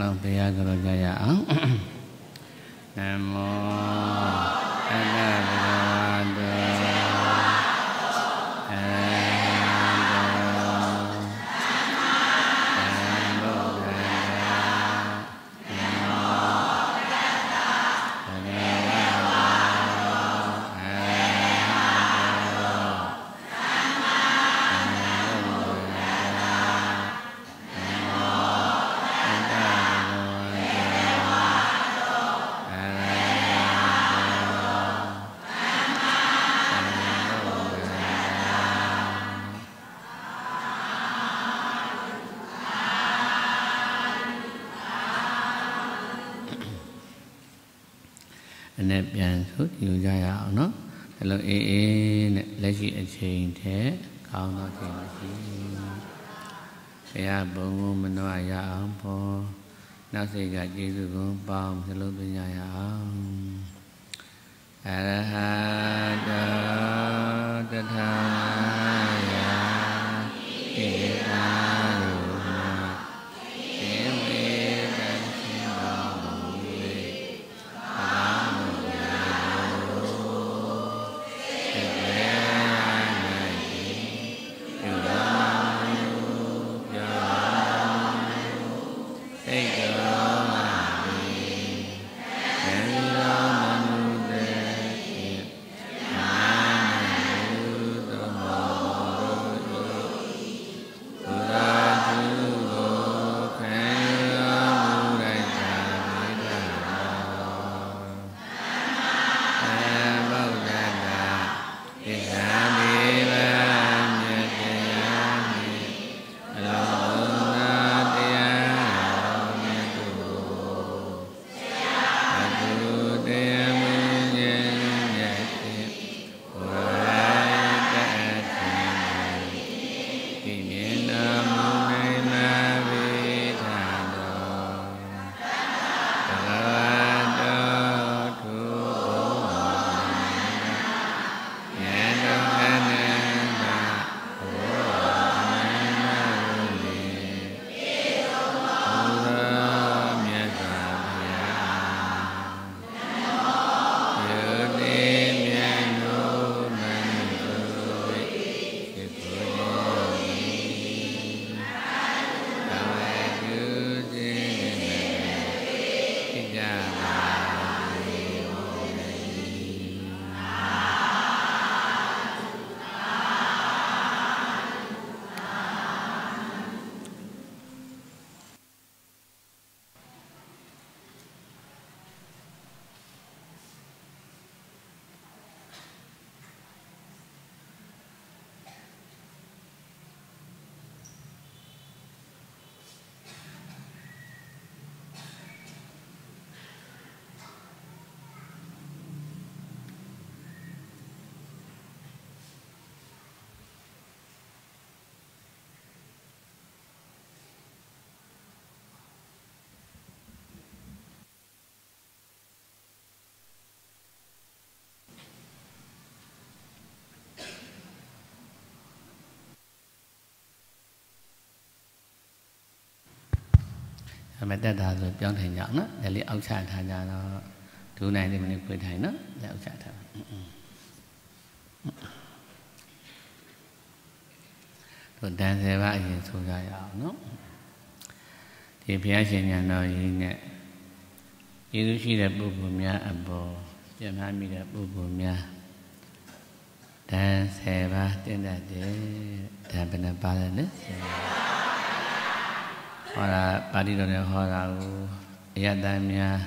လုံးတရားကြလို့ကြရအောင်နမောအနတ္တဝါ စိတ်ကကျေးဇူးကိုပေါင်းသလုံးသွင်းကြရအောင် အမတက်တာဆိုပြောင်းထိုင်ကြအောင်နော်ဒါလေးအောက်ချထားကြတော့ဒူးနိုင်တယ်မနေ့ခွေထိုင်နော်လက်အောက်ချထားတို့တန်ဆယ်ပါအရင်ဆိုကြရအောင်နော်ဒီဘုရားရှင်ညာတော်ကြီးနဲ့ယေရှုရှိတဲ့ပုဂ္ဂိုလ်များအပေါ်ပြမမိတဲ့ပုဂ္ဂိုလ်များတန်ဆယ်ပါတင်တတ်တယ်ဒါဘယ်နှပါလဲလဲ ဟောတာပါဠိတော်နဲ့ဟောတာကိုအယတန်များ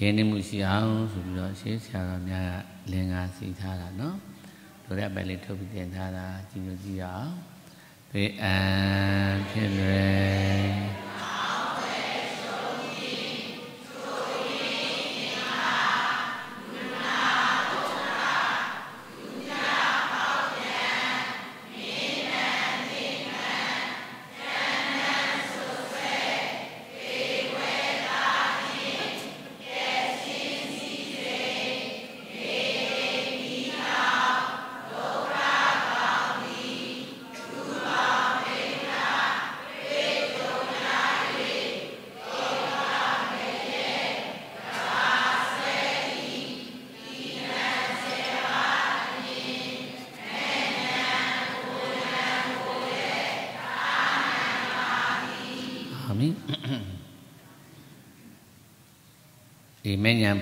ရင်းနှီးမှုရှိအောင်ဆိုပြီးတော့ရှေးဆရာတော်များကလင်္ကာစီထားတာနော်တို့တဲ့အပိုင်လေးထုတ်ပြီးတင်ထားတာကြည့်လို့ကြည့်ရအောင်ဘေးအံဖြစ်လွယ်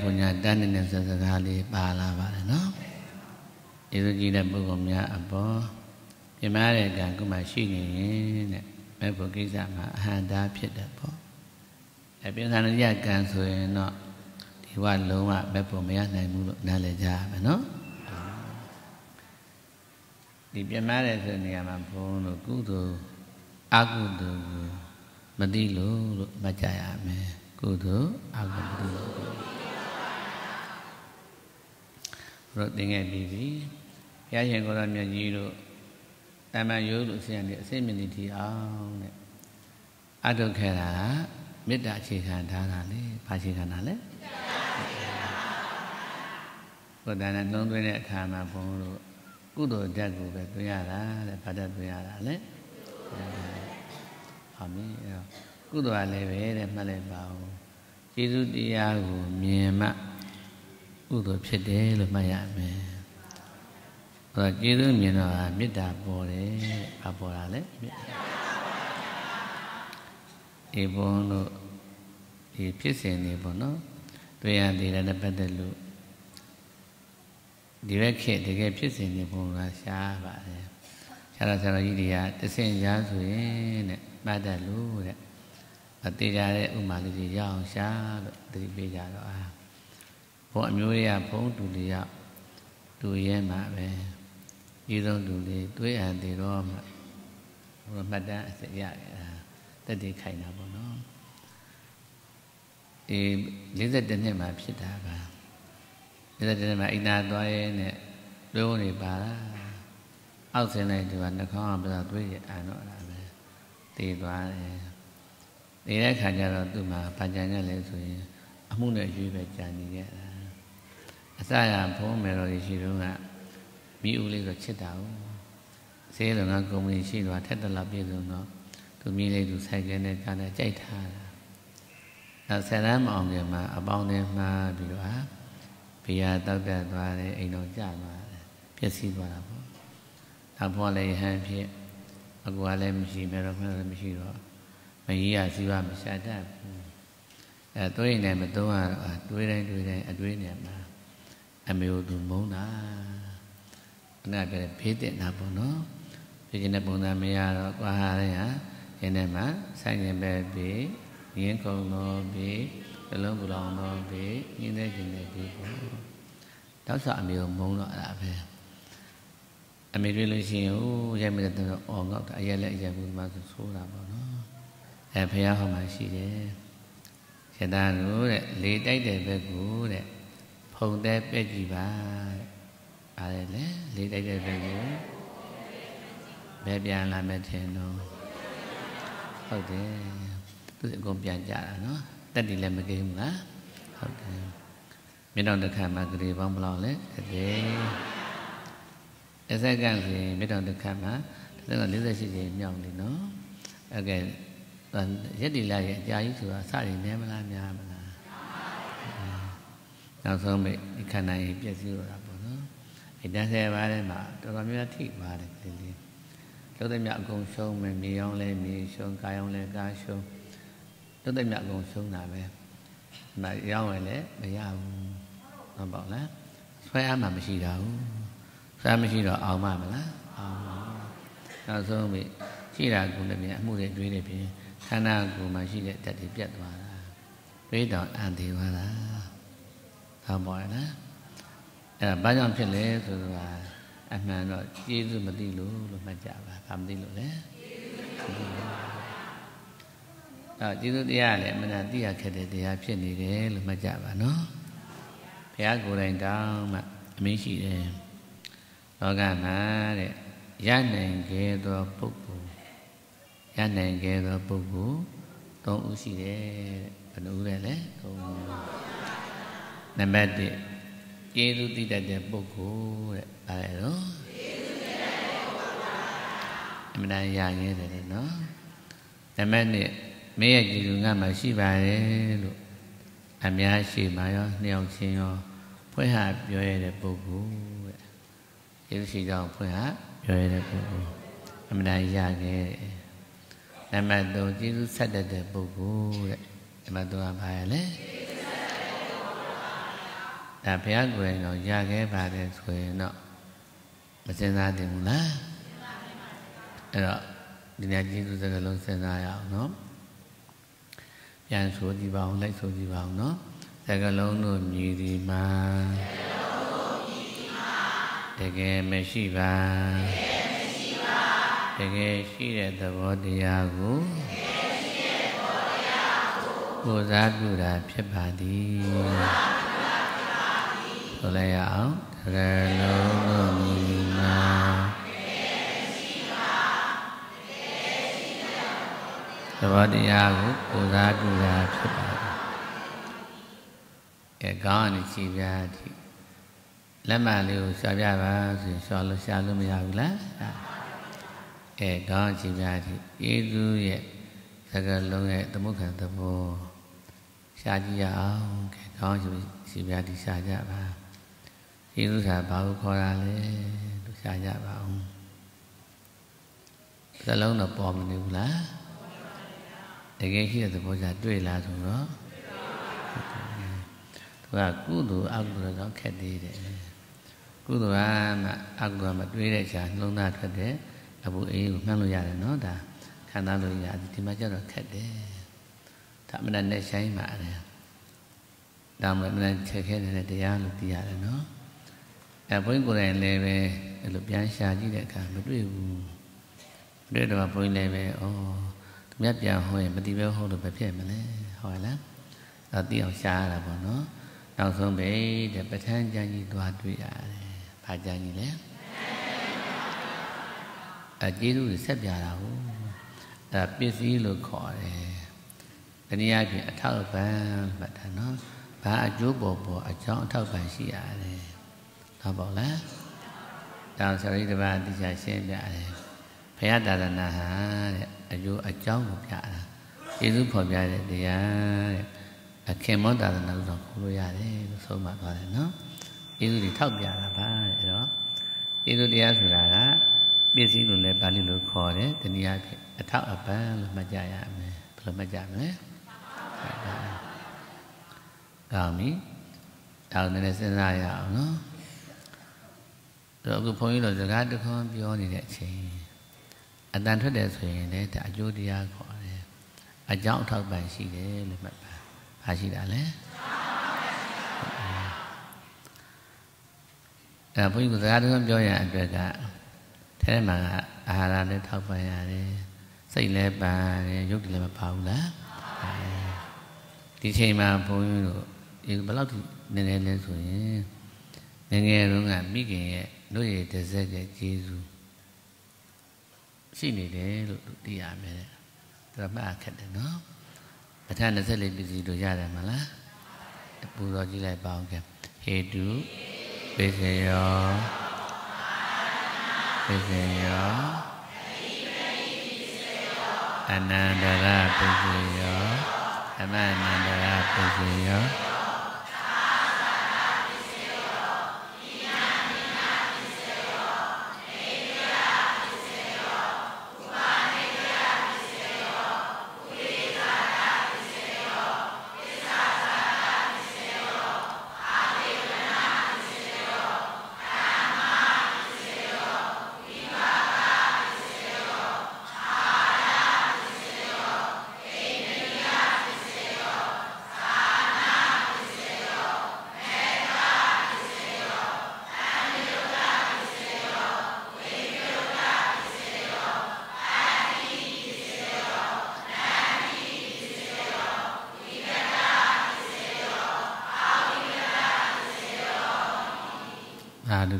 ပညာတန်းနေတဲ့စကားလေးပါလာပါတယ်နော်ဒီလိုကြည့်တဲ့ပုဂ္ဂိုလ်များအပေါ်ပြမတဲ့ကံကုမရှိနေရင်တဲ့မဲ့ဘုကိစ္စမှာအဟံတာဖြစ်တယ်ပေါ့အပြင်သာရိယကံဆိုရင်တော့ဒီဝလုံးဝမဲ့ဘုမရနိုင်ဘူးလို့နားလည်ကြရမယ်နော်ဒီပြမတဲ့ဆိုနေရာမှာဘုန်းတို့ကုသိုလ်အကုသိုလ်ကိုမသိလို့လို့မှတ်ကြရမယ်ကုသိုလ်အကုသိုလ် တို့သင်ခဲ့ပြီးပြီဘုရားရှင်ကိုရမြတ်ကြီးတို့တမန်ရိုးလို့ဆရာနေအစိမ့်မြင့်တီအောင်တဲ့အထုတ်ခဲ့တာမေတ္တာအခြေခံထားတာလေဘာအခြေခံတာလဲဘုရားနဲ့နှုံးသွင်းတဲ့အခါမှာဘုန်းတို့ကုသိုလ်ဓာတ်ကိုပဲသွင်းရတာတဲ့ဘာဓာတ်သွင်းရတာလဲဟုတ်ပြီအဲတော့ကုသိုလ်ကလည်းပဲတဲ့မှတ်လိုက်ပါဦးကျေးဇူးတရားကိုမြင်မှ ကုသိုလ်ဖြစ်တယ်လို့မှတ်ရမယ်။အဲတော့ကျေးဇူးမြင်တော့မေတ္တာပေါ်တယ်။ဘာပေါ်တာလဲမေတ္တာ။ဒီဘုန်းတို့ဒီဖြစ်စဉ်တွေပေါ့နော်။တွေ့ရသေးတယ်နဲ့ပတ်သက်လို့ဒီဘက်ခေတ်တကယ်ဖြစ်စဉ်တွေဘုန်းကရှားပါတယ်။ရှားတော့ဆရာတော်ကြီးတွေကတဆင်ကြားဆိုရင်တဲ့မှတ်တယ်လို့တဲ့အသေးကြတဲ့ဥမာလေးတွေရအောင်ရှားလို့သတိပေးကြတော့အာ ဘုံအမျိုးတွေကဘုံတူတွေရောက်တူရဲမှာပဲဤဆုံးတူလေးတွေးအံသေးတော့မှဘုံမှတ်တမ်းအစရရတက်တည်ခိုင်တာပေါ့နော်ဒီ52နှစ်မှာဖြစ်တာပါ52နှစ်မှာအိနာသွားရဲနဲ့တွေးဝင်နေပါလားအောက်ဆင်းလိုက်ဒီမှာနှာခေါင်းကပြတော့တွေးရအံတော့တာပဲတည်သွားတယ်နေတဲ့ခါကျတော့သူ့မှာဗာကြံရလဲဆိုရင်အမှုနဲ့ရွေးပဲကြံနေခဲ့တာ အစရဘုံမယ်တော်ရှိတော့ကမိဦးလေးဆိုချစ်တာ哦ဈေးလုံကကုမ္ပဏီရှိတော့ထက်တလပြည့်စုံတော့သူမိလေးသူဆိုင်ကယ်နဲ့ကားနဲ့ကြိုက်ထားတာအဲဆယ်တန်းမအောင်ခင်မှာအပေါင်းနဲ့မှားပြီးတော့ဟာဘီယာတောက်တက်သွားတယ်အိမ်တော်ကျသွားတယ်ပျက်စီးသွားတာပေါ့အဖေါ်လည်းဟန်ဖြစ်အကူကလည်းမရှိမယ်တော့မှလည်းမရှိတော့မကြီးရစီဝမရှာတတ်ဘူးအဲတွေးနေမသုံးရတော့တွေးတိုင်းတွေးတိုင်းအတွေးနေမှာအ မေတို့သူမုန်းတာခဏပြတဲ့ဖေးတင်တာပေါ့နော်ဖေးကျင်တဲ့ပုံစံမရတော့ကွာဟာတဲ့ဟာရင်းထဲမှာဆိုင်ရင်ပဲပြီးရင်းကုံတော့ပြီးဘလုံးပူလောင်တော့ပြီးရင်းတဲ့ကျင်တဲ့ပြီးပေါ့တော့ဆိုအမေကိုမုန်းတော့အဲ့ဒါပဲအမေတွေ့လို့ရှိရင်ဟိုရိုက်မိတဲ့တော့အော်ငေါ့တာအရက်လက်အရက်ဘူးမှဆိုဆိုးတာပေါ့နော်အဲဘုရားဟောမှာရှိတယ်ရတန်တို့တဲ့လေတိုက်တဲ့ဘက်ကိုတဲ့ ဖုံတဲ့ပြက်ကြည့်ပါတဲ့ပါတယ်လေလေတိုက်တဲ့ဘက်ကိုဘယ်ပြန်လာမယ်ထင်တော့ဟုတ်တယ်သူအကုန်ပြန်ကြတာနော်တက်တီလည်းမကိဘူးလားဟုတ်တယ်မြင့်တော်တစ်ခါမှာဂရေပေါင်းဘယ်လောက်လဲတကယ်အစက်ကဆိုရင်မြင့်တော်တစ်ခါမှာဒါက48ချိန်မြောက်နေနော်အဲ့ကဲရက်တီလာရဲ့အကြာကြီးဆိုတာစရင်နဲမလားများမလား နောက်ဆုံးမိဒီခန္ဓာကြီးပြည့်စည်တော့တာပေါ့နော်အဲတန်းဆယ်ပါးထဲမှာတော်တော်များထိပါတယ်ဒီလေးလုံးတဲ့မြအကုန်ရှုံးမယ်မြေအောင်လဲမြေရှုံးကားအောင်လဲကားရှုံးလုံးတဲ့မြအကုန်ရှုံးတာပဲမရောင်းရလဲမရဘူးဟုတ်ပါလားဆွဲအားမှမရှိတော့ဘူးဆွဲမရှိတော့အောင်မမလားအောင်ပါနောက်ဆုံးမိရှိတာကုလည်းမြအမှုတွေတွေးနေပြီခန္ဓာကိုယ်မှာရှိတဲ့တက်တွေပြတ်သွားတာတွေးတော့အန်သေးသွားတာ ဟုတ်ပါရဲ့လားအဲ့ဒါဘာကြောင့်ဖြစ်လဲဆိုတော့အမှန်တော့ကျေးဇူးမသိလို့လို့မှတ်ကြပါဘာမသိလို့လဲအဲ့ကျေးဇူးတရားလည်းအမှန်တရားသိရခက်တဲ့တရားဖြစ်နေတယ်လို့မှတ်ကြပါနော်ဘုရားကိုယ်တိုင်တောင်းမှအမင်းရှိတယ်လောကမှာတဲ့ရနိုင်ခဲ့သောပုဂ္ဂိုလ်ရနိုင်ခဲ့သောပုဂ္ဂိုလ်သုံးဦးရှိတယ်ဘယ်နှဦးလဲလဲသုံးဦး နံပါတ်1ကျေးဇူးတည်တတ်တဲ့ပုဂ္ဂိုလ်တဲ့အဲဒါတော့ကျေးဇူးတည်တတ်တဲ့ပုဂ္ဂိုလ်ပါအမှန်တရားရရင်တယ်နော်နံပါတ်2မင်းရဲ့ကျေးဇူးငါမှရှိပါတယ်လို့အများရှိမှရောနှစ်ယောက်ချင်းရောဖွင့်ဟပြောရတဲ့ပုဂ္ဂိုလ်တဲ့ကျေးဇူးရှိကြောင်းဖွင့်ဟပြောရတဲ့ပုဂ္ဂိုလ်အမှန်တရားရခဲ့တယ်နံပါတ်3ကျေးဇူးဆက်တတ်တဲ့ပုဂ္ဂိုလ်တဲ့နံပါတ်3ကဘာရလဲ ဒါဘုရားကိုယ်တိုင်တော့ရခဲ့ပါတယ်ဆိုရင်တော့မစင်စားသင့်ဘူးလားအဲ့တော့ဒီနေ့ကျေးဇူးစကားလုံးစဉ်းစားရအောင်နော်ပြန်ဆိုကြည့်ပါအောင်လိုက်ဆိုကြည့်ပါအောင်နော်စကားလုံးတို့မြည်ဒီမှာတကယ်မရှိပါတကယ်ရှိတဲ့သဘောတရားကိုကိုးစားပြုတာဖြစ်ပါသည် ဆိုလိုက်ရအောင်တကယ်လုံးတို့မြည်ဒီမှာသဘောတရားကိုကိုးစားပြုတာဖြစ်ပါသည်အဲကောင်းအနေကြည်ပြားဒီလက်မှန်လေးကိုရှာပြပါဆိုရင်ရှာလို့ရှာလို့မရဘူးလားအဲကောင်းကြည်ပြားဒီယေသူရဲ့စကားလုံးရဲ့သမုခံသဘောရှာကြည့်ရအောင်ကဲကောင်းကြည်ပြားဒီရှာကြပါ ယေသူဆိုတာဘာကိုခေါ်တာလဲလို့ရှာကြပါအောင်စလုံးတော့ပေါ်မနေဘူးလားတကယ်ရှိတဲ့သဘောကြတွေ့လားဆိုတော့သူကကုသိုလ်အကုသိုလ်တော့ခက်သေးတယ်ကုသိုလ်ကမှအကုသိုလ်မတွေးတဲ့ချာနှလုံးသားထွက်တဲ့အပူအေးကိုမှန်းလို့ရတယ်နော်ဒါခံစားလို့ရတယ်ဒီမှာကျတော့ခက်တယ်ဒါမှလည်းနဲ့ဆိုင်ပါတယ်ဒါမှလည်းချက်ခဲတဲ့တရားလို့သိရတယ်နော် အဲဘုန်းကြီးကိုယ်တိုင်လည်းပဲအဲ့လိုပြန်ရှာကြည့်တဲ့အခါမတွေ့ဘူးမတွေ့တော့ဘုန်းကြီးလည်းပဲဩသူများပြန်ဟောရင်မတိပဲဟောလို့ပဲဖြစ်မလဲဟောလားအဲသိအောင်ရှားရတာပေါ့နော်နောက်ဆုံးပဲတဲ့ပဋ္ဌာန်းကျမ်းကြီးသွားတွေ့ရတယ်။ဘာကျမ်းကြီးလဲ။အဲကျေးဇူးတွေဆက်ပြတာဟုတ်။အဲပစ္စည်းလို့ခေါ်တယ်။တနည်းအားဖြင့်အထောက်ပံ့လို့မှတ်တာနော်။ဘာအကျိုးပေါ်ပေါ်အကြောင်းအထောက်ပံ့ရှိရတယ်။ ဟုတ်ပါလား။တောင်ဆရာကြီးတပါးတိကျရှင်းပြတယ်။ဘုရားတာသနာဟာတဲ့အကျိုးအကြောင်းကိုပြတာ။ကျေးဇူးဖော်ပြတဲ့တရားတဲ့။အခင်မောတာသနာလို့တော့ခေါ်လို့ရတယ်လို့ဆုံးမသွားတယ်နော်ကျေးဇူးတွေထောက်ပြတာပါအဲ့တော့ကျေးဇူးတရားဆိုတာကပစ္စည်းလို့လည်းပါဠိလိုခေါ်တယ်တနည်းအားဖြင့်အထောက်အပံ့လို့မှတ်ကြရမယ်ဘယ်လိုမှတ်ကြမလဲကောင်းပြီဒါကိုလည်းစဉ်းစားရအောင်နော် တော့အခုဘုန်းကြီးတို့စကားတခွန်းပြောနေတဲ့အချိန်အတန်ထွက်တယ်ဆိုရင်လည်းဒါအကျိုးတရားခေါ်တယ်အကြောင်းအထောက်ပံ့ရှိတယ်လို့မှတ်ပါဘာရှိတာလဲအဲဘုန်းကြီးကစကားတခုပြောရအတွက်ကထဲမှာအာဟာရလည်းထောက်ပံ့ရတယ်စိတ်လည်းပါတယ်ရုပ်တည်းလည်းမပါဘူးလားဒီချိန်မှာဘုန်းကြီးတို့ဒီဘယ်လောက်ထိနည်းနည်းလဲဆိုရင်ငငယ်တုန်းကမိခင်ရဲ့ တို့ရဲ့တစ်စက်ရဲ့ကျေးဇူးရှိနေတယ်လို့သိရမယ်တဲ့ဒါမှအခက်တယ်နော်ပဋ္ဌာန်း24ပစ္စည်းတို့ရတယ်မလားပူဇော်ကြည့်လိုက်ပါအောင်ကဟေတုပိစေယောပိစေယောအနန္တရပိစေယောအမအနန္တရပိစေယော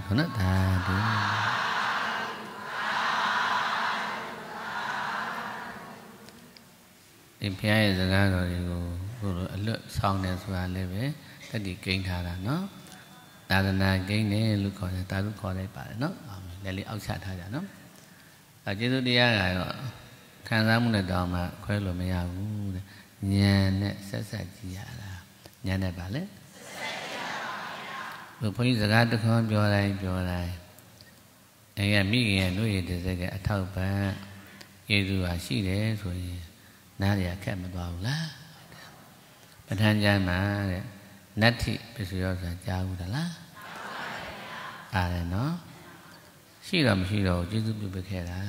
ဓုခဏဓာတုဒီဘုရားရဲ့စကားတော်တွေကိုဘုလိုအလွတ်ဆောင်တယ်ဆိုတာလည်းပဲတတိကိန်းထားတာနော်သာသနာကိန်းတယ်လို့ခေါ်တယ်တာလို့ခေါ်လိုက်ပါတယ်နော်လည်းလေးအောက်ချထားကြနော်အဲကျေးဇူးတရားကတော့ခံစားမှုနဲ့တောင်းမှခွဲလို့မရဘူးတဲ့ဉာဏ်နဲ့ဆက်ဆက်ကြည့်ရတာဉာဏ်နဲ့ပါလေ ဘုဘုန်းကြီးစကားတစ်ခွန်းပြောတိုင်းပြောတိုင်းအဲကမိခင်ရဲ့နှုတ်ရည်တစ်စက်ကအထောက်ပံ့ကျေစုဟာရှိတယ်ဆိုရင်နားရခက်မသွားဘူးလားပဋ္ဌာန်းကျမ်းမှာတဲ့နတ္ထိပစ္စယောဆိုတာကြားဘူးလားအားတယ်နော်ရှိတော့မရှိတော့ကျေစုပြုပခဲ့တာ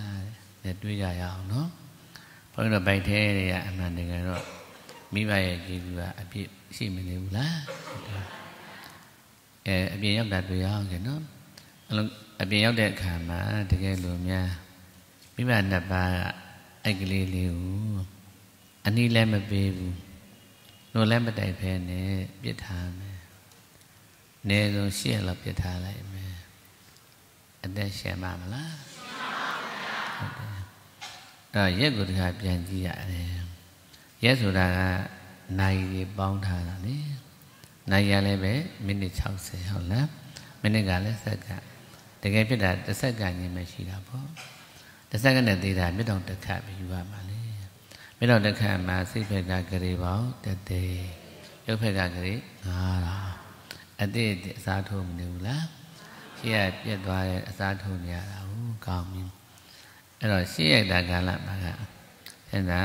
တဲ့တွေးကြရအောင်နော်ဘုန်းကြီးတို့ဗိုက်သေးတွေကအမှန်တကယ်တော့မိဘရဲ့ကျေစုကအပြည့်ရှိမနေဘူးလား အဲအပြင်ရောက်တာတွေ့ရအောင်ကဲနော်အလုံးအပြင်ရောက်တဲ့အခါမှာတကယ်လို့များမိဘနှစ်ပါးအဲ့ကလေးလေးကိုအနည်းလည်းမပေးဘူးလို့လည်းမတိုက်ဖဲနဲ့ပြစ်ထားမယ်။နေဆုံးရှေ့လောက်ပြစ်ထားလိုက်မယ်။အသက်ရှင်ပါမလား။ဟုတ်တယ်။အဲ့ရက်ကိုတခါပြန်ကြည့်ရတယ်။ရက်ဆိုတာကနိုင်ရီပေါင်းထားတာလေ။ နိုင်ရလည်းပဲမိနစ်60ဟုတ်လား။မိနစ်ကလည်းစက္ကန့်တကယ်ဖြစ်တာတစ်စက္ကန့်ကြီးမှရှိတာပေါ့တစ်စက္ကန့်နဲ့သေးတာမြတ်တော်တစ်ခါပဲယူရမှာလေမြတ်တော်တစ်ခါမှာစိတ်ဖက်ကဂရေပေါင်းတသေးရုပ်ဖက်ကဂရေ9000အတိတ်အစားထိုးမနေဘူးလားရှေ့ကပြက်သွားတဲ့အစားထိုးနေရတာဟုတ်ကောင်းပြီအဲ့တော့ရှေ့ရတာကာလမှာကအဲ့ဒါ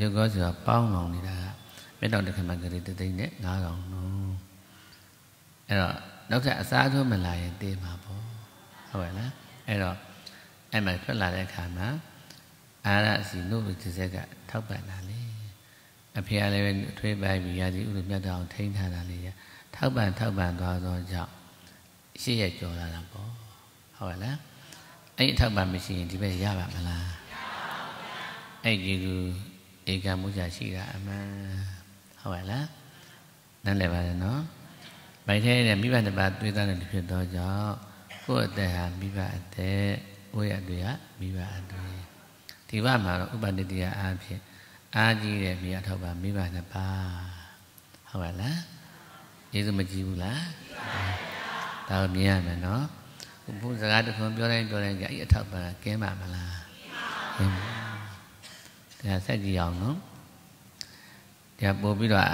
ရုပ်ကောဆိုတာပေါင်းလောင်နေတာကမြတ်တော်တစ်ခါမှာဂရေတသိန်းနဲ့9000နော် အဲ့တော့နောက်ထပ်အစားထိုးမလာရင်တေးမှာပေါ့ဟုတ်ရဲ့လားအဲ့တော့အဲ့မှာထွက်လာတဲ့အခါမှာအာရစီနုဝိသဇက်ကထောက်ပံ့တာလေအဖေကလည်းပဲထွေးပိုက်ပြီးရာဒီဥရမြတ်တော်ထိန်းထားတာလေထောက်ပံ့ထောက်ပံ့သွားသောကြောင့်ရှေ့ရကြော်လာတာပေါ့ဟုတ်ရဲ့လားအဲ့အထောက်ပံ့မရှိရင်ဒီဘက်ရပါမလားအဲ့ဒီကူဧကမှုချရှိတာအမှန်ဟုတ်ရဲ့လားနားလည်ပါတယ်နော် ဗိုက်ထဲတဲ့မိဘတစ်ပါးတွေးသားတဲ့ဖြစ်သောကြောင့်ကိုယ့်အသက်ဟာမိဘအသက်ဝိရတွေကမိဘအတွေ့ဒီဘမှာတော့ဥပနိတိယအားဖြင့်အားကြီးတဲ့မိဘထောက်ပါမိဘနှစ်ပါးဟုတ်ပါလားယေရှုမကြည့်ဘူးလားဒါကိုမြင်ရမယ်နော်ဘုရားစကားတစ်ခုပြောတိုင်းပြောတိုင်းကြအဲ့အထောက်ပါကင်းပါမလားကင်းပါဒါဆက်ကြည့်အောင်နော်ဒါပို့ပြီးတော့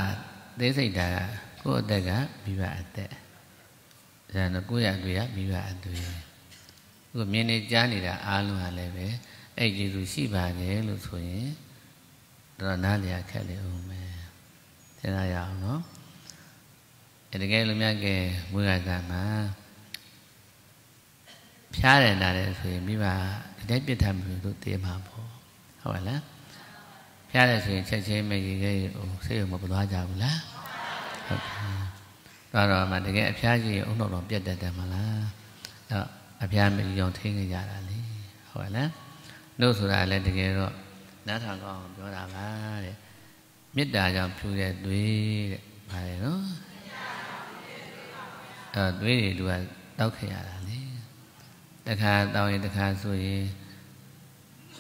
သိစိတ်တာကို ယ့်အသက်ကမိဘအသက်ဒါတော့ကိုယ့်ရအတွေ့ရမိဘအတွေ့ခုမြင်နေကြားနေတာအားလုံးဟာလည်းပဲအဲ့ကျေစုရှိပါတယ်လို့ဆိုရင်တော့နားလည်ခက်လေဦးမယ်သင်ရရအောင်နော်အဲတကယ်လို့များကဲဝိရကမှာဖျားတယ်နားတယ်ဆိုရင်မိဘဒီတိုင်းပြစ်ထားမှုလို့သိမှာပေါ့ဟုတ်လားဖျားတယ်ဆိုရင်ချက်ချင်းမရေခဲဟိုစိတ်ရုံမပသွားကြဘူးလား ဟုတ်ပါတော့မှတကယ်အဖျားကြီးအုံတော့တော့ပြတ်တတ်တယ်မလားအဲ့အဖျားမကြီးအောင်ထိန်းကြတာလေဟုတ်လားတို့ဆိုတာလည်းတကယ်တော့နားထောင်ကောင်းအောင်ပြောတာပါတဲ့မေတ္တာကြောင့်ဖြူတဲ့သွေးတဲ့ဗါတယ်နော်အဲသွေးတွေသူကတောက်ခဲ့ရတာလေတခါတောက်ရင်တခါဆိုရင်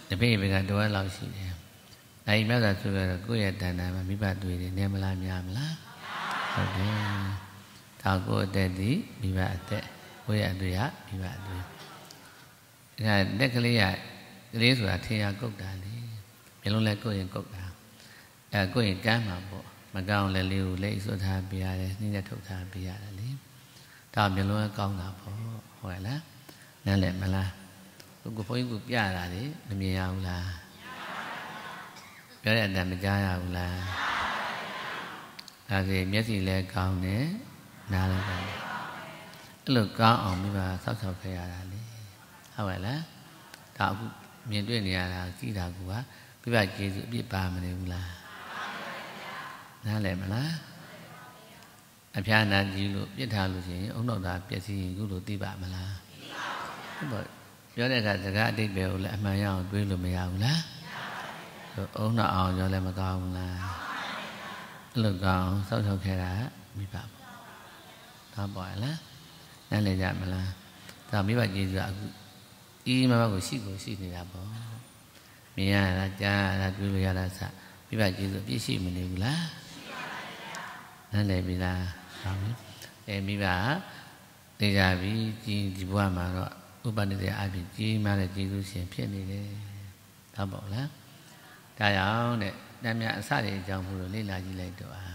တပိတ်ဘက်ကတော့လောက်ရှိတယ်အဲဒီမြတ်စွာဆိုတော့ကိုယ့်ရဲ့တဏ္ဍာမှာမိဘသွေးတွေနေမလားများမလား ဟုတ်တယ်ဒါကိုအသက်ဒီမိဘအသက်ကိုယ့်ရဲ့အတွေ့ရမိဘအတွေ့ဒါလက်ကလေးကကလေးဆိုတာထင်ရကုတ်တာလေမျိုးလုံးလဲကိုယ့်ရင်ကုတ်တာအဲကိုယ့်ရင်ကမ်းမှာပေါ့မကောင်းလည်းလေးကိုလက်ဆွထားပြရတယ်နှင်းနဲ့ထုတ်ထားပြရတယ်လေဒါမျိုးလုံးကကောင်းတာပေါ့ဟုတ်လားနားလည်မလားကိုဘုန်းကြီးကပြတာလေမမြင်ရဘူးလားပြောတဲ့အတန်မကြားရဘူးလား ဒါဆိုမျက်စိလည်းကောင်းတယ်နားလည်းကောင်းတယ်အဲ့လိုကောင်းအောင်မိဘဆောက်ဆောက်ခဲ့ရတာလေဟုတ်ပါလားဒါအခုမြင်တွေ့နေရတာကြည့်တာကပြပကျေစုအပြစ်ပါမနေဘူးလားနားလည်မလားအဖျားနာကြည့်လို့ပြစ်ထားလို့ရှိရင်အုံတော့တာပျက်စီးရင်ခုလိုသိပါမလားသိပါဘူးပြောတဲ့အခါစကားအတိတ်ပဲကိုလည်းအမှန်ရအောင်တွေးလို့မရဘူးလားအုံတော့အောင်ပြောလည်းမကောင်းဘူးလား အဲ့လိုကောင်းဆောက်ဆောက်ခဲ့တာမိဘပေါ့ဒါပေါ့လားနားလည်ကြမလားဒါမိဘကျေးဇူးအခုအီးမမကိုရှိကိုရှိနေတာပေါ့မြင်ရတာကြားရတာတွေ့လို့ရတာစမိဘကျေးဇူးပြည့်ရှိမနေဘူးလားနားလည်ပြီလားဟုတ်ပြီအဲမိဘသိကြပြီကြီးဒီဘဝမှာတော့ဥပနိဒေအပြင်ကြီးမားတဲ့ကျေးဇူးရှင်ဖြစ်နေတယ်ဒါပေါ့လားဒါကြောင့်တဲ့ တမ်းမြအစတွေအကြောင်းဘုလိုလေ့လာကြည့်လိုက်တော့အာ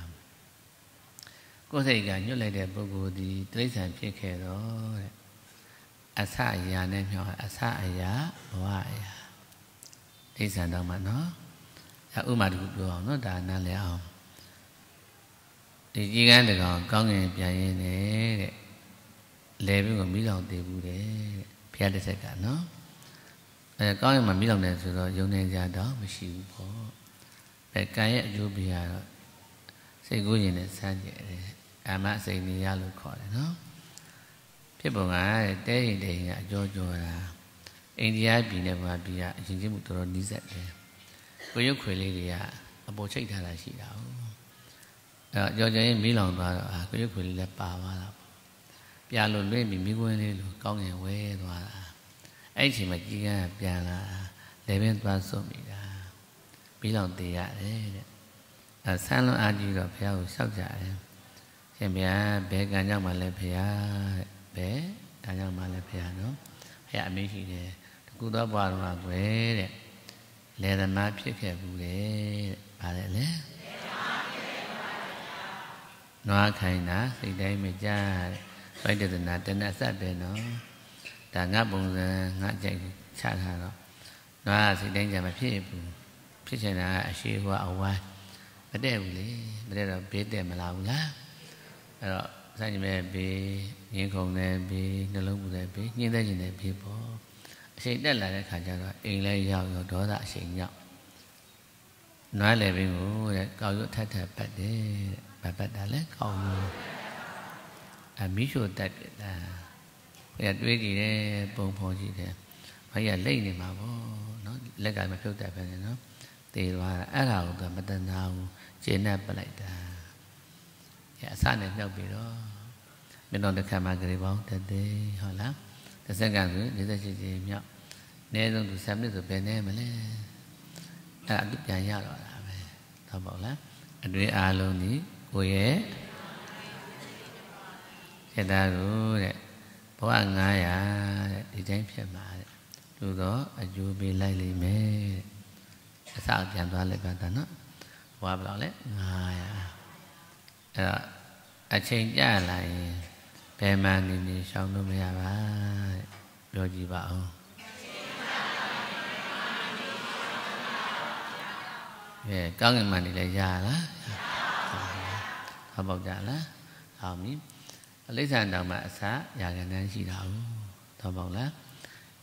ကိုယ်စိတ်ကညှို့လိုက်တဲ့ပုဂ္ဂိုလ်ဒီတိရစ္ဆာန်ဖြစ်ခဲ့တော့တဲ့အဆအရာနဲ့မြောက်အဆအရာဘဝအရာတဒိဋ္ဌံတော့မှနော်အဲဥမာတခုပြောအောင်နော်ဒါနားလည်အောင်ဒီကြီးကန်းတကောင်ကောင်းငင်ပြန်ရင်းနေတဲ့လဲပြီးကိုမိလောင်တည်ဘူးတဲ့ဘုရားတစ်ဆက်ကနော်အဲကောင်းရင်မှမိလောင်တယ်ဆိုတော့ယုံနေကြတော့မရှိဘူးပေါ့ အဲကံရဲ့အကျိုးပေးရတော့စိတ်ကူးရင်နဲ့စမ်းကြတယ်အာမစိတ်နေရလို့ခေါ်တယ်နော်ဖြစ်ပုံကတဲရင်တဲရင်ကအကျော်ကျော်တာအိန္ဒိယပြည်နဲ့ဗမာပြည်ကအရင်ချင်းမှုတော်တော်နီးစပ်တယ်ကိုရုပ်ခွေလေးတွေကအပေါ်ချိတ်ထားတာရှိတာဟုတ်အဲကြော်ကြော်ရင်မီးလောင်သွားတော့အာကိုရုပ်ခွေလေးလည်းပါသွားတာပေါ့ပြလို့လွင့်ပြီးမိကွင်းလေးလိုကောင်းငင်ဝဲသွားတာအဲ့ဒီအချိန်မှာကြီးကန်းပြန်လာလေပင်သွားစွန့်မိတာ မီးလောင်တည်ရတယ်တဲ့အဲဆန်းလွန်အားကြီးတော့ဘုရားကိုလျှောက်ကြတယ်ရှင်ဘုရားဘယ်ကံကြောင့်မှလဲဘုရားတဲ့ဘယ်ကံကြောင့်မှလဲဘုရားနော်ဘုရားအမေးရှိတယ်တကူတော့ဘွားတော်ကွယ်တဲ့လေသမားဖြစ်ခဲ့ဘူးတဲ့ဗါတယ်လေနွားခိုင်းတာစိတ်တိုင်းမကြတဲ့ဘိုက်တဒနာတဏ္ဍဆက်ပဲနော်ဒါငါပုံစံငါကြိုက်ချထားတော့နွားစိတ်တိုင်းကြမဖြစ်ဘူး ဖြစ်ချင်တာအရှိဟောအဝိုင်းမတည့်ဘူးလေမတည့်တော့ဘေးတက်မလာဘူးလားအဲ့တော့ဆိုင်ကြီးမဲ့ဘေးငင်းခုန်တဲ့ဘေးနှလုံးပူတဲ့ဘေးညှင်းတဲ့ကျင်တဲ့ဘေးပေါ့အချိန်တက်လာတဲ့ခါကျတော့အိမ်လဲရောက်ရောဒေါသအချိန်ရောက်နွားလေဘင်းကိုတဲ့ကောက်ရွတ်ထက်ထက်ပတ်တယ်တဲ့ပတ်တာလဲကောက်ရွတ်အမိရှို့တက်တယ်လားဘယ်တွေးကြည့်တယ်ပုံဖော်ကြည့်တယ်မကြီးကလိတ်နေမှာပေါ့နော်လက်ကမဖြုတ်တတ်ပဲနော် တေသွားတာအဲ့ဒါကိုသူမတန်တာဘူးကျင်းနဲ့ပလိုက်တာအဲအစနဲ့မြှောက်ပြီးတော့မင်းတို့တစ်ခါမှကြိပေါင်းတက်တယ်ဟုတ်လားတစ်စက္ကန့်ဆို48ချိန်မြောက်အနည်းဆုံးသူ7မိနစ်ဆိုဘယ်နဲ့မလဲအဲ့ဒါသူပြန်ရတော့တာပဲဟုတ်ပါလားအတွေ့အားလုံးဒီကိုရဲ့စေတာကိုတဲ့ဘဝ900တဲ့ဒီတိုင်းဖြစ်မှာတဲ့လူတော့အကျိုးပေးလိုက်လိမ့်မယ်တဲ့ အစပြန်သွားလိုက်ပါတော့နော်ဘဝဘယ်လောက်လဲ900အဲ့တော့အချိန်ကြာလာရင်ဘယ်မှနေနေရှောင်လို့မရပါပြောကြည့်ပါဦးအဲကောင်းကင်မှနေလဲရလားဟုတ်ပါကြလားဟောပြီအလိစ္ဆန်တောင်မှအစရာကဏ္ဍရှိတာဟုတ်တော့ပေါ့လား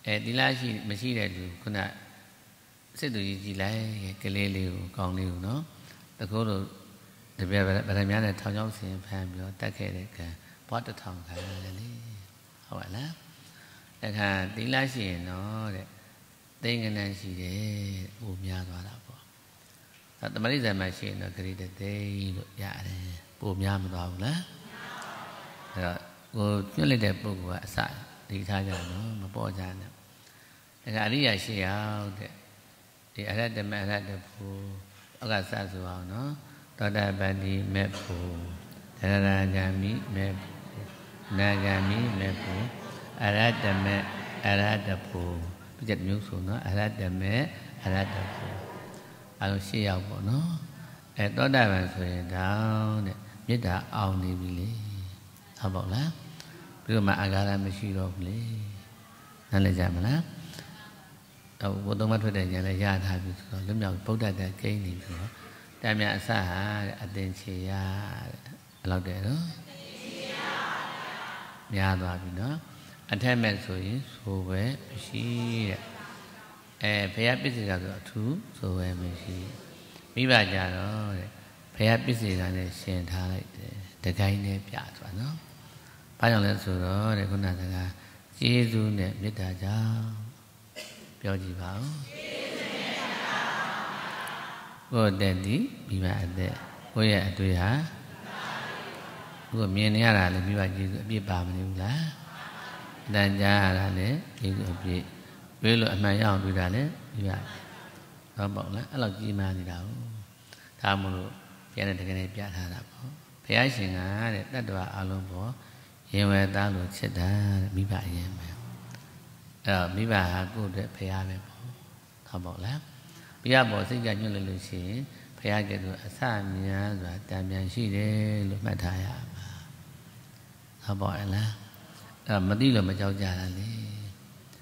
အဲဒီလားရှိမရှိတဲ့လူခုန စစ်သူကြီးကြည်လိုက်ကလေးလေးကိုကောင်းလေးကိုနော်တကောတို့တပြက်ဗရမများနဲ့ထောင်ချောင်းဆင်ဖမ်းပြီးတော့တက်ခဲ့တဲ့ကံဘွားတထောင်ခံရတယ်လေဟုတ်ပါလားတခါသီလရှိရင်တော့တဲ့သိင္ကနရှိတယ်ဟိုများသွားတာပေါ့အဲတမရိဇာမှာရှိရင်တော့ဂရိတသိလို့ရတယ်ပိုများမသွားဘူးလားအဲတော့ကိုညွှန်လိုက်တဲ့ပုဂ္ဂိုလ်ကအစဒီထားကြနော်မပေါ်ကြနဲ့ဒါကအရိယာရှိရောက်တဲ့ ဒီအရတ္တမအရတ္တဖို့အကစဆိုအောင်နော်သောတာပန်ဒီမေဖို့သရဏဂာမိမေဖို့နာဂာမိမေဖို့အရတ္တမေအရတ္တဖို့ပြည့်မျိုးဆိုနော်အရတ္တမေအရတ္တဖို့အဲလိုရှေ့ရောက်ပေါ့နော်အဲသောတာပန်ဆိုရင်တောင်းတဲ့မေတ္တာအောင်နေပြီလေဟုတ်ပါလားပြီးတော့မှအာဃာရမရှိတော့ဘူးလေနားလည်ကြမလား တော့ဘုဒ္ဓမထွက်တဲ့ဉာဏ်လည်းရထားပြီဆိုတော့လွတ်မြောက်ဗုဒ္ဓတဲ့ကိန်းနေပြီတော့တမ်းမြအစဟာအသင်ချေရတဲ့ဘယ်လောက်တဲ့နော်များသွားပြီနော်အထက်မဲ့ဆိုရင်ဆိုပဲမရှိတဲ့အဲဘုရားပစ္စည်းကဆိုအထူးဆိုပဲမရှိမိဘကြတော့တဲ့ဘုရားပစ္စည်းကလည်းရှင်ထားလိုက်တယ်တကိုင်းနဲ့ပြသွားနော်ဘာကြောင့်လဲဆိုတော့တဲ့ခုနကကျေးဇူးနဲ့မေတ္တာကြောင့် ပြောကြည့်ပါဦးကိုယ်တက်ဒီမိဘအသက်ကိုယ့်ရဲ့အတွေ့ဟာကိုယ်မြင်နေရတာလည်းမိဘကျေးဇူးအပြည့်ပါမနေဘူးလားတန်ကြားရတာလည်းကျေးဇူးအပြည့်တွေးလို့အမှန်ရအောင်တွေ့တာလည်းမိဘတော့ပေါ့လားအဲ့လောက်ကြီးမားနေတာဟုတ်ဒါမှမဟုတ်ပြန်တဲ့တကယ်နဲ့ပြထားတာပေါ့ဘုရားရှင်ကတဲ့တတ္တဝါအလုံးပေါ်ရင်ဝယ်သားလို့ချစ်တာတဲ့မိဘအရင်ပဲ အဲ့တော့မိဘဟာကိုယ့်အတွက်ဘုရားပဲပေါ့ဟုတ်ပေါ့လားဘုရားပေါ်စိတ်ကညွှန်လိုက်လို့ရှိရင်ဘုရားကဲ့သို့အစများစွာတံပြန်ရှိတယ်လို့မှတ်ထားရမှာဟုတ်ပါရဲ့လားအဲ့မသိလို့မကြောက်ကြတာလေ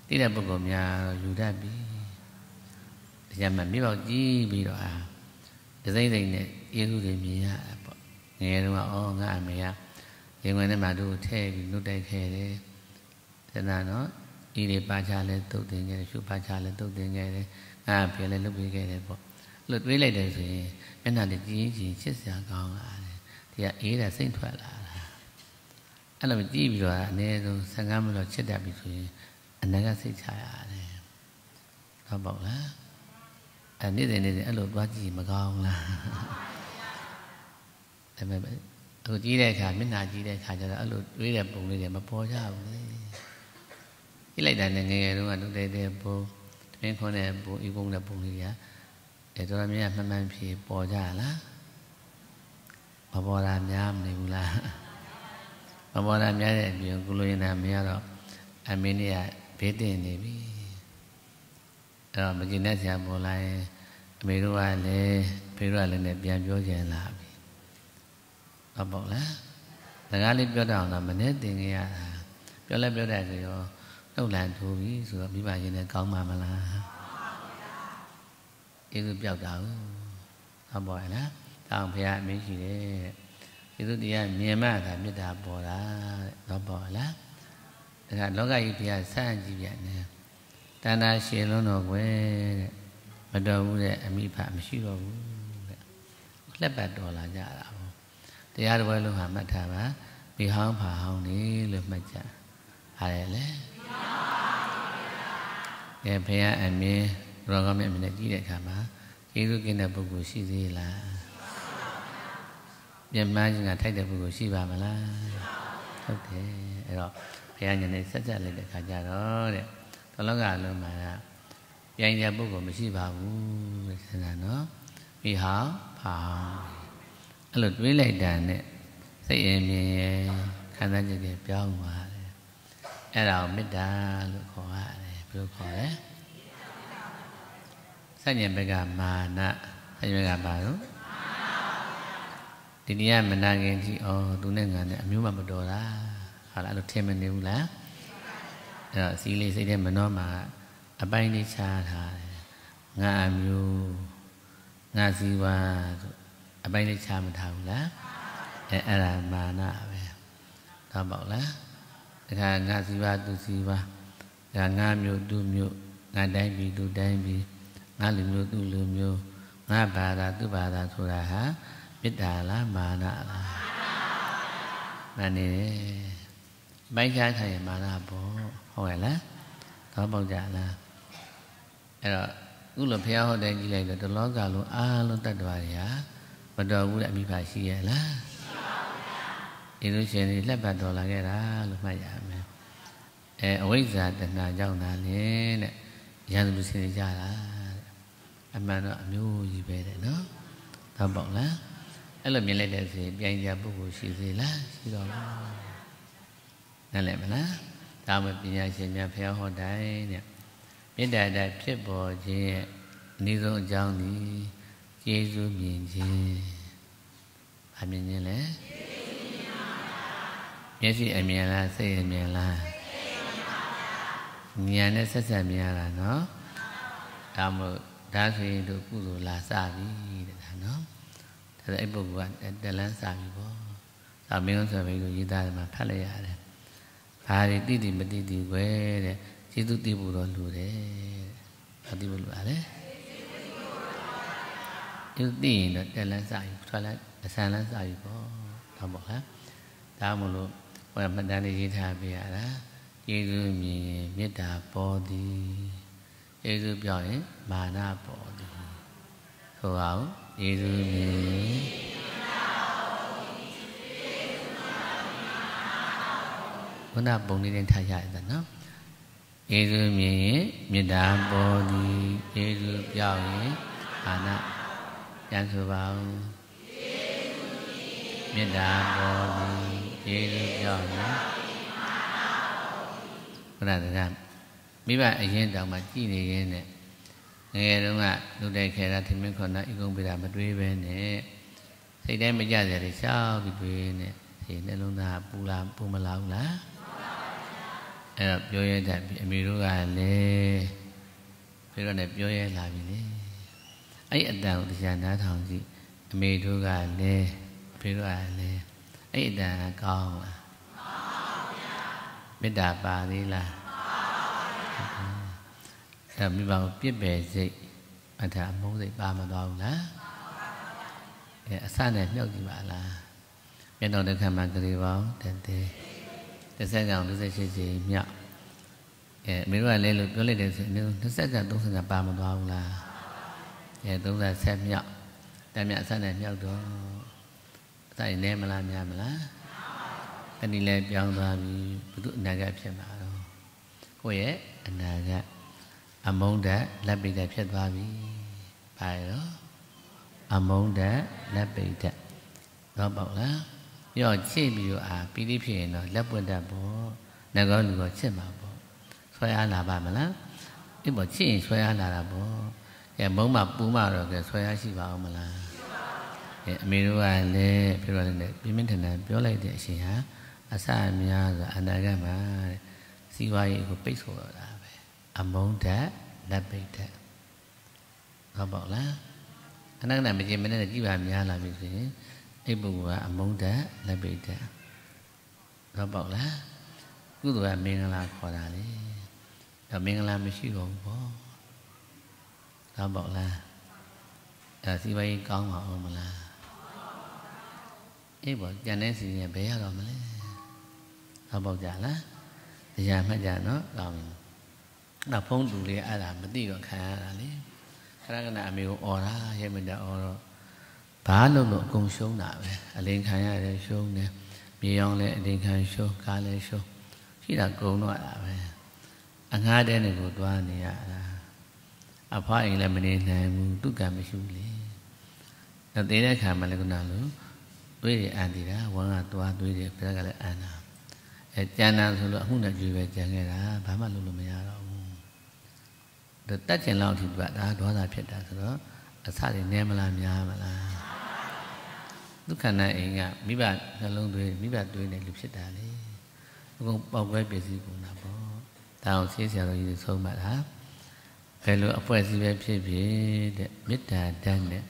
သိတဲ့ပုဂ္ဂိုလ်များယူတတ်ပြီတတရားမှမြေပေါက်ကြည့်ပြီးတော့အာဒစိမ့်စိမ့်နဲ့ယေရှုတွေမြင်ရတာပေါ့ငယ်တော့အော်ငါအမေကရင်ဝင်ထဲမှာတို့ထဲပြီးနှုတ်တိုက်ခဲ့တယ်တဏနော် ဤတွေပါချလဲတုတ်တင်ခဲ့တယ်ရှုပါချလဲတုတ်တင်ခဲ့တယ်ငါဖေလဲလုပ်ပေးခဲ့တယ်ပေါ့လို့တွေးလိုက်တယ်ဆိုရင်မျက်နှာတွေကြီးကြီးချစ်စရာကောင်းလာတယ်ဒီကအေးတာစိတ်ထွက်လာတာအဲ့လိုကြည့်ပြီးတော့အနည်းဆုံး15မိနစ်ချစ်တတ်ပြီဆိုရင်အနက်ကစိတ်ချရတယ်ဟုတ်ပေါ့လားအဲနေ့စဉ်နေ့စဉ်အဲ့လိုသွားကြည့်မကောင်းလားဒါပေမဲ့အခုကြည့်တဲ့အခါမျက်နှာကြည့်တဲ့အခါကျတော့အဲ့လိုတွေးတဲ့ပုံလေးတွေမပေါ်ကြဘူးလေ ကြည့်လိုက်တာနဲ့ငယ်ငယ်တုန်းကတူတဲ့တဲ့ပုံတွင်ခွန်းတဲ့ပုံဤပုံတဲ့ပုံလေးတွေကအဲတော်တော်များများမှန်မှန်ဖြေပေါ်ကြလားမပေါ်တာများမနေဘူးလားမပေါ်တာများတဲ့အပြင်ကုလိုရင်နာမရတော့အမင်းကြီးကဘေးတင်နေပြီအဲ့တော့မကျင်တဲ့ဆရာပေါ်လာရင်အမေတို့ကလည်းဖေတို့ကလည်းနဲ့ပြန်ပြောကြလာပြီဟုတ်ပေါ့လားစကားလေးပြောတော့တော့မနဲ့တင်ကြရတာပြောလဲပြောတဲ့ဆိုရော နှုတ်လန်ထိုးပြီဆိုတော့မိဘရင်လည်းကောင်းပါမလားကျေးဇူးပြောက်တာဟုတ်ပေါ့လားတောင်းဖះအမင်းရှိတယ်ကျေးဇူးတရားမြင်မှသာမေတ္တာပေါ်တာဟုတ်ပေါ့လားဒါကလောကကြီးဖះစမ်းကြည့်ပြန်တယ်တဏှာရှင်လုံးတော့ကွယ်တဲ့မတော်ဘူးတဲ့အမိဖမရှိတော့ဘူးတဲ့လက်ပတ်တော်လာကြတာပေါ့တရားတော်လုံးဟာမှတ်ထားပါမိဟောင်းဖာဟောင်းနေလို့မှတ်ကြဟာလေလေ ကဲဘုရားအမင်းရောကောင်းမြတ်မြတ်ကြည့်တဲ့အခါမှာကျေးဇူးကင်းတဲ့ပုဂ္ဂိုလ်ရှိသေးလားပြမခြင်းကထိုက်တဲ့ပုဂ္ဂိုလ်ရှိပါမလားဟုတ်တယ်အဲ့တော့ဘုရားညနေဆက်ဆက်လိုက်တဲ့အခါကျတော့တဲ့ဘလောကလုံးမှာပြိုင်တဲ့ပုဂ္ဂိုလ်မရှိပါဘူးတဲ့ဆန္ဒနော်ပြီးဟောင်းဖာအဲ့လိုတွေးလိုက်တာနဲ့စိတ်အမြင်ရဲ့ခံစားချက်တွေပြောင်းသွားတယ်အဲ့ဒါကိုမေတ္တာလို့ခေါ်ရတယ် ဘယ်လိုခေါ်လဲဆန့်ကျင်ဘက်ကမာနဆန့်ကျင်ဘက်ကဘာလို့ဒီနေ့ကမနာခင်ကြီးဩသူနဲ့ငါနဲ့အမျိုးမှမတော်တာဟာလားအဲ့လိုထင်မနေဘူးလားအဲ့တော့စီလေးစိတ်ထဲမနှောမှာအပိုင်းလေးချားထားတယ်ငါအမျိုးငါစီဝါဆိုအပိုင်းလေးချားမထားဘူးလားအဲအဲ့ဒါမာနပဲတော့ပေါ့လားဒါကငါစီဝါသူစီဝါ ဒါငါမျိုးသူမျိုးငါတိုင်းပြည်သူတိုင်းပြည်ငါလူမျိုးသူလူမျိုးငါဘာသာသူဘာသာဆိုတာဟာမေတ္တာလားမာနလားမာနေတယ်ပိုင်းခြားခိုင်မာနပေါ့ဟုတ်ရဲ့လားတော့ပေါက်ကြလားအဲ့တော့ခုလိုဘုရားဟောတဲ့ကြည့်လိုက်တော့တလောကလုံးအားလုံးတတ်တော်ရာမတော်ဘူးတဲ့အမိဖရှိရဲ့လားရှိပါဘူးဗျာဒီလိုရှင်တွေလက်ပတ်တော်လာခဲ့တာလို့မှတ်ရမယ် အဲအဝိဇ္ဇာတဏှာကြောင့်သာလေတဲ့ရန်သူစင်ကြတာတဲ့အမှန်တော့အမျိုးကြီးပဲတဲ့နော်တော့ပေါ့လားအဲ့လိုမြင်လိုက်တဲ့ဆိုရင်ပြိုင်ကြပုဂ္ဂိုလ်ရှိသေးလားရှိတော့ဘူးနားလည်မလားဒါမှပညာရှင်များဖျားဟောတိုင်းတဲ့မေတ္တာတဖြစ်ပေါ်ခြင်းရဲ့အနည်းဆုံးအကြောင်းဒီကျေးဇူးမြင်ခြင်းအမြင်ခြင်းလဲမျက်စိအမြင်လားစိတ်အမြင်လား ဉာဏ်နဲ့ဆက်ဆက်မြင်ရတာနော်ဒါမို့ဒါဆိုရင်တို့ကုသိုလ်လာစပြီတဲ့ဒါနော်ဒါဆိုအဲ့ပုဂ္ဂိုလ်ကတလန်းစပြီပေါ့သာမင်းဆိုပြီးလို့ရေးသားတယ်မှာဖတ်လိုက်ရတယ်ဘာတွေတိတိမတိတိွယ်တဲ့ကျေးဇူးတည်ဖို့တော့လိုတယ်ဘာတည်ဖို့လိုရလဲကျေးဇူးတည်ရင်တော့တက်လန်းစာယူထွက်လိုက်အဆန်လန်းစာယူပေါ့တော့ပေါ့လားဒါမှမလို့ဟိုမှတ်တမ်းလေးရေးထားပြရတာ ကျေးဇူးမြင်ရင်မေတ္တာပေါ်သည်ကျေးဇူးပြောရင်မာနပေါ်သည်ဆိုအောင်ကျေးဇူးမြင်ခုနပုံလေးနဲ့ထားရတယ်နော်ယေရှုမြင်ရင်မေတ္တာပေါ်သည်ယေရှုပြောင်းရင်အာနပြန်ဆိုပါဦးမေတ္တာပေါ်သည်ယေရှုပြောင်းရင် ခုနကမိဘအရင်တောင်မှကြည်နေရင်းနဲ့ငယ်တုန်းကလူတိုက်ခဲတာထမင်းခွန်တာဤကုံပိတာမတွေးပဲနဲ့စိတ်ထဲမကြစရာတွေရှောက်ပြီးတွေးနေဒီနှလုံးသားပူလာပူမလာဘူးလားအဲ့တော့ပြောရတတ်ပြီအမေတို့ကလည်းပြီးတော့လည်းပြောရလာပြီလေအဲ့အတန်ကိုတရားနားထောင်ကြည့်အမေတို့ကလည်းအဖေတို့ကလည်းအဲ့အတန်ကကောင်းလား မေတ္တာပါသေးလားအဲ့မိဘကိုပြစ်ပယ်စိတ်အထာအမုန်းစိတ်ပါမသွားဘူးလားအဲအစနဲ့မြုပ်ကြည့်ပါလားမျက်တော်တစ်ခါမှကြည်ပေါင်းတည်းတစ်ဆက်ကောင်တစ်ဆက်ရှိစီမြောက်အဲအမေတို့ကလည်းလို့ပြောလိုက်တယ်ဆိုရင်20က30ကပါမသွားဘူးလားအဲ30ဆက်မြောက်တမ်းမြအစနဲ့မြောက်တော့အတိုင်းနဲမလားများမလား တနည်းလဲပြောင်းသွားပြီဘု து အနာဂတ်ဖြစ်မှာတော့ကိုယ့်ရဲ့အနာဂတ်အမုန်းဓာတ်လက်ပိတ်ဓာတ်ဖြစ်သွားပြီပါရောအမုန်းဓာတ်လက်ပိတ်ဓာတ်တော့ပေါ့လားရောချစ်ပြီးတော့အာပီတိဖြစ်ရင်တော့လက်ပွင့်တတ်ပေါ့ငကောလူကချစ်မှာပေါ့ဆွဲအားလာပါမလားဒီပေါ့ချစ်ရင်ဆွဲအားလာတာပေါ့အဲမုံမပူးမတော့ကဆွဲအားရှိပါအောင်မလားအဲအမေတို့ကလည်းပြောရတဲ့ပြင်းပြင်းထန်ထန်ပြောလိုက်တဲ့အရှင်ဟာ အစအများဆိုအနာဂတ်မှာစီဝါရေးကိုပိတ်ဆို့တော့တာပဲအမုန်းဓာတ်လက်ပိတ်ဓာတ်ဟုတ်ပါလားအနာဂတ်မကြင်မနဲ့ကြည်ပါများလာပြီဆိုရင်အဲ့ပုဂ္ဂိုလ်ကအမုန်းဓာတ်လက်ပိတ်ဓာတ်ဟုတ်ပါလားကုသိုလ်ကမင်္ဂလာခေါ်တာလေတော့မင်္ဂလာမရှိတော့ဘူးပေါ့ဟုတ်ပါလားအဲစီပါရေးကောင်းပါအောင်မလားအေးပေါ့ကြံတဲ့စီရင်ဘယ်ရတော့မလဲ ဟုတ်ပါကြလားတရားမှတ်ကြနော်ကောင်းပြီနောက်ဖုံးတူလေးအဲ့ဒါမသိတော့ခံရတာလေခရကနာအမေကိုអော်တာရဲမတអော်တော့ဘာလို့လို့အကုန်ရှုံးတာပဲအလင်းခံရတယ်ရှုံးတယ်မြေရောင်လည်းအလင်းခံရှုံးကားလည်းရှုံးရှိတာကုန်တော့တာပဲအငှားတဲ့နေကိုသွားနေရတာအဖွားအိမ်လည်းမနေနိုင်ဘူးသူကံမရှိဘူးလေတော့သေးတဲ့ခါမှလည်းခုနလိုသွေးတွေအန်တည်တာဝမ်းကသွားသွေးတွေဘယ်ကလည်းအန်တာ အဲကြံတာဆိုလို့အမှုနဲ့ကြွေပဲကြံခဲ့တာဘာမှလုပ်လို့မရတော့ဘူးဒါတက်ကျင်လောက်ထိကဒါဒေါသဖြစ်တာဆိုတော့အစတွေနည်းမလားများမလားဒုက္ခနဲ့အိမ်ကမိဘနှလုံးသွေးမိဘသွေးနဲ့လူဖြစ်တာလေအကုန်ပေါက်ကွဲပစ္စည်းကုန်တာပေါ့ဒါအောင်ဆေးဆရာတော်ကြီးတွေဆုံးမှတ်တာဘယ်လိုအဖွဲ့အစည်းပဲဖြစ်ဖြစ်တဲ့မေတ္တာတန်းနဲ့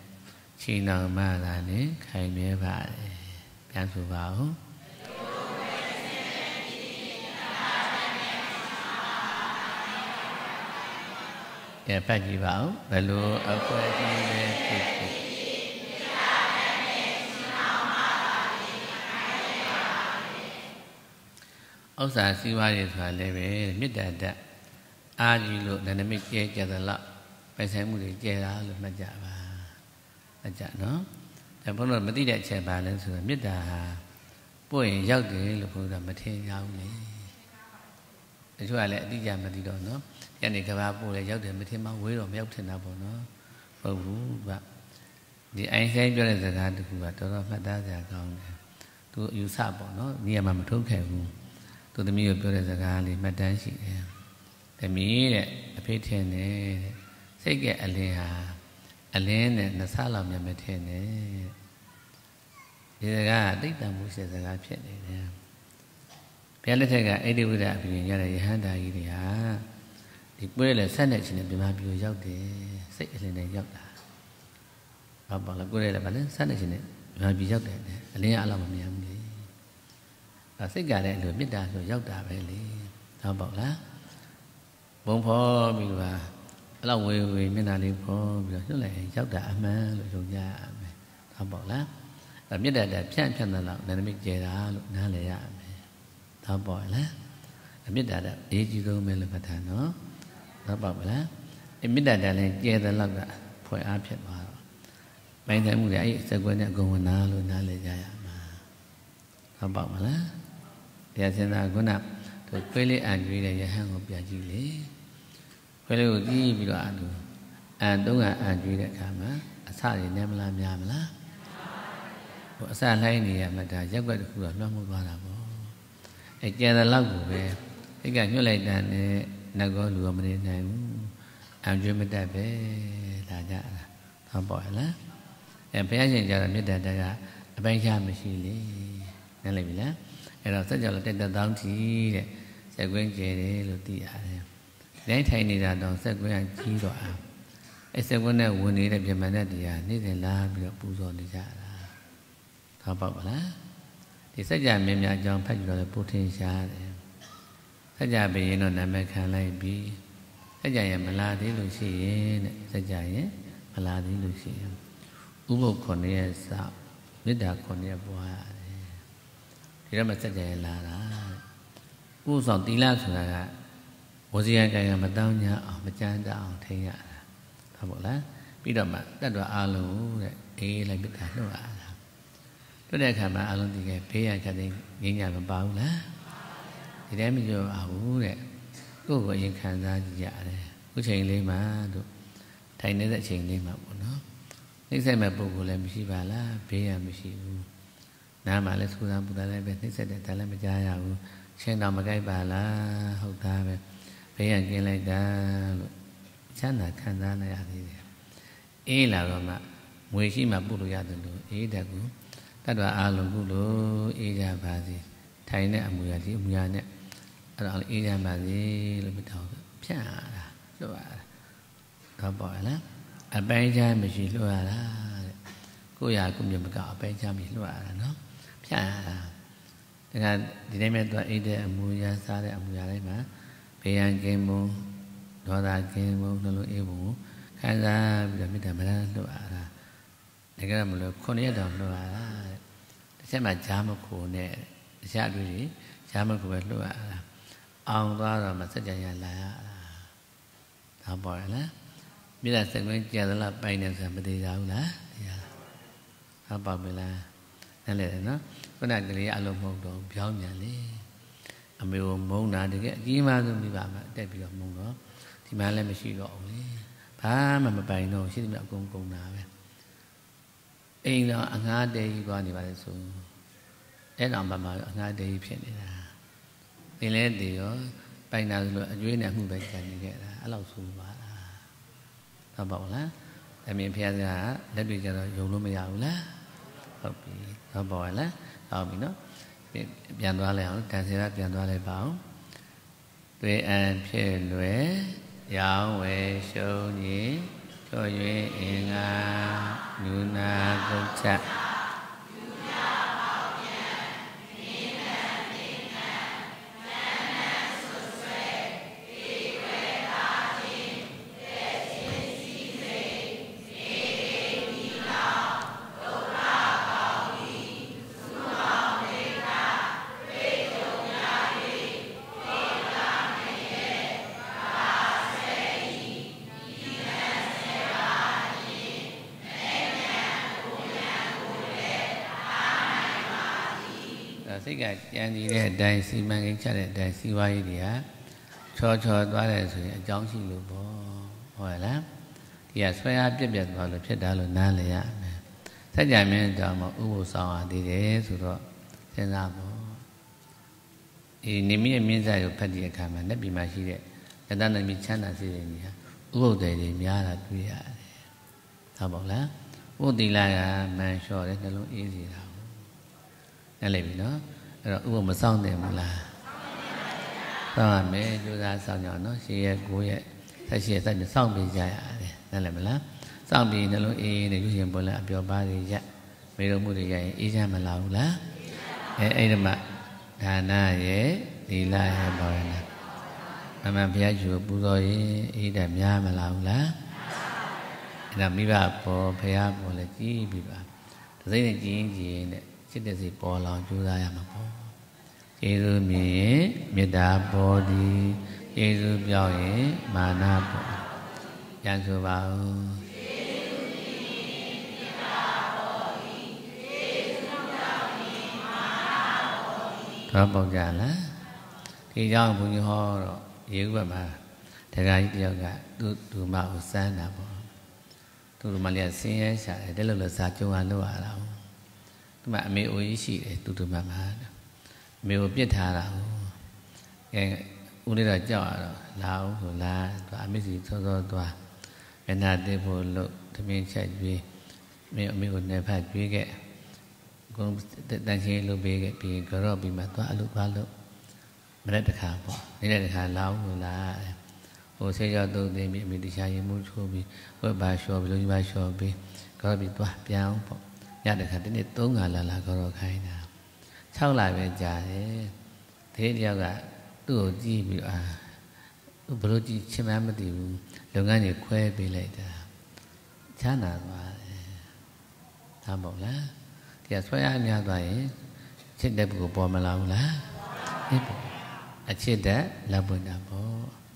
ချိန်တော်မှသာနဲ့ခိုင်မြဲပါတယ်ပြန်ဆိုပါဦး ကဲဖတ်ကြည့်ပါဦးဘယ်လိုအဖွဲ့အစည်းပဲဖြစ်ဖြစ်ဥစ္စာစည်းဝါးတွေဆိုတာလည်းပဲမေတ္တာတတ်အာကြီးလို့နာမည်ကျဲကြသလောက်ပိုင်ဆိုင်မှုတွေကျဲတာလို့မှတ်ကြပါမှတ်ကြနော်ဒါဘုန်းတော်မသိတဲ့အချက်ပါလဲဆိုတော့မေတ္တာဟာပို့ရင်ရောက်တယ်လို့ဘုရားမထင်ကြဘူးလေတ ချို့ကလည်းအတိအကျမသိတော့နော်ညနေကဘာပို့လဲရောက်တယ်မထင်မှဝေးတော့မရောက်ထင်တာပေါ့နော်ဟုတ်ဘူးဗျဒီအိုင်းဆိုင်ပြောတဲ့စကားတခုကတော်တော်မှတ်သားစရာကောင်းတယ်သူအယူဆပေါ့နော်နေရာမှာမထုတ်ခဲ့ဘူးသူသမီးကိုပြောတဲ့စကားလေးမှတ်တမ်းရှိတယ်သမီးတဲ့အဖေထင်တယ်စိတ်ကအလင်းဟာအလင်းနဲ့နှစ်ဆလောက်မြတ်မထင်တယ်ဒီစကားတိတ်တံမှုရှိစကားဖြစ်နေတယ် ဘုရားလက်ထက်ကအိဋ္ဌိဝိဒအပြင်ရတဲ့ယဟန္တာကြီးတွေဟာဒီပွဲလေဆက်နေချင်းပြမပြူရောက်တယ်စိတ်အလင်းနဲ့ရောက်တာဘာပါလဲကိုယ်လည်းဗာလဲဆက်နေချင်းနဲ့ပြမပြူရောက်တယ်အလင်းအလောက်မမြင်ဘူးလေအဲစိတ်ကလည်းအဲ့လိုမေတ္တာဆိုရောက်တာပဲလေဟုတ်ပါလားဘုံဖော်ပြီးတော့အဲ့လောက်ဝေဝေမျက်နှာလေးဖော်ပြီးတော့ညှို့လိုက်ရောက်တာအမှန်လို့ယုံကြရမယ်ဟုတ်ပါလားအဲ့မေတ္တာတက်ဖြန့်ဖြန့်တဲ့လောက်နာမည်ကျဲတာလို့နားလည်ရမယ် ဟုတ်ပါလားမေတ္တာတက်အေးကြီးဆုံးပဲလို့မှတ်ထားနော်ဟုတ်ပါမလားအမေတ္တာတက်လည်းကျဲတဲ့လောက်ကဖွဲ့အားဖြစ်သွားတော့ပိုင်ဆိုင်မှုတွေအဲ့စကွဲနဲ့အကုန်ဝင်နာလို့နားလည်ကြရမှာဟုတ်ပါမလားတရားစင်သာခုနသူခွေးလေးအန်ကျွေးတဲ့ယဟန်ကိုပြကြည့်လေခွေးလေးကိုကြည့်ပြီးတော့အန်သူအန်သုံးကအန်ကျွေးတဲ့အခါမှာအစတွေနဲ့မလားများမလားဟိုအစလှိုင်းနေရမှဒါရက်ွက်တစ်ခုတော့လွှမ်းမိုးသွားတာပေါ့ အဲကျန်တဲ့လောက်ကိုပဲအိတ်ကညှွတ်လိုက်တဲ့နဲ့ငကောလူကမနေနိုင်ဘူးအန်ကျွေးမတတ်ပဲဒါကြတာဟုတ်ပါလားအဲဘုရားရှင်ကြတော့မေတ္တာတကအပိုင်းခြားမရှိလေနားလည်ပြီလားအဲ့တော့စัจ java တက်တက်တောင်းချီတဲ့စက်ကွင်းကျဲတယ်လို့သိရတယ်။တိုင်းထိုင်နေတာတော့စက်ကွင်းကကြီးတော့အောင်အဲ့စက်ကွန်းနဲ့ဝင်နေတဲ့ပြမနဲ့တရားနေ့စဉ်လာပြီးတော့ပူဇော်နေကြတာသောပေါက်ပါလား ဒီစัจ जा မြင်များအကြောင်းဖတ်ကြည့်တော့ပိုထင်ရှားတယ်စัจ जा ဘယင်းတော့နာမည်ခံလိုက်ပြီးစัจ जा ရဲ့မလာသေးလို့ရှိရင်တဲ့စัจ जा ရဲ့မလာသေးလို့ရှိရင်ဥပုပ်ခွန်ရဲ့စမေတ္တာခွန်ရဲ့ပွားရတယ်ဒီတော့မှစัจ जा ရဲ့လာတာဥပုပ်ဆောင်တီလာဆိုတာကဝစီယကံကမတောင်းကြအောင်မကြမ်းတအောင်ထိန်းရတာဟုတ်ပါလားပြီးတော့မှတတ်တော်အားလုံးတဲ့အေးလိုက်ပြတာနှုတ်ရ တာတွတဲ့အခါမှာအလုံးဒီကဘေးရခတ်တဲ့ငင်းကြမပါဘူးလားဒီတိုင်းမပြောပါဘူးတဲ့ကိုယ့်ကိုယ်ရင်ခံစားကြည့်ရတယ်ခုချိန်လေးမှာတို့ထိုင်နေတဲ့အချိန်လေးမှာပေါ့နော်နှိမ့်ဆက်မဲ့ပုံကိုလည်းမရှိပါလားဘေးရမရှိဘူးနားမှာလည်းစူးစမ်းပူတာလည်းပဲနှိမ့်ဆက်တဲ့ဒါလည်းမကြားရဘူးချင်းတော်မကြိုက်ပါလားဟုတ်သားပဲဘေးရกินလိုက်တာလို့ချမ်းသာခံစားနိုင်ရသေးတယ်အေးလာတော့မှငွေရှိမှပုလို့ရတယ်လို့အေးတဲ့ကူ တတ္တဝအားလုံးကုလို့အေးကြပါစေထိုင်တဲ့အမူအရာဒီအမူအရာနဲ့အဲ့ဒါအေးကြပါစေလို့မတောင်းဖြန့်ရတာလွတ်ရတာတော့ပေါ့လားအပိုင်းခြားမရှိလွတ်ရတာတဲ့ကိုယ့်ရာကိုမြင်မကအပိုင်းခြားမရှိလွတ်ရတာနော်ဖြန့်ရတာဒါကဒီတိုင်းမဲ့သူအေးတဲ့အမူအရာစားတဲ့အမူအရာတိုင်းမှာဘေးရန်ကင်းမှုဒေါသကင်းမှုနှလုံးအေးမှုခံစားပြီးတော့မေတ္တာမရလွတ်ရတာဒါကမလို့ခုနှစ်ရက်တောင်လွတ်ရတာတစ် ချက်မှဂျာမကိုနဲ့တခြားလူတွေဂျာမကိုပဲလွတ်ရတာအောင်သွားတော့မှစัจ jaya လာရတာဒါပေါ်ရလားမြစ်တာစက်ကွင်းကြာသလားပိုင်နေဆိုတာမသေးကြဘူးလားတရားဟာပါမလားနားလည်တယ်နော်ခုနကလေးအလုံးမဟုတ်တော့ပြောင်းပြန်လေအမေကိုမုန်းတာတကယ်အကြီးမားဆုံးမိပါမှာတက်ပြီးတော့မုန်းတော့ဒီမှာလည်းမရှိတော့ဘူးလေဘာမှမပိုင်တော့ရှိသမျှအကုန်ကုန်တာပဲအိမ်တော့အငှားတဲကြီးသွားနေပါလေဆို အဲ့တော့မှမအငှားတဲကြီးဖြစ်နေတာသင်လဲတည်ရောပိုင်တာဆိုလို့အကျွေးနဲ့မှုပဲကြံနေခဲ့တာအဲ့လောက်ဆိုပါလားဟုတ်ပါဘူးလားအမြင်ဖျားစရာလက်တွေကြတော့ယုံလို့မရဘူးလားဟုတ်ပြီဟုတ်ပါလားဟုတ်ပြီနော်ပြန်သွားလိုက်အောင်တန်စီရပြန်သွားလိုက်ပါအောင်တွေ့အံဖြစ်လွယ်ရောင်းဝယ်ရှုံးကြီးတို့၍အင်္ဂါနုနာကုတ်ချစိ ကကြံစီတဲ့အတိုင်းစီမံကိန်းချတဲ့အတိုင်းစီးပွားရေးတွေဟာချောချောသွားတယ်ဆိုရင်အကြောင်းရှိလို့ပေါ့ဟုတ်လားဒီကဆွဲအားပြက်ပြက်သွားလို့ဖြစ်တာလို့နားလည်ရမယ်စัจ जा မင်းတောင်မှဥပုသ်ဆောင်အားသေးတယ်ဆိုတော့စဉ်းစားပေါ့အေးနေမရဲ့မြင့်စားကိုဖတ်ကြည့်အခါမှာလက်ပြီမှာရှိတဲ့ယတနာမီချမ်းသာစေတဲ့ညီဟာဥပုသ်တွေများတာတွေ့ရတယ်ဟုတ်ပါလားဥဒ္ဒီလာကမန်လျှော့တယ်နှလုံးအေးစီတာနားလည်ပြီနော် အဲ့တော့ဥပမစောင့်တယ်မလားစောင့်ရမယ်ကြိုးစားစောင့်ကြအောင်နော်ရှေ့ရက်ကိုရက်ဆက်ရှိရက်ဆက်ပြီးစောင့်ပြီးကြရတယ်နားလည်မလားစောင့်ပြီးနှလုံးအေးနဲ့ရွရှင်ပေါ်လာအပျော်ပါးတွေရက်မေရုံမှုတွေရရင်အေးချမ်းမလာဘူးလားအဲအဲ့ဒီမှာဒါနရဲ့သီလရဲ့ဘာဝနာအမှန်ဘုရားရှင်ပူဇော်ရင်အေးတယ်များမလာဘူးလားအဲ့ဒါမိဘပေါ်ဘုရားပေါ်လည်းကြည်ပြီးပါတစိမ့်နဲ့ကြည်ရင်ကြည်ရင်တဲ့ စိတ်တစိပေါ်လောင်ကြိုးစားရမှာပေါ့ကျေးဇူးမြင်ရင်မေတ္တာပေါ်သည်ကျေးဇူးပြောင်းရင်မာနပေါ်ရန်ဆိုပါဦးတော့ပေါ့ကြလားဒီကြောင့်ဘုန်းကြီးဟောတော့ရေဥပမာတခါကြီးတယောက်ကသူ့သူမကိုစမ်းတာပေါ့သူ့မလေးကဆင်းရဲရှာတယ်တဲ့လို့လို့စာကြုံရလို့ရတာ သူမအမေအိုကြီးရှိတယ်တူတူမမအမေကိုပြစ်ထားတာဟုတ်အဲဦးလေးတော့ကြောက်ရတော့လာအောင်ဆိုလာသူအမေစီစောစောသွားမနာတေဖို့လို့သမင်းချက်ကျွေးမင်းအမေကိုနေဖတ်ကျွေးခဲ့ကုန်းတန်ချင်းလုပ်ပေးခဲ့ပြီးကြော့ပြီးမှသွားအလုပ်သွားလို့မရက်တခါပေါ့နေတဲ့တခါလာအောင်ဆိုလာဟိုိုဆေးကြောသုံးသိပြီးအမိတရားရင်မှုချိုးပြီးဝက်ပါလျှော်ပြီးလုံးကြီးပါလျှော်ပြီးကောပြီးသွားပြန်အောင်ပေါ့ ရတဲ့ခါဒီနေ့၃ခါလာလာကောတော့ခိုင်းတာ6လပဲကြာတယ်ဒီတယောက်ကသူ့ကိုကြည့်ပြီးအာဘလို့ကြည့်ချင်မှမသိဘူးလုပ်ငန်းတွေခွဲပေးလိုက်တာချမ်းသာသွားတယ်ဒါမဟုတ်လားတရားဆွဲရများသွားရင်ချစ်တဲ့ပုဂ္ဂိုလ်ပေါ်မလာဘူးလားအေးပေါ့အချစ်တဲ့လက်ပွင့်တာပေါ့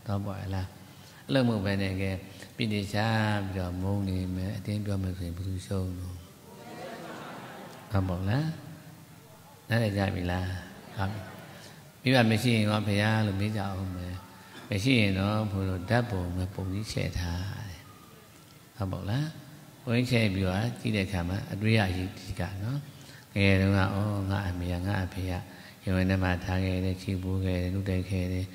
တော့ပေါ့လားအဲ့လိုမဟုတ်ပဲနဲ့ကဲပြည့်နေရှားပြီးတော့မုန်းနေမယ်အတင်းပြောမယ်ဆိုရင်ဘယ်သူရှုံးလို့ ဟုတ်ပေါ့လားနားလည်ကြပြီလားဟုတ်ပြီမိဘမရှိရင်တော့ဘုရားလို့မေးကြအောင်မယ်မရှိရင်တော့ဘုရားဓာတ်ပုံနဲ့ပုံကြီးချက်ထားတယ်ဟုတ်ပေါ့လားဝင်းချက်ပြီးတော့ကြည့်တဲ့အခါမှာအတွေ့အကြုံဒီကနော်ငယ်တုန်းကဩငါအမေငါအဖေကရုံးထဲမှာထားခဲ့တယ်ချီပိုးခဲ့တယ်လူတိုက်ခဲ့တယ်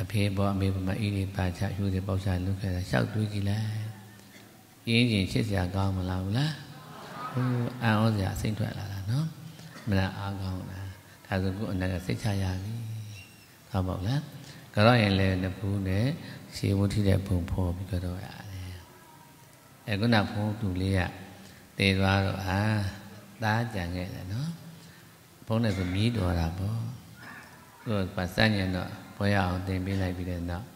အဖေပေါ်အမေပေါ်မှာအေးလေးပါချယူတယ်ပေါက်ချလုခဲ့တာရှောက်တွေးကြည့်လိုက်ရင်းချင်းချစ်စရာကောင်းမလားဘူးလား ဟိုအံ့ဩစရာစိတ်ထွက်လာတာနော်မလားအားကောင်းလားဒါဆိုကိုအနက်ကစိတ်ချရပြီဟုတ်ပါ့လားကြောရင်လည်းတပူးနဲ့ရှေးဝဋ္ထိတဲ့ပုံဖော်ပြီးကြောရတယ်အဲခုနဖုံးသူလေးကတည်သွားတော့ဟာသားကြံခဲ့တယ်နော်ဘုန်းနဲ့ဆိုမြည်တော်တာပေါ့သူကပါစညံတော့ဘွဲရအောင်သင်ပေးလိုက်ပြီးတဲ့နောက်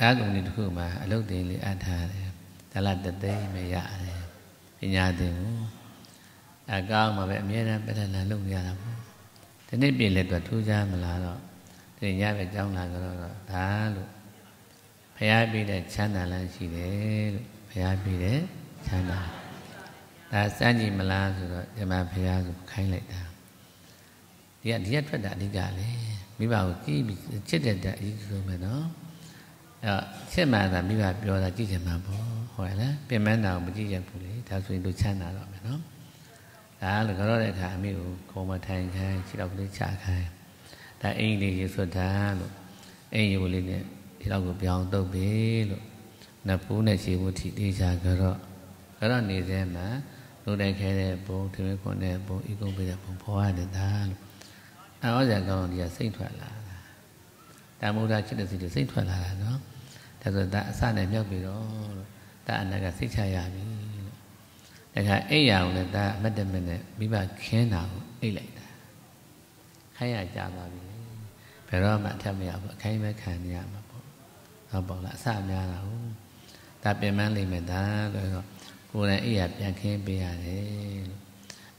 အားကုန်လေးတစ်ခုမှာအလုတ်တင်လေးအပ်ထားတယ်ဒါလတသိမရရတယ် ပညာသင်ကိုအကောင်းမှာပဲအမြဲတမ်းပြဿနာလုပ်ရတာပေါ့ဒီနေ့ပြင်လက်တော့ထူးခြားမလားတော့ဒီညပဲကြောင်းလာကြတော့ဒါလို့ဖရာပြည့်တဲ့ချမ်းသာလန်းရှိတယ်လို့ဖရာပြည့်တဲ့ချမ်းသာဒါစမ်းကြည့်မလားဆိုတော့ဒီမှာဖရာဆိုခိုင်းလိုက်တာဒီကဒီကထွက်တာအဓိကလေမိဘကိုကြည့်ပြီးချစ်တဲ့တဲ့အရေးဆုံးပဲနော်အဲချစ်မှန်တာမိဘပြောတာကြည့်ချင်မှာပေါ့ ဟုတ်ရဲ့လားပြင်မန်းတာကိုမကြည့်ရဘူးလေဒါဆိုရင်တို့ချမ်းသာတော့မယ်နော်ဒါလည်းကြောတဲ့အခါအမေကိုခုံမထိုင်ခိုင်းခြေတော့ကလေးချခိုင်းဒါအိမ်လေးရေဆွတ်တာလို့အိမ်ရိုးလေးနဲ့ဒီတော့ကိုပြောင်းတုပ်ပြီလို့နဖူးနဲ့ခြေဝတ်ထိတေးချကြတော့ကြောနေစဲမှာလူတိုက်ခဲတဲ့ဘုံထမင်းခွန်တဲ့ဘုံဤကုန်းပေးတဲ့ဘုံဖော်ရတယ်ဒါလို့အောဇာကောင်းဒီကစိတ်ထွက်လာတာတမုဒ္ဒချစ်တဲ့စိတ်တွေစိတ်ထွက်လာတာနော်ဒါဆိုဒါအစနဲ့မြောက်ပြီတော့လို့ ဒါအနာကစိတ်ချရပြီလို့ဒါကအိပ်ရအောင်လည်းဒါအမတ်တမနဲ့မိဘခင်းတာကိုအိပ်လိုက်တာခိုင်းရကြသွားပြီဘယ်တော့မှအထက်မရဘူးအခိုင်းပဲခံနေရမှာပေါ့ဟုတ်ပါလားအစများတာဟုတ်ဒါပြင်ပန်းလိမ့်မယ်ဒါလို့တော့ကိုယ်တိုင်အိပ်ရပြန်ခင်းပေးရတယ်လို့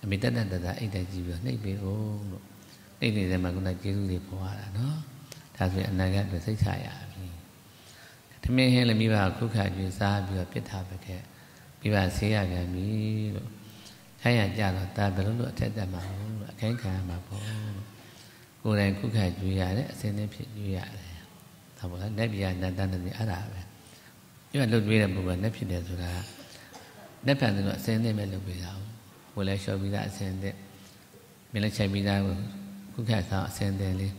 အမိတတတတအိတ်တက်ကြည့်ပြီးနှိပ်ပေးဖို့လို့အိတ်နေတဲ့မှာခုနကျေးဇူးတွေပေါ်လာတာနော်ဒါဆိုရင်အနာဂတ်အတွက်စိတ်ချရပြီ ထမင်းဟင်းလည်းမိဘခုခါကျွေးစားပြီးတော့ပြစ်ထားပဲခဲ့မိဘဆေးရပြန်ပြီလို့ခိုင်းရကြတော့ဒါဘယ်လိုလုပ်အထက်တက်မှာလို့အခိုင်းခံရမှာပေါ့ကိုယ်တိုင်ခုခါကျွေးရတယ်အစင်းနဲ့ဖြစ်ကျွေးရတယ်ဒါပေါ့လားနက်ပြာနတ်တန်းတဲ့အဲ့ဒါပဲဒီမှာလှုပ်ကျွေးတဲ့ပုဂ္ဂိုလ်နက်ဖြစ်တယ်ဆိုတာနက်ဖန်တယ်လို့အစင်းနဲ့ပဲလုပ်ပေးတာကိုယ်လည်းလျှော်ပြီးသားအစင်းနဲ့မင်းလည်းချိန်ပြီးသားကိုခုခက်ဆောင်အစင်းတယ်လေး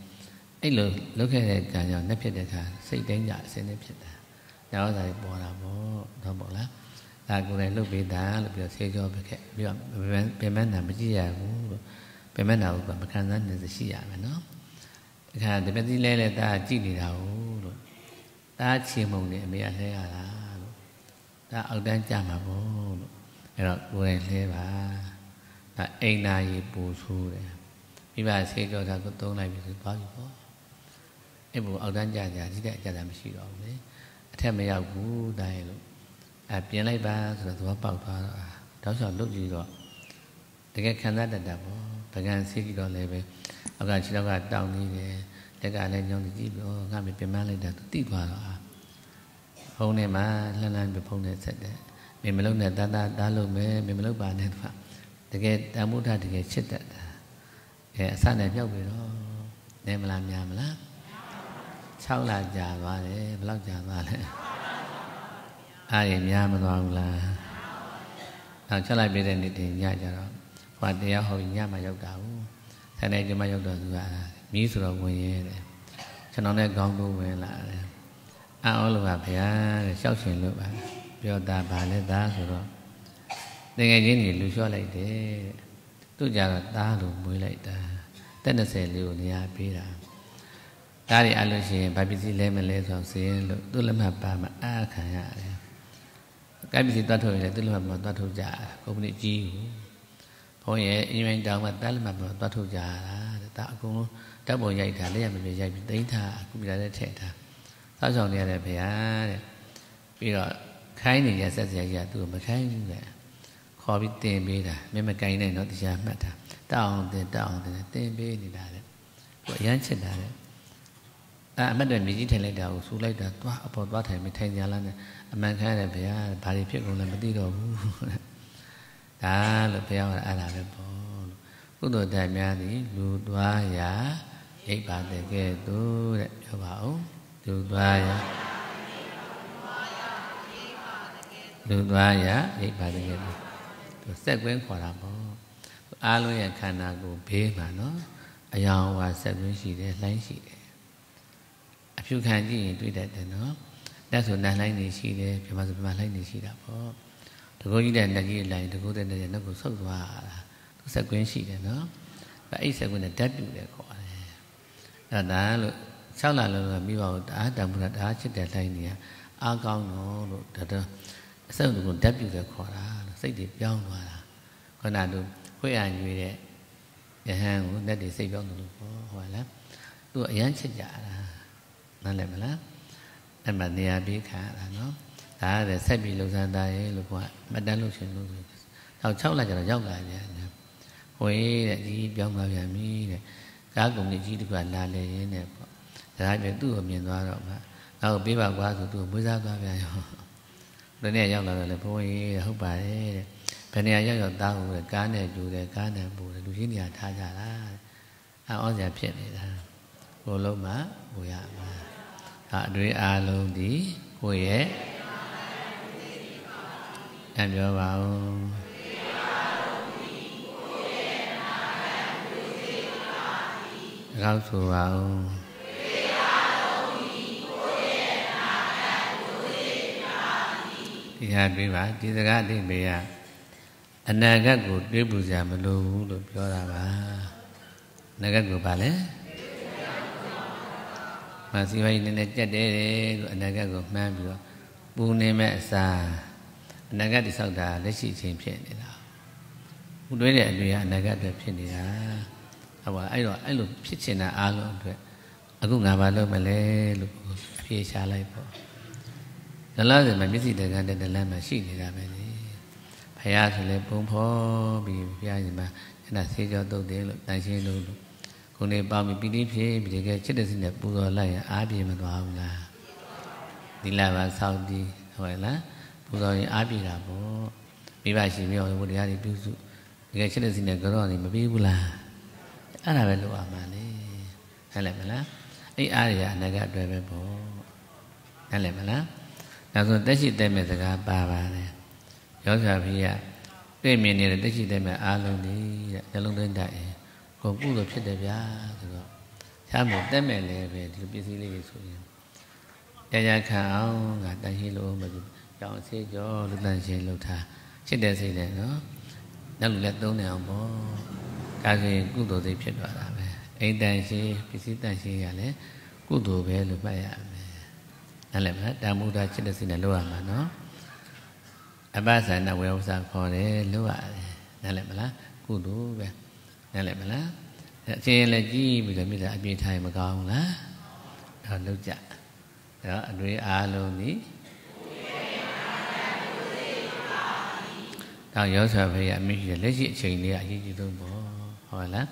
အဲ့လိုလုပ်ခဲ့တဲ့ကံကြောင့်နှက်ဖြစ်တဲ့ခါစိတ်တိုင်းကြအစင်းနဲ့ဖြစ်တာ။ နောက်သာပေါ်တာပေါ့တော့ပေါ့လား။ဒါကိုယ်လည်းလုပ်ပေးတာလို့ပြောဆေးကြောပဲခဲ့ပြီးတော့ပြင်မနာမကြည့်ရဘူးလို့ပြင်မနာဘူးကမခံစားနိုင်စရှိရမယ်နော်။အခါတပည့်ကြီးလဲလဲဒါကြည့်နေတာဟုတ်လို့ဒါချေမုံနေအမေကလဲရတာလို့ဒါအောက်တန်းကြမှာပေါ့လို့အဲ့တော့ကိုယ်လည်းလဲပါဒါအိမ်နာရီပူဆိုးတယ်မိဘဆေးကြောတာကိုသုံးလိုက်ပြီဆိုသွားပြီပေါ့အဲ့ဘူအောက်တန်းကြကြဒီတဲ့အကြတာမရှိတော့ဘူးလေ အထက်မရောက်ဘူးဒါရဲ့လို့အပြင်လိုက်ပါဆိုတော့သွားပေါက်သွားတော့တောက်လျှောက်လုတ်ကြည့်တော့တကယ်ခံစားတတ်တာပေါ့ပကံဆေးကြည့်တော့လည်းပဲအောက်ကခြေတော့ကတောင်းနေတယ်လက်ကလည်းညောင်းကြည့်ပြီးတော့ငါမပြင်မလိုက်တာသူတိသွားတော့ဖုန်းထဲမှာလှမ်းလှမ်းပြီးဖုန်းထဲဆက်တယ်မင်းမလုံးနဲ့တာတာတားလို့မယ်မင်းမလုံးပါနဲ့သူကတကယ်တမှုထတကယ်ချစ်တတ်တာအဲအစနဲ့မြောက်ပြီတော့နေမလားများမလား 6လကြာသွားတယ်ဘယ်လောက်ကြာသွားလဲအားရများမသွားဘူးလားနောက်ချက်လိုက်ပြတဲ့နေ့တင်ညကြတော့ဟောတရားဟောညမှရောက်တာဘူးဆယ်နေကျမှရောက်တော့သူကမြည်ဆိုတော့ဝင်ရဲတယ်ကျွန်တော်နဲ့ခေါင်းတိုးဝင်လာတယ်အံ့ဩလို့ပါဗျာတဲ့ရှောက်ရှင်လို့ပါပြောတာဗာလဲသားဆိုတော့တကယ်ချင်းကြီးလူလျှော့လိုက်တယ်သူကြတော့သားလို့မွေးလိုက်တာတက်20လေးကိုနေရာပေးတာ ဒါတွေအလို့ရှိရင်ဘာပစ္စည်းလဲမလဲဆိုတော့စရင်လို့သူ့လက်မှတ်ပါမှအားခံရတယ်ကဲပစ္စည်းတွတ်ထုတ်ရင်သူ့လက်မှတ်မှာတွတ်ထုတ်ကြကုမ္ပဏီကြီးကိုဘုန်းရဲ့အင်ဂျင်တောင်မှာတက်လက်မှတ်မှာတွတ်ထုတ်ကြတာတဲ့ဒါအကုန်လုံးဓာတ်ပုံရိုက်တာလက်ရမပြရိုက်ပြီးသိမ်းထားကွန်ပျူတာနဲ့ထည့်ထားစောက်ဆောင်နေရတယ်ဗျာတဲ့ပြီးတော့ခိုင်းနေရဆက်စရာကြီးကသူ့ကိုမခိုင်းဘူးတဲ့ခေါ်ပြီးတင်ပေးတာမင်းမကိုင်းနဲ့တော့တရားမှတ်တာတောင်းတင်တောင်းတင်တင်ပေးနေတာတဲ့သူအရန်ချစ်တာတဲ့ အဲအမတ်တွေမြေကြီးထိုင်လိုက်တာကိုဆူလိုက်တာသွားအပေါ်သွားထိုင်မထိုင်ကြလားနဲ့အမှန်ခံရတယ်ဗျာဘာတွေဖြစ်ကုန်လဲမသိတော့ဘူးတဲ့ဒါလို့ဘုရားကအဲ့ဒါပဲပေါ့ကုသိုလ်တန်များသည်လူသွားရာအိပ်ပါတဲ့ကဲ့သို့တဲ့ပြောပါဦးလူသွားရာလူသွားရာအိပ်ပါတဲ့ကဲ့သို့သူစက်ကွင်းခေါ်တာပေါ့အားလုံးရဲ့ခန္ဓာကိုယ်ဘေးမှာနော်အယောင်ဝါစက်ကွင်းရှိတယ်လှိုင်းရှိတယ်အ ဖြူခံကြည့်ရင်တွေ့တတ်တယ်နော်လက်ဆိုနတ်လှိုင်းနေရှိတယ်ပြမဆိုပြမလှိုင်းနေရှိတာပေါ့တကူကြီးတဲ့နတ်ကြီးလှိုင်းတကူတဲ့နတ်ကြီးနှုတ်ကိုဆုပ်သွားတာသူစက်ကွင်းရှိတယ်နော်အဲ့စက်ကွင်းနဲ့ဓာတ်ပြူတယ်ခေါ်တယ်အဲ့ဒါလို့၆လလုံးကမိဘကိုတအားတံမှုတာတအားချစ်တဲ့လှိုင်းနေအားကောင်းတော့လို့ဒါတော့အစက်ကိုဓာတ်ပြူတယ်ခေါ်တာစိတ်တွေပြောင်းသွားတာခဏတို့ခွေးအညွေတဲ့ယဟန်ကိုလက်တွေစိတ်ပြောင်းတယ်လို့ဟောဟောလားသူအရန်ချစ်ကြတာ နားလည်မလားအဲ့မှာနေရာပေးခံရတာနော်ဒါကလည်းဆက်ပြီးလှူဆန်းသားရဲ့လို့ကွာမတန်းလို့ရှင်လို့ဆိုတော့6လကျတော့ရောက်လာကြတယ်ဟိုတဲ့ဒီပြောင်းသွားပြန်ပြီတဲ့ကားကုန်ကြီးတကလာလေရင်းနဲ့ပေါ့ဒါကြသူ့ကိုမြင်သွားတော့မှနောက်ပေးပါကွာဆိုသူ့ကိုမွေးစားသွားပြန်ရောဒီနေ့ရောက်လာတော့လေဘုန်းကြီးဟုတ်ပါတယ်တဲ့ဘယ်နေရာရောက်ရောက်သားဟုတ်တဲ့ကားနဲ့ကြိုးတယ်ကားနဲ့ပူတယ်လူကြီးနေရာထားကြတာအဲဩဇာဖြစ်နေတာဘုလုံးမှာဟိုရမှာ အတွေ့အားလုံးဒီကိုယ့်ရဲ့အပြောပါဦးကောက်ဆိုပါဦးဒီဟာတွေ့ပါဒီစကားအတိမေကအနာဂတ်ကိုတွေးပူကြမလိုဘူးလို့ပြောတာပါအနာဂတ်ကိုပါလဲ မစီဝိုင်းနည်းနည်းကြက်တယ်လို့အနာဂတ်ကိုမှန်းပြီးတော့ပူနေမဲ့အစာအနာဂတ်တိဆောက်တာလက်ရှိချင်းဖြစ်နေတာဘုတွေးတဲ့အတွေ့အနာဂတ်အတွက်ဖြစ်နေတာဟုတ်ပါအဲ့တော့အဲ့လိုဖြစ်ချင်တာအားလုံးအတွက်အခုငါဘာလုပ်မလဲလို့ဖြေရှားလိုက်ပေါ့လလားစင်မှာမျက်စိတကန်းတဲ့တလမ်းမှာရှိနေတာပဲလေဖះဆိုလဲပုံဖော်ပြီးဖះရှင်မှာအဲ့ဒါဆေးကြောတုတ်တယ်လို့တန်ရှင်းလို့ လို့ခုနေပေါင်းပြီးပြီးလေးဖြစ်ပြီးတကယ်ချစ်တဲ့စိနဲ့ပူဇော်လိုက်ရင်အားပြေမသွားဘူးလားဒီလာပါစောင့်ပြီးဟုတ်လားပူဇော်ရင်အားပြေတာပေါ့မိဘရှင်မြောဘုရားတွေပြုစုတကယ်ချစ်တဲ့စိနဲ့ကြောနေမပြေဘူးလားအဲ့ဒါပဲလိုအပ်မှာလေဟုတ်လဲမလားအဲ့အားရအနာဂတ်အတွက်ပဲပေါ့ဟုတ်လဲမလားဒါဆိုတက်ရှိတဲ့မဲ့စကားပါပါတယ်ရောစာဖေးကတွေ့မြင်နေတဲ့တက်ရှိတဲ့မဲ့အားလုံးဒီတဲ့နှလုံးသွင်းတတ်ရင် ကိုကုသိုလ်ဖြစ်တယ်ဗျာဆိုတော့ရှားမို့တက်မဲ့လည်းပဲဒီလိုပစ္စည်းလေးတွေဆိုရင်တရားခံအောင်ကတန်ရှိလို့မကြည့်ကြောင်ဆေးကြောလူတန်ရှင်းလှုပ်ထားချစ်တဲ့စိတ်နဲ့နော်နောက်လူလည်းသုံးနေအောင်ပေါ့ဒါဆိုရင်ကုသိုလ်စိတ်ဖြစ်သွားတာပဲအိမ်တန်ရှိပစ္စည်းတန်ရှိရလဲကုသိုလ်ပဲလို့မှတ်ရမယ်နားလည်မလားတာမုဒ္ဒจิตစိတ်နဲ့လုပ်ရမှာနော်အပ္ပဇာနဝေဥစ္စာခေါ်တယ်လုပ်ရတယ်နားလည်မလားကုသိုလ်ပဲ နားလည်မလားအချင်းလည်းကြည့်ပြီးတော့မိသားအပြည့်ထိုင်မကောင်းလားတော့လုပ်ကြအဲ့တော့အတွေ့အားလုံးဒီတော့ရောဆွာဖေးအမိရှိလက်ရှိအချိန်လေးကအရေးကြီးဆုံးပေါ့ဟုတ်လား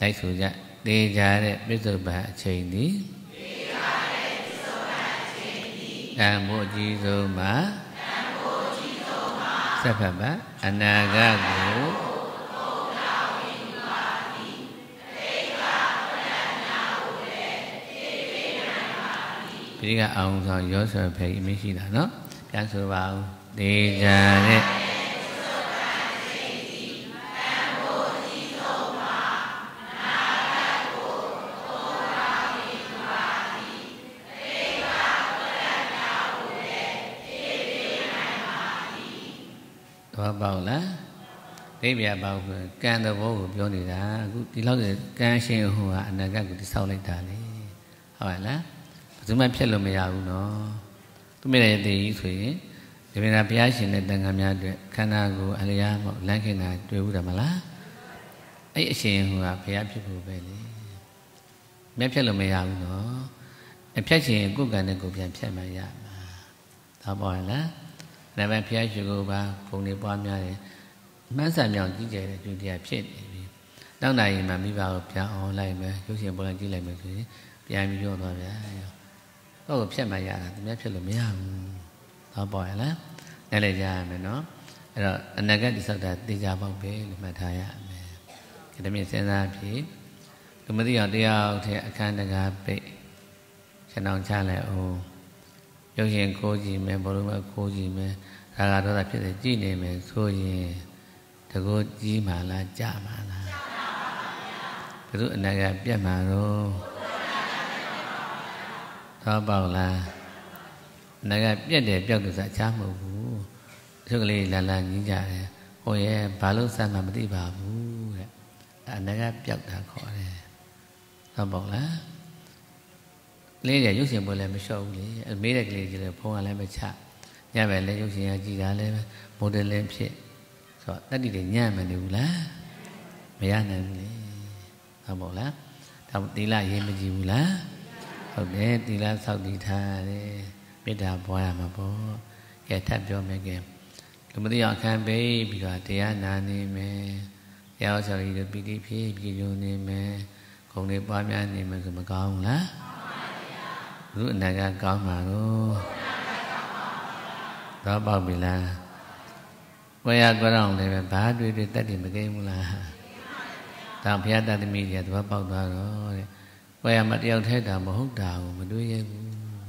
လိုက်ဆိုကြတေကြတဲ့ပြစ္ဆုတ်ပံအချိန်ဒီတေကြတဲ့ပြစ္ဆုတ်ပံအချိန်ဒီတန်ဖို့အကြီးဆုံးမှာတန်ဖို့အကြီးဆုံးမှာဆက်ဖတ်ပါအနာဂတ်ကို ဒီကအောင်ဆောင်ရောဆွဲဖယ်ကြီးမရှိတာနော်ပြန်ဆိုပါဦးဒေဇာနဲ့သွားပေါက်လားဒိဗ္ဗာပေါက်ဆိုကံသဘောကိုပြောနေတာအခုဒီလောက်ဆိုကံရှင်ဟိုကအနာဂတ်ကိုတိဆောက်လိုက်တာလေဟုတ်ပါလား ဘယ်သူမှဖြစ်လို့မရဘူးနော်သူမိတဲ့တည်ကြီးဆိုရင်ဒီပင်သာဘုရားရှင်တဲ့တန်ခါများအတွက်ခန္ဓာကိုယ်အလျားမဟုတ်လမ်းခင်တာတွေ့ဘူးတယ်မလားအဲ့အရှင်ဟိုကဘုရားဖြစ်ဖို့ပဲလေမြတ်ဖြစ်လို့မရဘူးနော်အဖြတ်ရှင်ကိုယ်ကံနဲ့ကိုယ်ပြန်ဖြတ်မှရမှာဒါပေါ်လားဒါပဲဘုရားရှိခိုးပါဘုံတွေပွားများတယ်မှန်းဆန်မြောင်ကြီးကျယ်တဲ့ကျူတရားဖြစ်နေပြီနောက်နိုင်ရင်မှမိဘကိုပြန်အောင်လိုက်မယ်ရုပ်ရှင်ပေါ်လိုက်ကြည့်လိုက်မယ်ဆိုရင်ပြန်ပြီးပြောသွားဗျာ တော့ကိုဖြတ်မှရတာသူများဖြစ်လို့မရဘူးဟောပေါ်ရလားနားလည်ကြရမယ်နော်အဲ့တော့အနာဂတ်တိဆောက်တာသိကြပေါ့ပဲလို့မှတ်ထားရမယ်ဒီလိုမျိုးစဉ်းစားဖြစ်လူမသိအောင်တရားထဲအခန်းတကားပိတ်ခြံအောင်ချလိုက်အောင်ရုပ်ရှင်ကိုကြည့်မယ်ဘလို့ပဲကိုကြည့်မယ်ရာဂဒေါသဖြစ်တဲ့ကြည့်နေမယ်ဆိုရင်တကောကြီးမှလားကြမှလားဘယ်သူအနာဂတ်ပြတ်မှာတော့ သောပေါက်လားအနာဂတ်ပြတ်တယ်ပြောက်တယ်ဆိုအခြားမဟုတ်ဘူးသူကလေးလာလာညီးကြတယ်ဟိုရဲ့ဘာလို့စမ်းမှမသိပါဘူးတဲ့အနာဂတ်ပြောက်တာခေါ်တယ်သောပေါက်လားလေးရရုပ်ရှင်ပွဲလည်းမလျှော့ဘူးလေမေးတဲ့ကလေးကြီးလည်းဖုန်းကလည်းမချညပဲလည်းရုပ်ရှင်ကကြည်တာလည်းမိုဒယ်လင်းဖြစ်ဆိုတော့တတိတွေညံ့မနေဘူးလားမရနိုင်ဘူးလေဟုတ်မို့လားဒါသီလရေးမကြည့်ဘူးလား ဟုတ်တယ်သီလဆောက်တည်ထားတယ်မေတ္တာပွားရမှာပေါ့ကဲထပ်ပြောမယ်ကဲလူမသိအောင်ခံပေးပြီးတော့တရားနာနေမယ်တရားဆောက်ရည်ပီတိဖြစ်ပြည်ုံနေမယ်ခုံတွေပွားများနေမယ်ဆိုမကောင်းဘူးလားဘုအနာကကောင်းမှာကိုတော့ပေါက်ပြီလားဝေယကွရောင်လည်းပဲဘာတွေ့တွေ့တက်တယ်မကိန်းဘူးလားဒါဘုရားတသမီးကြီးကသဘောပေါက်သွားတော့တဲ့ ဝေယမတယောက်ထဲတာမဟုတ်တာကိုမတွေ့ရဘူး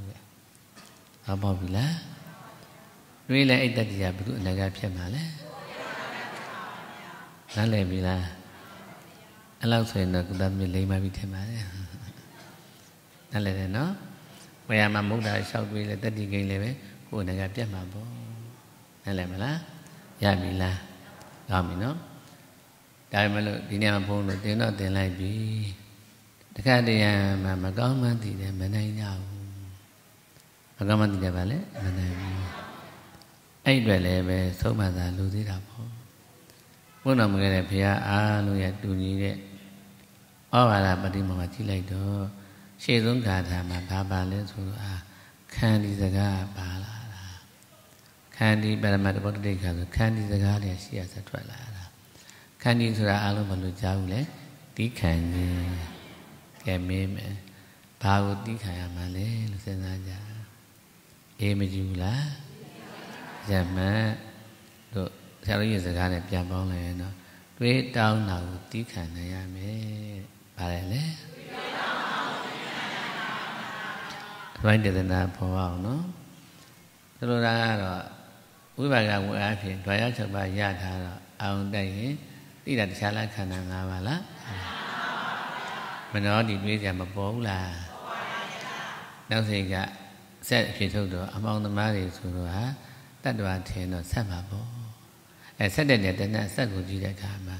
တဲ့ဟောပေါက်ပြီလားတွေးလဲအိတ်တက်တရားဘုသူအနာကဖြစ်မှာလဲနားလည်ပြီလားအဲ့လောက်ဆိုရင်တော့ကုသမီးလိမ့်ပါပြီထင်ပါတယ်နားလည်တယ်နော်ဝေယမမုဒ္ဒလျှောက်တွေးလဲတတိကိန်းလည်းပဲကိုယ်နဲ့ကပြတ်မှာပေါ့နားလည်မလားရပြီလားကောင်းပြီနော်ဒါပေမဲ့လို့ဒီနေ့မှာဘုန်းလို့တင်တော့တင်လိုက်ပြီ တခါတည်းရမှာမကောင်းမှန်းသိတယ်မနိုင်ကြဘူးမကောင်းမှန်းသိတယ်ဗာလဲမနိုင်ဘူးအဲ့အတွက်လည်းပဲသုံးမှသာလူသေးတာပေါ့ဘုန်းတော်မခဲ့တဲ့ဘုရားအားလုံးရဲ့တူညီတဲ့ဩဘာဒပฏิမောကကြည့်လိုက်တော့ရှေ့ဆုံးဂါထာမှာဘာပါလဲဆိုတော့အာခန္ဒီစကားပါလာတာခန္ဒီပရမတ္တဗုဒ္ဓတိခါဆိုခန္ဒီစကားလည်းရှိရစထွက်လာတာခန္ဒီဆိုတာအလုံးမလို့ကြားဘူးလေတိခန္ဒီ ကဲမင်းမယ်ဘာကိုတိခံရမှာလဲလို့စဉ်းစားကြအေးမကြည့်ဘူးလားဇမန်တို့ဆရာတို့ရဲ့စကားနဲ့ပြန်ပေါင်းလိုက်ရင်တော့တွေးတောင်းတာကိုတိခံနိုင်ရမယ်ဗါလဲလေသမိုင်းတေသနာပေါ်အောင်နော်ဆိုလိုတာကတော့ဝိပါကဝအားဖြင့်ဓာရ6ပါးရထားတော့အောင်တိုက်ရင်တိတာတခြားလားခန္ဓာ၅ပါးလား မနောဒီတွေးကြမပေါ်ဘူးလားနောက်စိတ်ကဆက်အဖြစ်ထုတ်တော့အမောင်သမားတွေဆိုတော့ဟာတတ္တဝါထင်တော့ဆက်မှာပေါ့အဲဆက်တဲ့တဲ့တဏှဆက်ကိုကြည့်တဲ့အခါမှာ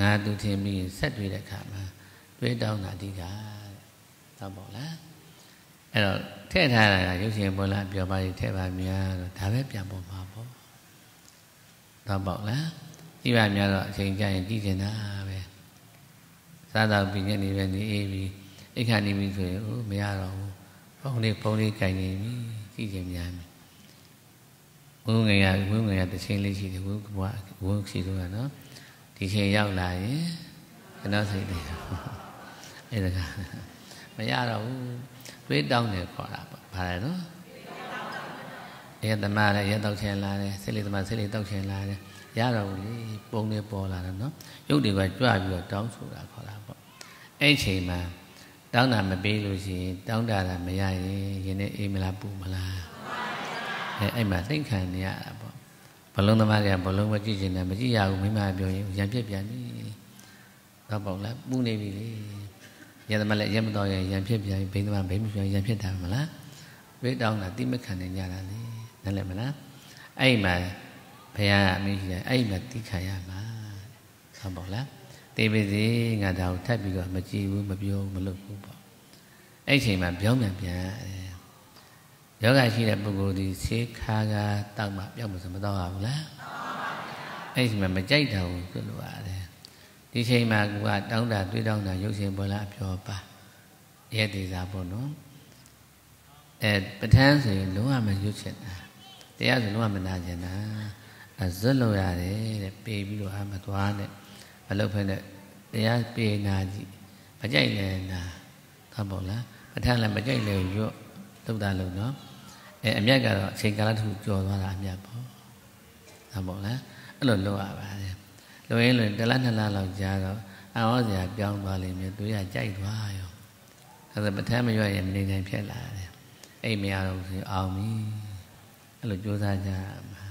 ငါသူထင်ပြီးဆက်တွေ့တဲ့အခါမှာတွေးတောင်းတာအဓိကတော့ပေါ့လားအဲ့တော့ထည့်ထားတာကရုပ်ရှင်ပေါ်လာပြောပါလိထည့်ပါများတော့ဒါပဲပြန်ပေါ်မှာပေါ့တော့ပေါ့လားကြည့်ပါများတော့အချိန်ကြာရင်ကြည့်နေတာပဲ စားတော့ပြီးညနေပဲနေအေးပြီးအိတ်ခါနေပြီဆိုရင်ဟိုမရတော့ဘူးဖုန်းလေးဖုန်းလေးကြိုင်နေပြီကြည့်ချင်များပြီဝုန်းငယ်ရဝုန်းငယ်ရတစ်ချိန်လေးရှိတယ်ဝုန်းဘွားဝုန်းရှိတော့နော်ဒီချိန်ရောက်လာရင်ကျွန်တော်စိတ်တွေအဲ့ဒါကမရတော့ဘူးတွေးတောင်းတယ်ခေါ်တာပေါ့ဘာလဲနော်ရတမလည်းရတောက်ချင်လာတယ်စိတ်လေးတမစိတ်လေးတောက်ချင်လာတယ်ရတော့ဘူးလေပုံတွေပေါ်လာတယ်နော်ရုပ်တွေကကြွပြီးတော့တောင်းဆိုတာခေါ်တာပေါ့ အဲ့ချိန်မှာတောင်းတာမပေးလို့ရှိရင်တောင်းတာတာမရရင်ယင်းနဲ့အေးမလားပူမလားအဲအဲ့မှာသိခံနေရတာပေါ့ဘလုံးသမားတွေကဘလုံးမကြည့်ချင်တယ်မကြည့်ရဘူးမိမပြောရင်ရံပြက်ပြန်ပြီတော့ပေါ့လားပူနေပြီလေရသမလည်းရမတော်ရင်ရံဖြစ်ပြန်ဘိန်းသမဘိန်းမပြန်ရံဖြစ်တာမလားဝိတောင်းတာတိမခံနေကြတာလေနားလည်မလားအဲ့မှာဘုရားအမိရှိတယ်အဲ့မှာတိခံရမှာဟုတ်ပါလား တေပါစေငါဒါကိုထပ်ပြီးတော့မကြည့်ဘူးမပြောမလုပ်ဘူးပေါ့အဲ့ချိန်မှာပြောင်းပြန်ပြန်ယောဂရှိတဲ့ပုဂ္ဂိုလ်ဒီဆေးခါကတောက်မှပြောင်းမစမတော့ဘူးလားအဲ့ချိန်မှာမကြိုက်တာဘူးဆိုလိုရတယ်ဒီချိန်မှာကတောင်းတာတွေးတောင်းတာရုပ်ရှင်ပေါ်လာအပြောပါရဲ့ဒေသာပေါ့နော်အဲပဋ္ဌာန်းဆိုရင်လုံးဝမရွတ်ချင်တာတရားဆိုလုံးဝမနာချင်တာအဲဇွတ်လို့ရတယ်တဲ့ပေးပြီးတော့အမသွားနဲ့ မလုပ်ဖက်နဲ့တရားပေးနာကြည့်မကြိုက်လဲနာဟုတ်ပေါ့လားပဋ္ဌာန်းလည်းမကြိုက်လဲရွတ်သုတ်တာလို့နော်အဲအမြတ်ကတော့အချိန်ကာလတစ်ခုကြော်သွားတာအမြတ်ပေါ့ဟုတ်ပေါ့လားအဲ့လိုလုပ်ရပါတယ်လုပ်ရင်လို့တလားနှစ်လားလောက်ကြာတော့အဟောစရာပြောင်းသွားလိမ့်မယ်သူရကြိုက်သွားရောအဲဒါပဋ္ဌာန်းမရွတ်ရင်မနေနိုင်ဖြစ်လာတယ်အိတ်မရတော့ဘူးအောင်ပြီအဲ့လိုကြိုးစားကြမှာ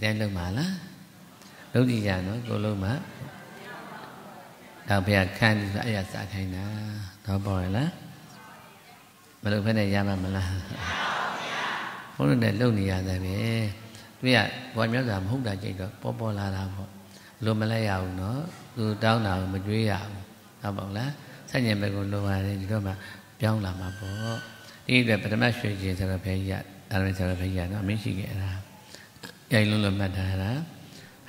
တဲ့လုံးပါလား လုံးကြည့်ကြနော်ကိုလုံးမှာတော့ဘုရားခန်းပြီးအဲ့ရစားခိုင်းတာတော့ပေါ်ရလားမလုပ်ဖက်နဲ့ရမှာမလားဘုန်းတော်နဲ့လုံနေရတယ်ပဲသူကဘွားမြတ်စွာမဟုတ်တာကြိတ်တော့ပေါ်ပေါ်လာတာပေါ့လိုမလဲရဘူးနော်သူတောင်းတာကိုမကြွေးရဘူးဟုတ်ပါလားဆက်ညင်ဘက်ကိုလိုပါတယ်ဒီတော့မှပြောင်းလာမှာပေါ့ဒီအတွက်ပထမရွှေကြီးဆိုတော့ဘယ်ကြီးအာရမဆိုတော့ဘယ်ကြီးနော်အမင်းရှိခဲ့တာရိုင်လုံးလုံးမှတ်ထားတာ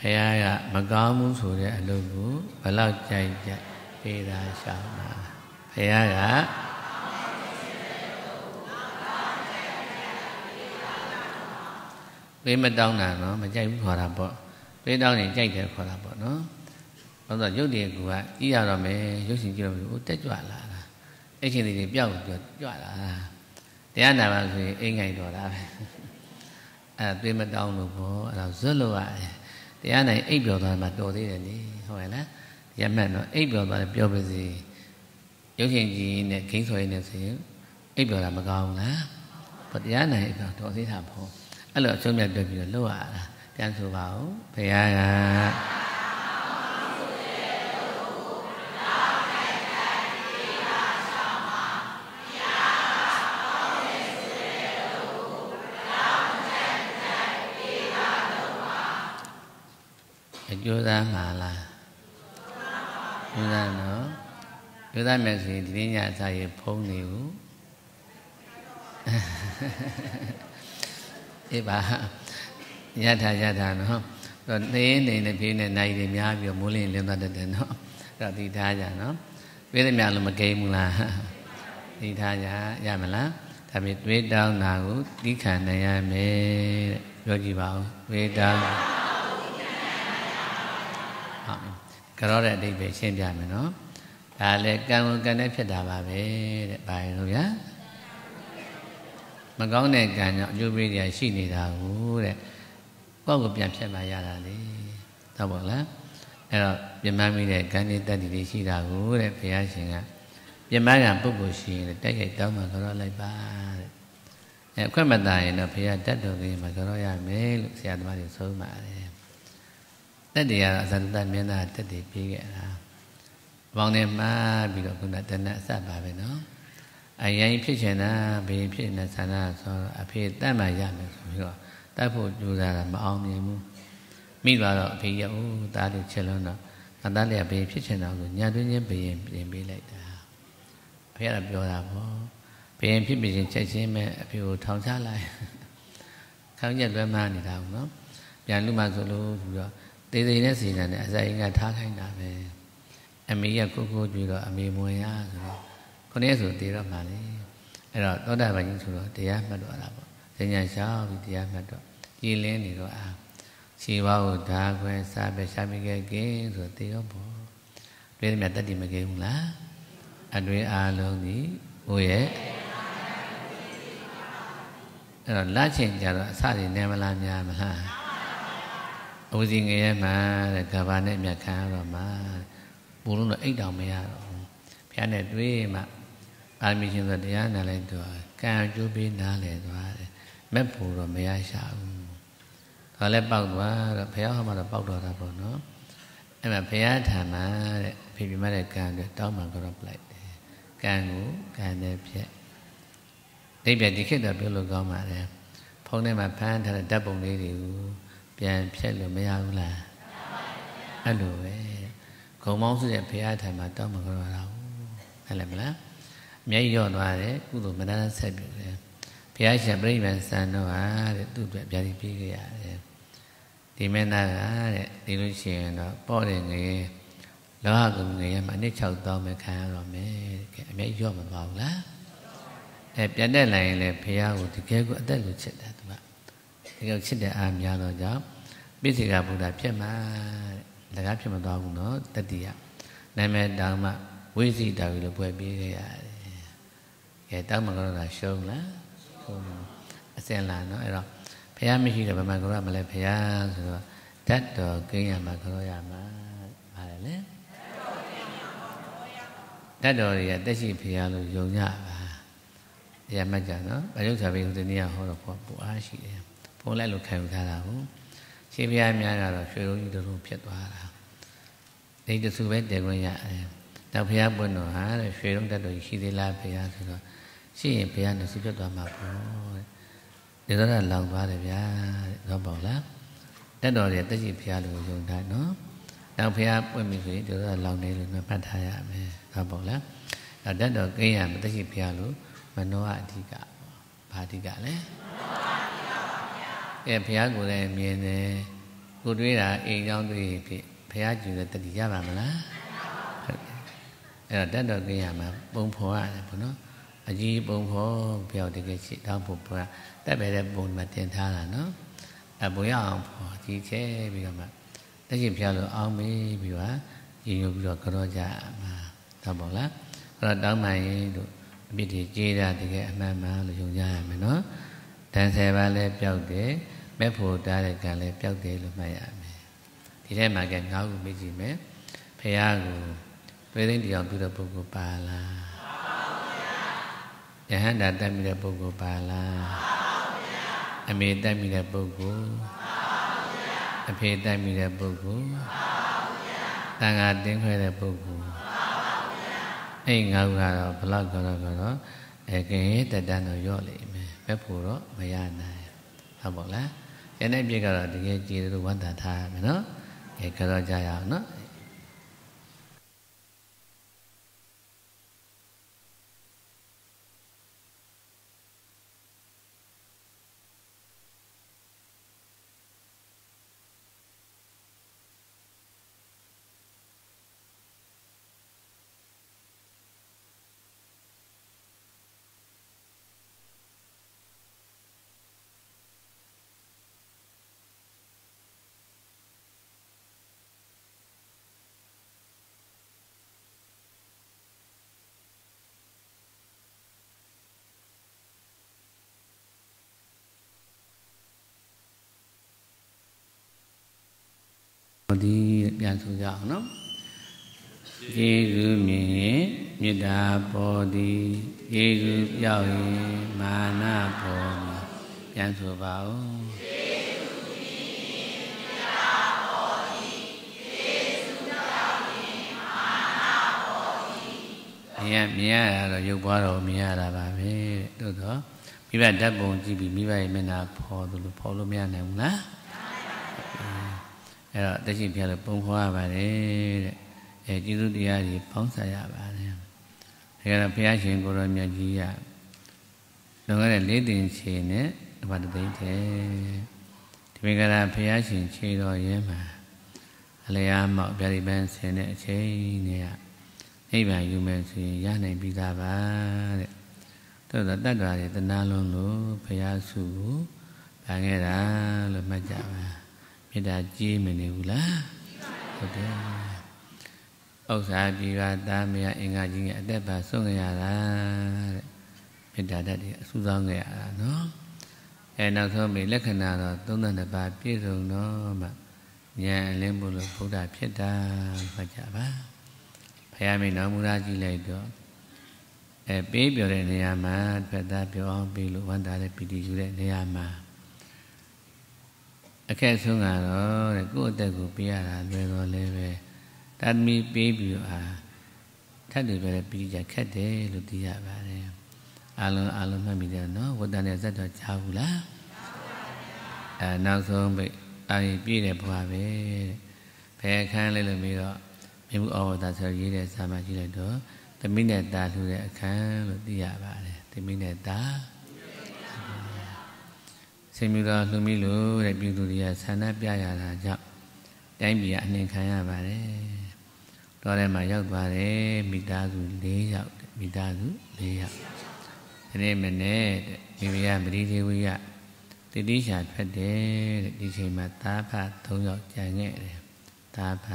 ဖះကမကောင်းဘူးဆိုတဲ့အလုပ်ကိုဘလောက်ကြိုက်ကြပေးတာရှောင်းတာဖះကပေးမတောင်းတာနော်မကြိုက်ဘူးခေါ်တာပေါ့ပေးတောင်းရင်ကြိုက်တယ်ခေါ်တာပေါ့နော်ဘာလို့ရုပ်တည်းကကြည့်ရတော့မယ်ရုပ်ရှင်ကြည့်တော့ဘူးတက်ကြွလာတာအဲ့ချင်းတွေပျောက်ပြီးကြွလာတာတရားနာပါဆိုရင်အိမ်ငိုင်တော်တာပဲအဲ့သွေးမတောင်းလို့ပေါ့အဲ့တော့ဇွတ်လို့ရတယ် တရားနိုင်အိပ်ပျော်သွားမှတော်သေးတယ်လေဟုတ်ရဲ့လားရမှတ်တော့အိပ်ပျော်သွားတယ်ပြောပါစေရုပ်ရှင်ကြီးနဲ့ဂိမ်းဆွဲနေဆိုရင်အိပ်ပျော်တာမကောင်းဘူးလားဘာတရားနိုင်အိပ်ပျော်တော်သေးတာပေါ့အဲ့လိုအဆုံးမြတ်တွေ့ပြီးတော့လှုပ်ရတာပြန်ဆိုပါဦးဘုရားက အကျိုးသားမှာလားကျိုးသားနော်ကျိုးသားမယ်ဆိုရင်ဒီနေ့ညအစာရေဖုံးနေဘူးအေးပါရထားရထားနော်တော့နေနေနေပြေးနေနိုင်တွေများပြီးမိုးလင်းလင်းသွားတတ်တယ်နော်အဲ့တော့ဒီထားကြနော်ပြေးသမျှလို့မကိန်းဘူးလားဒီထားကြရမလားဒါပေမဲ့တွေးတောင်းတာကိုသိခံနိုင်ရမယ်တဲ့ပြောကြည့်ပါဦးတွေးတောင်း ကြောတဲ့အဓိပ္ပာယ်ရှင်းပြမယ်နော်ဒါလည်းကံကံနဲ့ဖြစ်တာပါပဲတဲ့ဘာရင်လို့ရမကောင်းတဲ့ကံကြောင့်အကျိုးပေးရရှိနေတာကိုတဲ့ကိုယ့်ကိုပြန်ဖြတ်လာရတာလေတော့ပေါ့လားအဲ့တော့ပြမမိတဲ့ကံတွေတက်တည်တွေရှိတာကိုတဲ့ဘုရားရှင်ကပြမကပုဂ္ဂိုလ်ရှိရင်တက်ရိုက်တောင်းမှကြောလိုက်ပါတဲ့အဲအခွင့်မသာရင်တော့ဘုရားတတ်တော်ကြီးမှာကြောရမယ်လို့ဆရာသမားတွေဆုံးပါတယ် တက်တွေကတော့အသတ္တမျက်နှာတက်တွေပြေးခဲ့တာဘောင်းနဲ့မှားပြီးတော့ခုနတဏ္ဍအစပါပဲနော်အရင်ဖြစ်ချင်တာဘေးဖြစ်နေဆန္ဒဆိုတော့အဖေတတ်မှရမယ်ဆိုပြီးတော့တတ်ဖို့ကြိုးစားတာမအောင်မြင်ဘူးမိသွားတော့အဖေရဦးသားလေးချက်လုံးတော့အသားလေးကဘေးဖြစ်ချင်တာကိုညာတွင်းချင်းဘယင်ပြင်ပေးလိုက်တာအဖေကပြောတာပေါ့ဘယင်ဖြစ်ပြီးချင်းချက်ချင်းပဲအဖေကိုထောင်ချလိုက်ခေါင်းရက်လွဲမှန်းနေတာဘူးနော်ပြန်လူမှဆိုလို့ပြီးတော့ တေးသေးနဲ့စီနေတယ်အစာရင်ကထားခိုင်းတာပဲအမေကကိုကိုကြွေတော့အမေမဝင်ရဆိုတော့ခုနေ့ဆိုတေးတော့မှလေအဲ့တော့သောတာပန်ကြီးဆိုတော့တရားမှတ်တော့တာပေါ့ဉာဏ်ရှောင်းပြီးတရားမှတ်တော့ကြည်လင်းနေတော့အာခြေပါကိုဓာခွဲစားပဲရှာမိခဲ့ကင်းဆိုတေးရောပေါ့တွေ့တယ်မြတ်တတိမကင်းဘူးလားအတွေ့အားလုံးဒီဟိုရဲ့အဲ့တော့လက်ချင်းကြတော့အစတွေနေမလားများမလား အဝစီငရဲမှာတဲ့ကဘာနဲ့မြတ်ခံရတော့မှာဘုံလုံးတော့အိတ်တောင်မရတော့ဘူးဘုရားနဲ့တွေ့မှအာမီရှင်ဆိုတရားနာလိုက်တော့ကံကျိုးပေးနားလဲသွားတယ်မက်ဖို့တော့မရရှာဘူးဒါလည်းပေါက်သွားတော့ဘုရားဟောမှတော့ပေါက်တော့တာပေါ့နော်အဲ့မှာဘုရားထာမှာတဲ့ဖေပြမတဲ့ကံတွေတောင်းမှကတော့ပလိုက်တယ်ကံကိုကံနဲ့ဖြက်အိပ်ပြဒီခေတ်တော့ပြောလို့ကောင်းပါတယ်ဖုန်းထဲမှာဖမ်းထားတဲ့ဓာတ်ပုံလေးတွေကို ပြန်ဖြတ်လို့မရဘူးလားအဲ့လိုပဲဂုံမောင်းစုတဲ့ဘုရားထံမှာတောင်းမှာကြတော့တာဟုတ်လဲမလားအမျက်ရော့သွားတယ်ကုသိုလ်မနာဆက်ပြုတယ်ဘုရားရှင်ပြိဋိဘံစံတော့ဟာတဲ့သူ့အတွက်ဗျာတိပေးခဲ့ရတယ်ဒီမင်းသားကတဲ့ဒီလိုရှိရင်တော့ပေါ့တယ်ငယ်လောဟကုငယ်ရမှာအနည်း6000ပဲခံရတော့မယ်တဲ့အမျက်ရော့မသွားဘူးလားအဲပြန်တက်လာရင်လည်းဘုရားကိုတကယ်ကိုအသက်ကိုချစ်တယ်သူက တကယ်ချစ်တဲ့အားများတော့ကြောင့်ပိစိကဗုဒ္ဓဖြစ်မှာတဲ့လကားဖြစ်မသွားဘူးနော်တတိယနာမည်တောင်မှဝိသိတာကြီးလို့ပွဲပြေးခဲ့ရတယ်ကဲတောင်းမကတော့တာရှုံးလားရှုံးအစင်လာနော်အဲ့တော့ဘုရားမရှိတော့ဗမာကတော့မလဲဘုရားဆိုတော့တတ်တော်ကိန်းရမှာကတော့ရမှာပါတယ်လေတတ်တော်တွေကတက်ရှိဘုရားလို့ယုံကြပါတရားမှတ်ကြနော်ဗာရုပ်စာပေဟိုတနည်းဟောတော့ပေါ်ပူအားရှိတယ် ပုံလိုက်လို့ခံယူထားတာကိုရှင်ဘုရားများကတော့ရွှေလုံးကြီးတို့ဖြစ်သွားတာဒီတစုပဲတည်ခွင့်ရတယ်နောက်ဘုရားပွင့်တော်ဟာတဲ့ရွှေလုံးတက်တော်ရှိသေးလားဘုရားဆိုတော့ရှိရင်ဘုရားနဲ့စုပြတ်သွားမှာပေါ့တဲ့ဒီတော့လောင်သွားတယ်ဗျာတဲ့တော့ပေါ့လားတက်တော်တွေတက်ရှိဘုရားလို့ယုံထားနော်နောက်ဘုရားပွင့်ပြီဆိုရင်ဒီတော့လောင်နေလို့မှတ်ထားရမယ်တော့ပေါ့လားအဲတက်တော်ကိန်းရမတက်ရှိဘုရားလို့မနောအဓိကဘာအဓိကလဲ အဲဘုရားကိုယ်လည်းမြင်တယ်ကိုတွေးတာအိမ်ကြောင်းတွေဖြစ်ဘုရားကျူတဲ့တတိရပါမလားအဲ့တော့တတ်တော်ကိရမှာပုံဖော်ရတယ်ဘုနော်အကြီးပုံဖော်ပြောက်တကယ်ရှိတောင်းဖို့ဘုရားတက်ပဲတဲ့ပုံမှာတင်ထားတာနော်အဘုရားအောင်ဖော်ကြီးချဲပြီးတော့မှတက်ရှိဘုရားလိုအောင်မေးပြီးတော့ရင်ယူပြီးတော့ကြောကြမှာတော့ပေါ့လားအဲ့တော့တောင်းမှရင်တို့အပြစ်တွေကြေးတာတကယ်အမှန်မှန်လို့ယုံကြရမယ်နော်တန်ဆယ်ပါးလဲပျောက်တယ် မဲ့ဖို့တားတဲ့ကံလဲပျောက်တယ်လို့မှတ်ရမယ်ဒီထဲမှာကငါးခုမေးကြည့်မယ်ဖះကိုသွေးသိန်းတရားပြုတဲ့ပုဂ္ဂိုလ်ပါလားယဟန္တာတတ်မိတဲ့ပုဂ္ဂိုလ်ပါလားအမေတတ်မိတဲ့ပုဂ္ဂိုလ်အဖေတတ်မိတဲ့ပုဂ္ဂိုလ်တန်ခါတင်းခွဲတဲ့ပုဂ္ဂိုလ်အဲ့ငါးခုကတော့ဘလောက်ကတော့ကတော့အဲကင်ရဲ့တက်တန်းတော့ရော့လိမ့်မယ်ဘက်ဖို့တော့မရနိုင်ဟုတ်ပါလား ယနေ့ပြည့်ကတော့တကယ်ကြည်လို့ဝန်တာထားရမယ်နော်အဲကြောကြရအောင်နော်ဒီ ပြန်ဆိုကြအောင်နော်ယေစုမြင်ရင်မေတ္တာပေါ်သည်ယေစုပြောက်ရင်မာနပေါ်သည်ပြန်ဆိုပါဦးယေစုမြင်ရင်မေတ္တာပေါ်သည်ယေစုပြောက်ရင်မာနပေါ်သည်မြင်မြင်ရတာတော့ရုပ်ပွားတော့မြင်ရတာပါပဲတို့တော့မိဘဓာတ်ပုံကြည့်ပြီးမိဘရဲ့မျက်နှာဖော်လို့ဖော်လို့မရနိုင်ဘူးလား အဲ့တော့တရှိပြလို့ပုံခေါ်ရပါတယ်တဲ့အဲကျေးဇူးတရားကြီးပေါင်းစားရပါတယ်ဒါကြတော့ဘုရားရှင်ကိုရောမြတ်ကြီးကလွန်ခဲ့တဲ့လေးတင်ချေနဲ့ဘာတသိန်းတဲ့ဒီမေကရာဘုရားရှင်ခြေတော်ရဲမှာအလျားမောက်ဗျာဒီပန်းဆင်တဲ့အချိန်နဲ့နိဗ္ဗာန်ယူမယ်ဆိုရင်ရနိုင်ပြီသားပါတဲ့တို့တော့တတ်တော်ရည်တနာလုံးလို့ဘုရားစုကိုဗန်ခဲ့တာလို့မှတ်ကြပါ မေတ္တာကြီးမနေဘူးလားဟုတ်တယ်ဥစ္စာပြေကသားမယအင်္ဂါကြီးကအသက်ပါဆုံးရတာတဲ့မေတ္တာတတ်တယ်အဆူဆောင်ခဲ့ရတာနော်အဲနောက်ဆုံးပြီလက္ခဏာတော့32ပါးပြည့်စုံတော့မှဉာဏ်အလင်းဖို့လို့ဘုရားဖြစ်တာမှတ်ကြပါဘုရားမိန်တော်မူတာကြည့်လိုက်တော့အဲပေးပြောတဲ့နေရာမှာဖက်သားပြောအောင်ပြီးလို့ဝန်တာတဲ့ပီတိယူတဲ့နေရာမှာ အခက်ဆုံးကတော့တဲ့ကိုယ့်အသက်ကိုပေးရတာလွယ်တော့လည်းပဲတတ်မီပေးပြီးတော့အာထပ်တယ်ပဲပြီးကြခက်တယ်လို့သိရပါတယ်အလုံးအလုံးမှတ်မိတယ်နော်ဝတ္တနဲ့ဇတ်တော်ကြားဘူးလားအဲနောက်ဆုံးပိအာရင်ပြည့်တဲ့ဘဝပဲဘယ်အခန်းလဲလို့ပြီးတော့မြမှုဩဝတ္တဆိုရေးတဲ့စာမကြည့်လိုက်တော့သမီးနဲ့သားလှူတဲ့အခန်းလို့သိရပါတယ်သမီးနဲ့သား ဆင်မြူတော်လှူမိလို့တဲ့ပြည်သူတွေကဆန္ဒပြရတာကြောင့်တိုင်းပြည်အနှင်ခံရပါတယ်တော်ထဲမှာရောက်သွားတယ်မိသားစု၄ယောက်မိသားစု၄ယောက်ဒီနေ့မနေ့မိဖုရားမရီသေးဝိယတတိရှာထွက်တယ်တဲ့ဒီချိန်မှာသားဖ၃ယောက်ကြံခဲ့တယ်သားဖ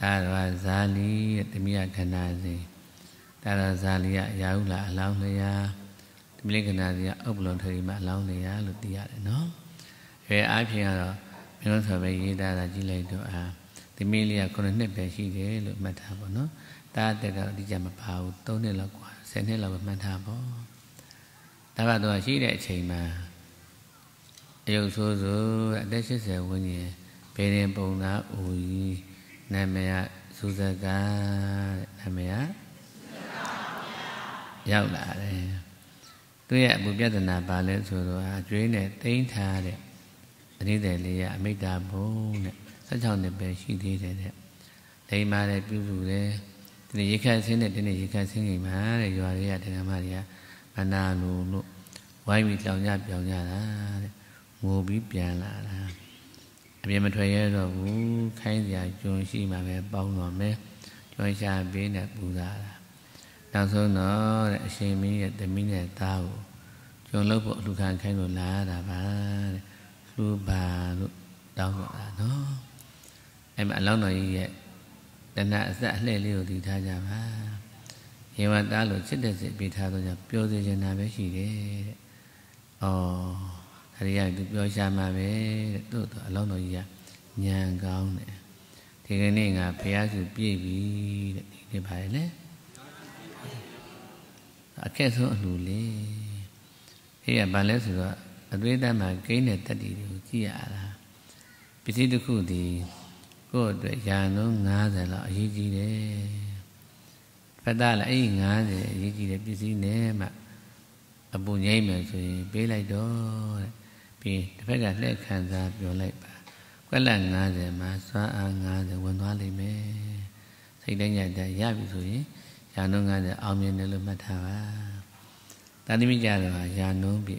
သာရဇာလီတဲ့တမိယခန္ဓာစဉ်သာရဇာလီကရာဟုလာအလောင်းလျာတ မိလေးခန္ဓာစဉ်ကဥပ္ပလုံထေရီမှာအလောင်းလျာလို့သိရတယ်နော်အဲအားဖြင့်ကတော့မင်းတို့ဆိုပဲရေးသားတာကြည့်လိုက်တော့အာတမိလေးက9နှစ်ပဲရှိတယ်လို့မှတ်ထားပါနော်တားတက်ကတော့ဒီကြမပါဘူး3နှစ်လောက်กว่า10နှစ်လောက်ပဲမှတ်ထားပါဒါကတော့ရှိတဲ့အချိန်မှာအယုတ်ဆိုးဆိုးအသက်80ဝန်းကျင်ဘယ်ရင်ပုံသားဦးကြီးနာမည်ကစုဇကတဲ့နာမည်ကရောက်လာတယ် သူရဲ့အမှုပြဿနာပါလဲဆိုတော့အကျွေးနဲ့တိမ့်ထားတဲ့အနည်းတယ်လေးကအမိတ္တာဘုံတဲ့16နှစ်ပဲရှိသေးတယ်တဲ့လိမ္မာတဲ့ပြုစုတယ်ဒီနေ့ရေခတ်ဆင်းတဲ့ဒီနေ့ရေခတ်ဆင်းနေမှာတဲ့ရွာတွေကတရားမတွေကမနာလိုလို့ဝိုင်းပြီးကြောင်ကြပြောင်ကြတာတဲ့ငိုပြီးပြန်လာတာအပြင်မထွက်ရတော့ဘူးခိုင်းစရာကျွန်းရှိမှပဲပေါင်းတော့မယ်ကျွန်းရှာပေးနဲ့ပူတာ နောက်ဆုံးတော့တဲ့အရှင်မင်းရဲ့သမီးနဲ့သားကိုကျွန်းလို့ဖို့အလူခံခိုင်းလို့လာရတာပါတဲ့လူပါလို့တောင်းတော့တာနော်အဲ့မှာအလောင်းတော်ကြီးရဲ့တဏှာအဆက်အလှည့်လေးကိုတည်ထားကြပါယေဝသားလို့ချစ်တဲ့စိတ်ပေးထားတော့ကြောင့်ပြောစေချင်တာပဲရှိတယ်တဲ့။အော်ဒါရီကသူပြောရှာမှာပဲတဲ့တို့တော့အလောင်းတော်ကြီးကညံကောင်းတယ်။ဒီကနေ့ငါဖះစုပြည့်ပြီတဲ့ဒီနေ့ပါလေ။ အခက်ဆုံးအလှလေး။ဟေးကဘာလဲဆိုတော့အသွေးတမ်းမှာကိန်းတဲ့တက်တီတွေကိုကြည့်ရတာ။ပစ္စည်းတစ်ခုဒီကိုယ့်အတွက်ရာနှုန်း90လောက်အရေးကြီးတယ်ဖတ်တာလည်းအဲ့ဒီ90အရေးကြီးတဲ့ပစ္စည်းနဲ့မှအပူငိမ့်မယ်ဆိုရင်ပေးလိုက်တော့တဲ့ပြီးတစ်ဖက်ကလှည့်ခံစားပြောလိုက်ပါကွက်လက်90မှာစွမ်းအား90ဝင်သွားလိမ့်မယ်စိတ်တိုင်းညတဲ့ရပြီဆိုရင် ရာနှုန်း90အောင်မြင်တယ်လို့မှတ်ထားပါတာတိမိကြတော့ရာနှုန်းပြ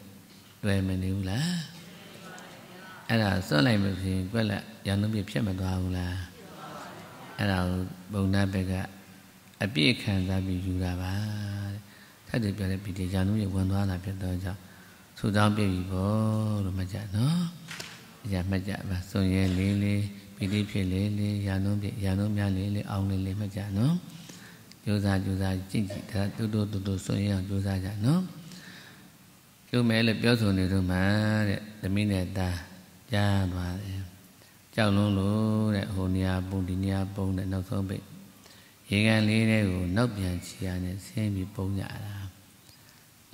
လွယ်မနေဘူးလားအဲ့ဒါစွန့်လိုက်လို့ဆိုရင်ကွက်လက်ရာနှုန်းပြဖြစ်မသွားဘူးလားအဲ့ဒါကိုဘုံနာဘက်ကအပြည့်ခံစားပြီးယူတာပါတဲ့ထပ်တယ်ပြောတဲ့ပြီးဒီရာနှုန်းပြဝင်သွားတာဖြစ်တော့ကြောင့်ဆူတောင်းပြပြီပေါ့လို့မှတ်ကြနော်အရာမှတ်ကြပါစွန်ရဲလေးလေးပြီးဒီဖြစ်လေးလေးရာနှုန်းပြရာနှုန်းများလေးလေးအောင်လေးလေးမှတ်ကြနော် ကြိုးစားကြိုးစားကြည့်ကြည့်ဒါတူတူတူတူစွန်ရဲအောင်ကြိုးစားကြနော်ကျုံမဲလို့ပြောဆိုနေတော့မှတဲ့သမီးနဲ့သားကြားသွားတယ်ကြောက်လုံးလို့တဲ့ဟိုနေရာပုံဒီနေရာပုံတဲ့နောက်ဆုံးပိတ်ရေကန်လေးတွေကိုနောက်ပြန်ချီရနဲ့ဆင်းပြီးပုံကြတာ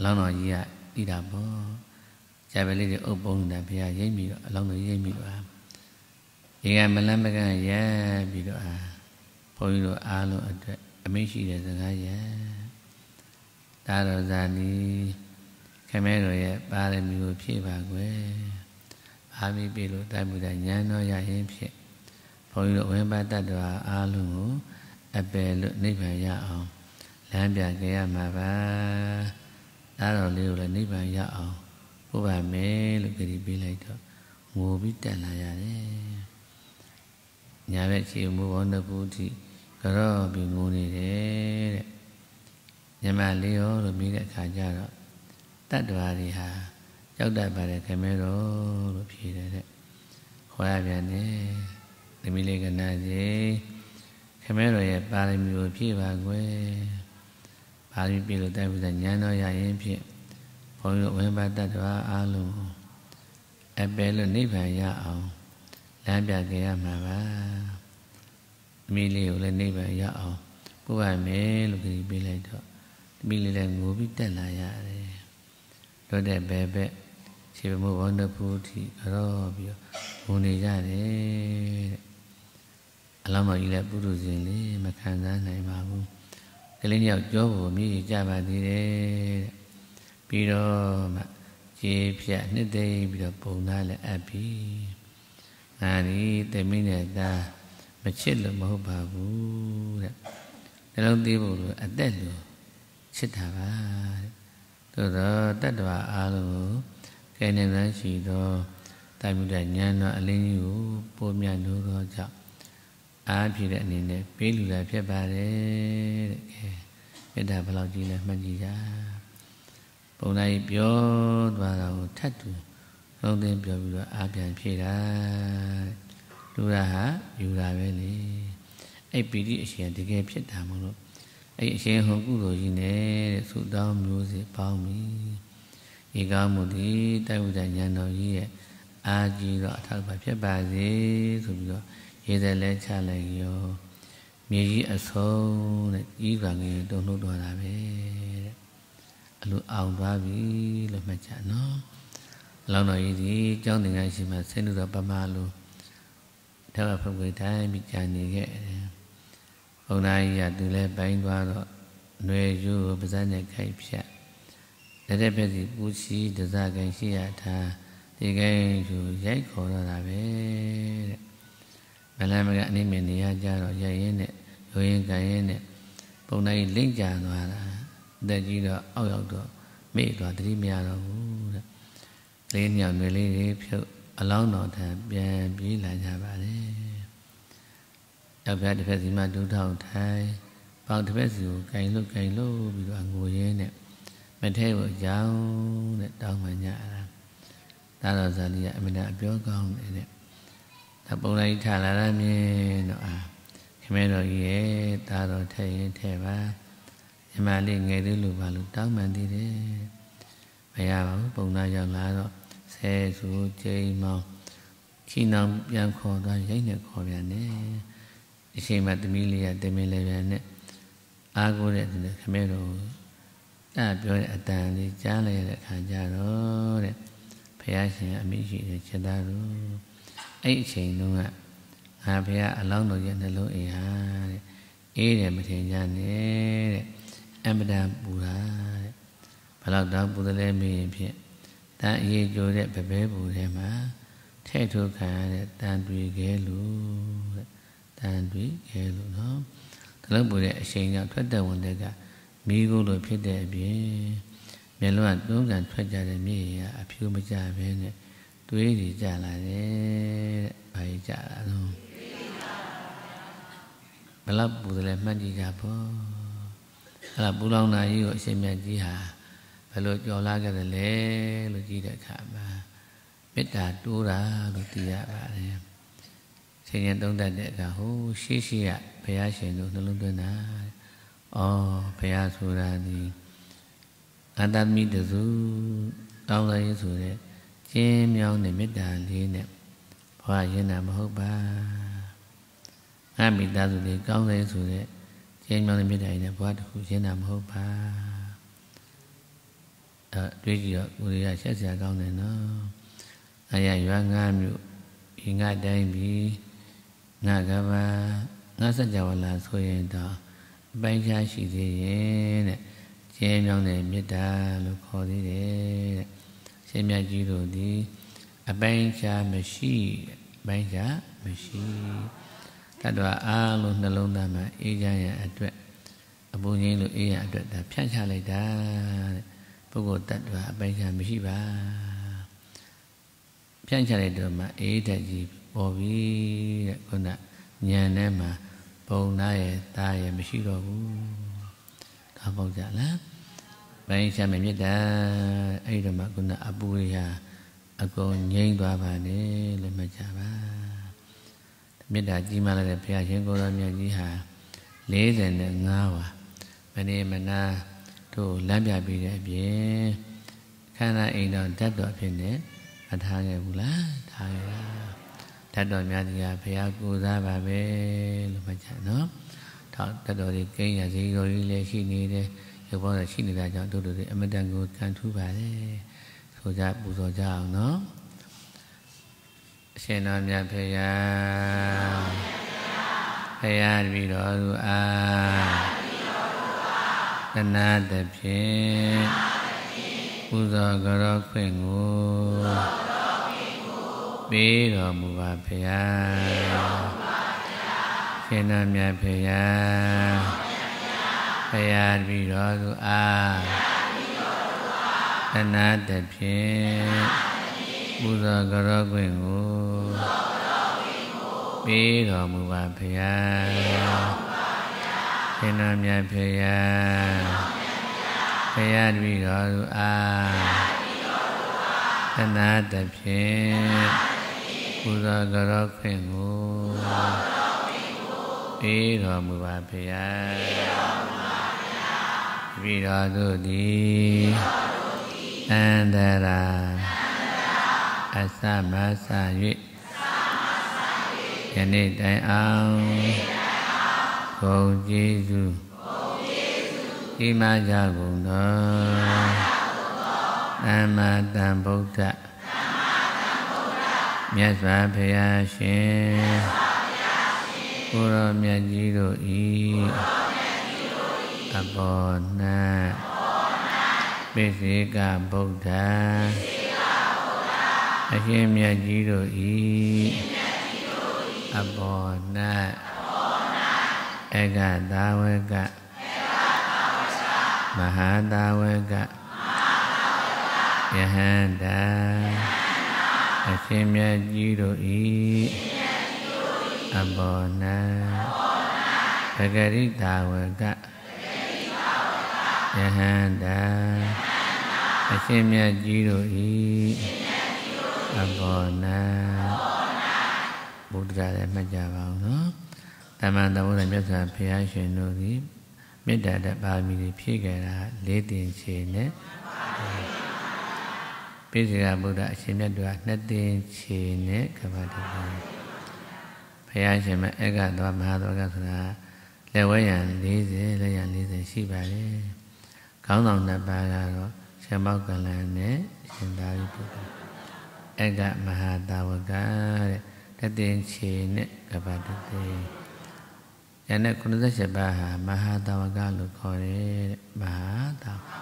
လောင်းတော်ကြီးကဣတာပေါ့ဂျာပဲလေးတွေအုပ်ပုံနေတာဘုရားရိပ်ပြီးတော့အလောင်းတော်ရိပ်ပြီးတော့ရေကန်မလန်းမကန်ရက်ပြီးတော့အာဘုန်းကြီးတို့အားလုံးအတွက် အမိရှိတဲ့စကားရက်ဒါတော်ဇာနီခမဲတော်ရဲ့ပါရမီကိုဖြည့်ပါကွယ်အာမိပြီလို့တိုက်မှုတဲ့ဉာဏ်တော်ရရင်ဖြစ်ဘုန်းကြီးတို့ဝိပါတ္တတော်အားလုံးကိုအပယ်လို့နိဗ္ဗာန်ရအောင်လမ်းပြခဲ့ရမှာပါဒါတော်လေးကိုလည်းနိဗ္ဗာန်ရအောင်ဘုရားမယ်လို့ကြည်ပေးလိုက်တော့ငိုပြီးတက်လာရတယ်ညာဘက်ခြေမူဘောနပုတိ ကြောပြီးငိုနေတယ်တဲ့ညမလေးရောလို့မိတဲ့အခါကျတော့တတ္တဝါတွေဟာကြောက်တတ်ပါတယ်ခင်မဲတော်လို့ဖြေတယ်တဲ့ခေါ်ရပြန်တယ်သမီးလေးကနာကြီးခမဲတော်ရဲ့ပါရမီကိုဖြည့်ပါကွယ်ပါရမီပြလို့တိုက်ဖို့ဉာဏ်တော်ရရင်ဖြင့်ဘုန်းကြီးတို့ဝိပါတ္တဝါအားလုံးအပယ်လို့နိဗ္ဗာန်ရအောင်လမ်းပြကြရမှာပါ သမီးလေးကိုလည်းနိဗ္ဗာန်ရအောင်ပို့ပါမယ်လို့ကြည်ပေးလိုက်တော့သမီးလေးလည်းငိုပြီးတက်လာရတယ်တို့တဲ့ဘယ်ဘက်ခြေမဘောနဖူးတိကြောပြီးတော့ဝင်နေကြတယ်တဲ့အလောင်းတော်ကြီးလည်းပုရုဇဉ်လေးမခံစားနိုင်ပါဘူးကလေးယောက်ကြောဖို့မြည်ကြပါသေးတယ်ပြီးတော့မှခြေဖြတ်နှစ်သိမ့်ပြီးတော့ပုံသားလည်းအပ်ပြီငါဒီတမင်းနဲ့သား မချစ်လို့မဟုတ်ပါဘူးတဲ့နှလုံးသေးဖို့လိုအသက်လိုချစ်တာပါသို့သောတတ္တဝါအားလုံးကိုကဲနေလန်းရှိသောတာမြုဒဉာဏ်တော်အလင်းကြီးကိုပို့မြတ်လို့သောကြောင့်အားဖြည့်တဲ့အနေနဲ့ပေးလူလာဖြစ်ပါတယ်တဲ့ကဲမေတ္တာဘယ်လောက်ကြီးလဲမှတ်ကြည့်ကြပုံလိုက်ပြောသွားတာကိုထပ်တူလုံးသိပြောပြီးတော့အားပြန်ဖြည့်တာ လူရဟာယူတာပဲလေအဲ့ပီတိအရှင်တကယ်ဖြစ်တာမလို့အဲ့အရှင်ဟောကုသိုလ်ကြီးနဲ့တဲ့သုတောင်းမျိုးစေပေါင်းပြီဧကမှုတိတိုက်ဝိဒဉာဏ်တော်ကြီးရဲ့အာကြီးတော့အထောက်ပါဖြစ်ပါစေဆိုပြီးတော့ရေတယ်လဲချလိုက်ရောမြေကြီးအဆုံးတဲ့ကြီးကငယ်တုံ့နှုတ်တော်တာပဲတဲ့အလိုအောင်သွားပြီလို့မှတ်ကြနော်အလောင်းတော်ကြီးဒီကျောင်းသင်္ကန်းရှိမှဆင်းလို့တော့ပမာလို့ ထောက်ဖုတ်ဝေတိုင်းပြီးကြာနေခဲ့တယ်ဘုံသားကြီးကသူလည်းပိုင်းသွားတော့ຫນွေယူကိုပါးစပ်နဲ့ခိုက်ဖြတ်လက်တဲ့ဘက်စီပူချီဒဇကိုင်ရှိရထားဒီကိန်းသူရိုက်ခေါ်တော့တာပဲတဲ့မလန်းမကအနိမနေရကြတော့ရရင်နဲ့ရိုးရင်ကန်ရင်နဲ့ပုံတိုင်းလိမ့်ကြသွားတာအသက်ကြီးတော့အောက်ရောက်တော့မေ့သွားတတိမရတော့ဘူးတဲ့လေးညောင်တွေလေးတွေဖြုတ် အလောင်းတော်ထံပြန်ပြေးလာကြပါလေယောက်ျားတစ်ဖက်စီမှဒုထောင်ထိုင်ပေါင်တစ်ဖက်စီကိုကင်လို့ကင်လို့ပြီးတော့ငိုရင်းနဲ့မထဲကိုရောင်းတဲ့တောင်းမှညတာဒါတော့ဇာတိကအမြဲတမ်းအပြောကောင်းနေတဲ့ဒါပုံလိုက်ထလာရမြင်တော့အာခင်မဲတော်ကြီးရဲ့ဒါတော့ထဲရင်ထဲပါညီမလေးငယ်သေးလို့ပါလို့တောင်းမှန်သေးတယ်မရပါဘူးပုံသားရောက်လာတော့ ဆဲဆူကျိန်မောင်းခီနောင်ပြန်ခေါ်သွားရိုက်နေခေါ်ပြန်တယ်အချိန်မှသမီးလေးကတမင်လေးပြန်နဲ့အားကိုးတဲ့ခမဲတော်အဲ့ပြောတဲ့အတန်လေးကြားလိုက်ရတဲ့အခါကျတော့တဲ့ဘုရားရှင်အမိရှိတဲ့จิตသားတို့အဲ့အချိန်တုန်းကငါဘုရားအလောင်းတော်ရဲ့နှလုံးအိမ်ဟာတဲ့အေးတယ်မထင်ကြနဲ့တဲ့အမတန်ပူတာတဲ့ဘလောက်တော့ပူတယ်လဲမေးရင်ဖြင့် တန်အေးကြိုးတဲ့ပပဲပူထဲမှာထဲ့ထုတ်ခံရတဲ့တန်တွေခဲလို့တဲ့တန်တွေခဲလို့နော်ဒါလို့ပူတဲ့အချိန်ကြောင့်ထွက်တဲ့ဝင်တဲ့ကမိကိုလိုဖြစ်တဲ့အပြင်မျက်လုံးကတွန်းကန်ထွက်ကြတဲ့မြေရအဖြူမကြဘဲနဲ့တွေးနေကြလာတယ်တဲ့။ဘာကြီးကြတာတော့ဘလောက်ပူတယ်လဲမှတ်ကြည့်ကြပေါ့။အဲ့ဒါပူလောင်နာကြီးကိုအရှင်မြတ်ကြီးဟာ ဘယ်လိုကြော်လာခဲ့တယ်လဲလို့ကြည့်တဲ့အခါမှာမေတ္တာတိုးတာလို့သိရပါတယ်။ဆင်ញံသုံးတတ်တဲ့အခါဟိုရှိရှိရဘုရားရှင်တို့နှလုံးသွင်းတာ။အော်ဘုရားဆိုတာဒီအတ္တမိတစုတောင်းလိုက်ဆိုတဲ့ကျင်းမြောင်းတဲ့မေတ္တာလေးနဲ့ဘဝရင်တာမဟုတ်ပါငါမိသားစုလေးကောင်းတယ်ဆိုတဲ့ကျင်းမြောင်းတဲ့မေတ္တာလေးနဲ့ဘဝတစ်ခုရင်တာမဟုတ်ပါ အဲတွေးကြည့်တော့ကိုရီးယားဆက်စရာကောင်းတယ်နော်အရာရွာငါမြို့ဤငါတိုင်းပြီးငါကဘာငါစัจ java လာဆိုရင်တော့အပိုင်းခြားရှိသေးရဲ့တဲ့ကျင်းမြောင်းတဲ့မေတ္တာလို့ခေါ်သေးတယ်တဲ့ရှင်မြတ်ကြီးတို့သည်အပိုင်းခြားမရှိအပိုင်းခြားမရှိတတ္တဝအားလုံးနှလုံးသားမှာအေးချမ်းရအတွက်အပူငိမ့်လို့အေးရအတွက်ဒါဖြန့်ချလိုက်တာတဲ့ ပုဂ္ဂိုလ်တ attva အပိုင်းခြားမရှိပါဖြန့်ချလိုက်တော့မှအေးတက်ကြီးပေါ်ပြီတဲ့ခုနညံထဲမှာပုံနာရဲ့သားရဲ့မရှိတော့ဘူးဒါပေါ့ကြလားပိုင်းချမ်းမြတ်တာအဲ့ဒီမှာခုနအပူရအကုန်ငြိမ့်သွားပါနဲ့လို့မှတ်ကြပါမေတ္တာကြီးမှလည်းဘုရားရှင်ကိုယ်တော်မြတ်ကြီးဟာ45ဝါမနေ့မနာ တို့လမ်းပြပေးတဲ့အပြင်ခန္ဓာအိမ်တော်ဓာတ်တော်ဖြစ်နေမထားခဲ့ဘူးလားထားခဲ့တာဓာတ်တော်များကြီးကဘုရားကိုယ်စားပါပဲလို့မှတ်ကြနော်ထောက်ဓာတ်တော်ကြီးကိန်းရစီတော်ကြီးလည်းရှိနေတယ်ရုပ်ဘောရှိနေတာကြောင့်တို့တို့တွေအမတန်ကိုခံထူးပါတယ်ဆိုကြပူဇော်ကြအောင်နော်အရှင်တော်မြတ်ဖေယဖေယတပြီတော်သူအား သနာတဖြင့်ပူဇော်ကြောခွင့်ကိုပေးတော်မူပါဖေယရှင်တော်မြတ်ဖေယဖရာတပည့်တော်သူအားသနာတဖြင့်ပူဇော်ကြတော်ခွင့်ကိုပေးတော်မူပါဖရာ ရှင်တော်မြတ်ဖရာဖရာတပည့်တော်သူအားသနာတဖြင့်ပူဇော်ကြတော်ခွင့်ကိုပေးတော်မူပါဖရာပြီးတော်တို့သည်အန္တရာအသမဆာ၍ယနေ့တိုင်အောင် ဂုံကျေးဇူးဒီမှာကြကုန်တော်သမ္မာသမ္ဗုဒ္ဓမြတ်စွာဘုရားရှင်ကိုရောမြတ်ကြီးတို့ဤအဘောနပိစေကဗုဒ္ဓအရှင်မြတ်ကြီးတို့ဤအဘော နဧကသာဝကမဟာသာဝကယဟန္တာအရှင်မြတ်ကြီးတို့ဤအဘောနာပဂရိတာဝကယဟန္တာအရှင်မြတ်ကြီးတို့ဤအဘောနာဘုရားလည်းမှတ်ကြပါအောင်နော် တမန်တော်ဘုရားမြတ်စွာဘုရားရှင်တို့သည်မေတ္တာတပါမီတွေဖြည့်ကြတာလေးတင်ချေနဲ့ပိစိကဗုဒ္ဓအရှင်မြတ်တို့ကနှစ်သိန်းခြေနဲ့ကဘာတပါဘုရားရှင်မအေကသောမဟာသောကဆိုတာလက်ဝဲရံ40လက်ရံ40ရှိပါတယ်ခေါင်းဆောင်နှစ်ပါးကတော့ရှင်မောက်ကလန်နဲ့ရှင်သာရိပုတ္တရာအေကမဟာတာဝကတဲ့နှစ်သိန်းခြေနဲ့ကဘာတတိ ယနေ့98ပါးဟာမဟာတာဝကလို့ခေါ်တယ်တဲ့မဟာတာဝက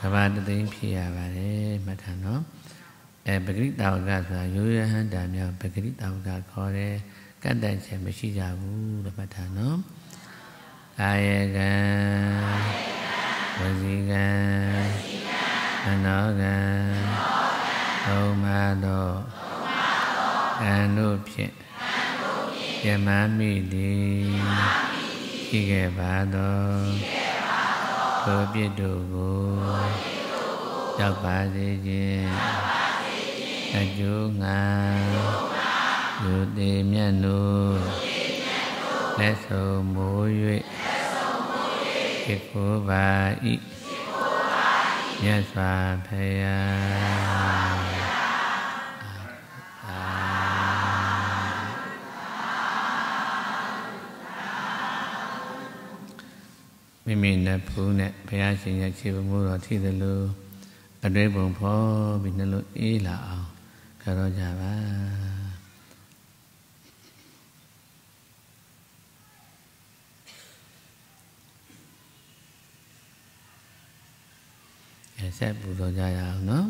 ကဘာတသိန်းဖြစ်ရပါတယ်မှတ်ထားနော်အဲပဂရိတာဝကဆိုတာရိုးရဟန္တာများပဂရိတာဝကခေါ်တယ်ကတ်တန်ချက်မရှိကြဘူးလို့မှတ်ထားနော်ကာယကံဝစီကံအနောကံသုံးပါသောကံတို့ဖြင့် ယမမိသည်ရှိခဲ့ပါသောထိုပြစ်တို့ကိုရောက်ပါစေခြင်းအကျိုးငါယူသေးမြတ်တို့လက်ဆုံးမိုး၍ဖြစ်ကိုပါဤမြတ်စွာဘုရား မိမိနဲ့ဖူးနဲ့ဘုရားရှင်ရဲ့ခြေပမှုတော်ထိသလိုအတွေ့ပုံဖော်ပြီးနှလုံးအေးလာအောင်ကြတော့ကြပါအဲဆက်ပူဇော်ကြရအောင်နော်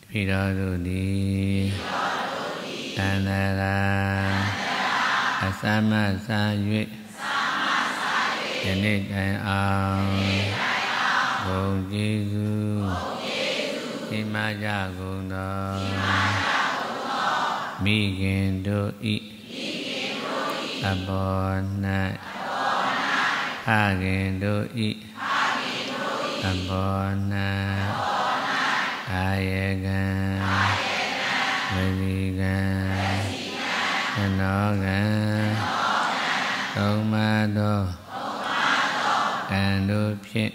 တပိတော်တို့သည်တန္တရာအသမသာ၍ ယနေ့တိုင်အောင်ဘုံကျေးဇူးဒီမှာကြကုန်သောမိခင်တို့ဤအဘော၌ဖခင်တို့ဤအဘော၌အာယေကံဝိရိကံသနောကံသုံးပါသော ကံတို့ဖြင့်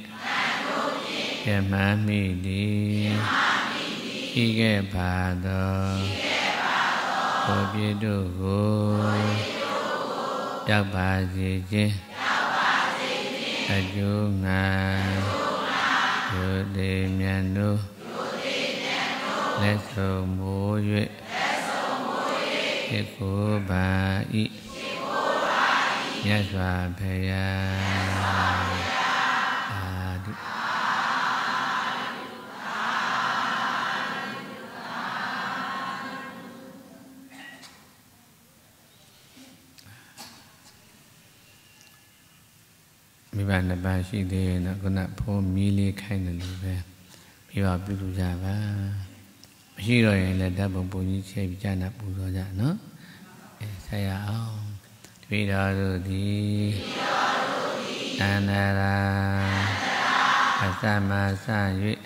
ပြမမိသည်ဤခဲ့ပါသောကိုပြည့်တို့ကိုရောက်ပါစေခြင်းအကျိုးငါယုတိမြတ်တို့လက်ဆုံးမိုး၍ဖြစ်ကိုပါ၏မြတ်စွာဘုရား ဘနှစ်ပါးရှိသေးရင်တော့ခုနဖုံးမီးလေးခိုင်းတယ်လို့ပဲပြီးပါပြုလို့ကြပါမရှိတော့ရင်လည်းဓာတ်ပုံပုံကြီးချိန်ပြီးကြာနာပူဇော်ကြနော်အဲဆက်ရအောင်တပိတော်တို့သည်အန္တရာအသမဆ၍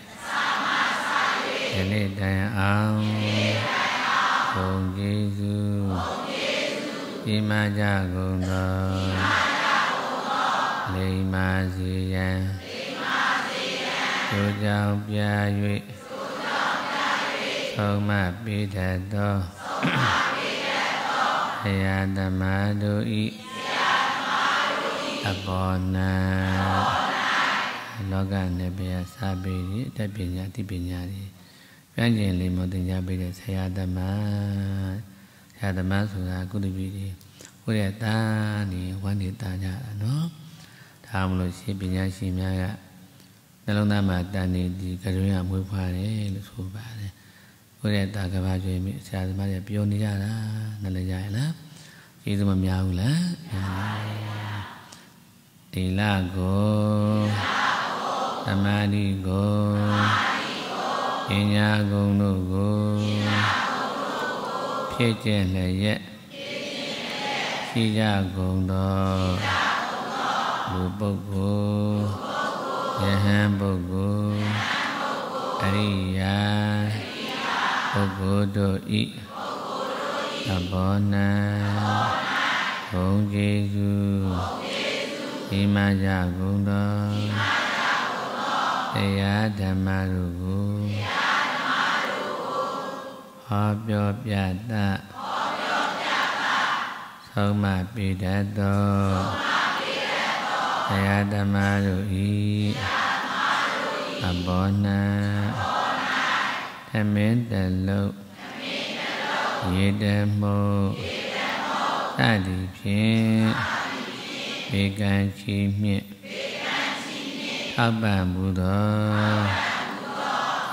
ယနေ့တိုင်အောင်ဘုံကျေးဇူးဒီမှာကြကုန်သော လိမ္မာစေရန်သို့ကြောင့်ပြ၍သုံးမပေးတတ်သောဘုရားဓမ္မတို့ဤအဘောနာလောကနေပြစာပေဤတပညာတိပညာဤပြန်ကျင်လေးမတင်ကြပေးတဲ့ဆရာဓမ္မဆရာဓမ္မဆိုတာကုသပိတွေဘုရားတာနေဝန္ဒီတာကြတာနော် ဒါမလို့ရှင်ပညာရှင်များကနှလုံးသားမှာတန်နေဒီကရွင်းကမွေးဖွားတယ်လို့ဆိုပါတယ်ဘုရားတာကဘာကျွေးမိဆရာသမားတွေပြောနေကြတာနှလည်းကြရလားကျေးဇူးမများဘူးလားဒီလကိုသမာဓိကိုပညာဂုဏ်တို့ကိုဖြစ်ကျက်လျက်ရှိကြကုန်သော လူပုဂ္ဂိုလ်ယဟန်ပုဂ္ဂိုလ်အရိယာပုဂ္ဂိုလ်တို့ဤသဘောနာဘုံကျေးဇူးဒီမှာကြကုန်သောတရားဓမ္မတို့ကိုဟောပြောပြတတ်ဆုံးမပြတတ်သော တရားဓမ္မတို့ဤအဘောနာသမင်းတလုံးရေတမောသတိဖြင့်ဘေကံချီမြင့်ထောက်ပံ့မှုသော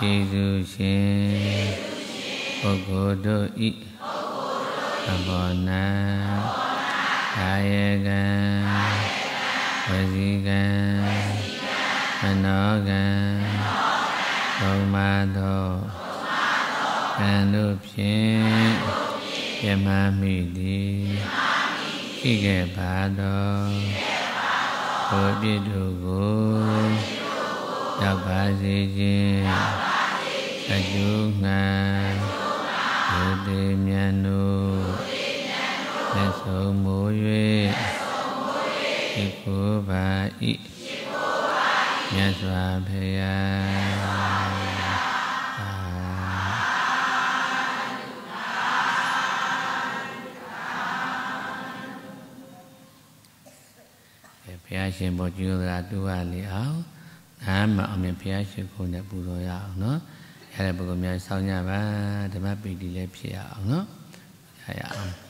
ယေရှုရှင်ပုဂ္ဂိုလ်တို့ဤအဘောနာကာယကံ ဝစီကံမနောကံသုံးပါသောကံတို့ဖြင့်ပြမမိသည်ရှိခဲ့ပါသောဘုပြစ်တို့ကိုရောက်ပါစေခြင်းအကျိုးငှာဘုသေမြတ်တို့လက်ဆုံးမိုး၍ ရှိခိုးပါ၏မြတ်စွာဘုရားဘုရားရှင်ဘောကျိုးသာတူရလေအောင်နားမအောင်မြင်ဘုရားရှိခိုးနဲ့ပူဇော်ရအောင်နော်ရတဲ့ပုဂ္ဂိုလ်များစောင့်ကြပါဓမ္မပိတိလည်းဖြစ်ရအောင်နော်ရရအောင်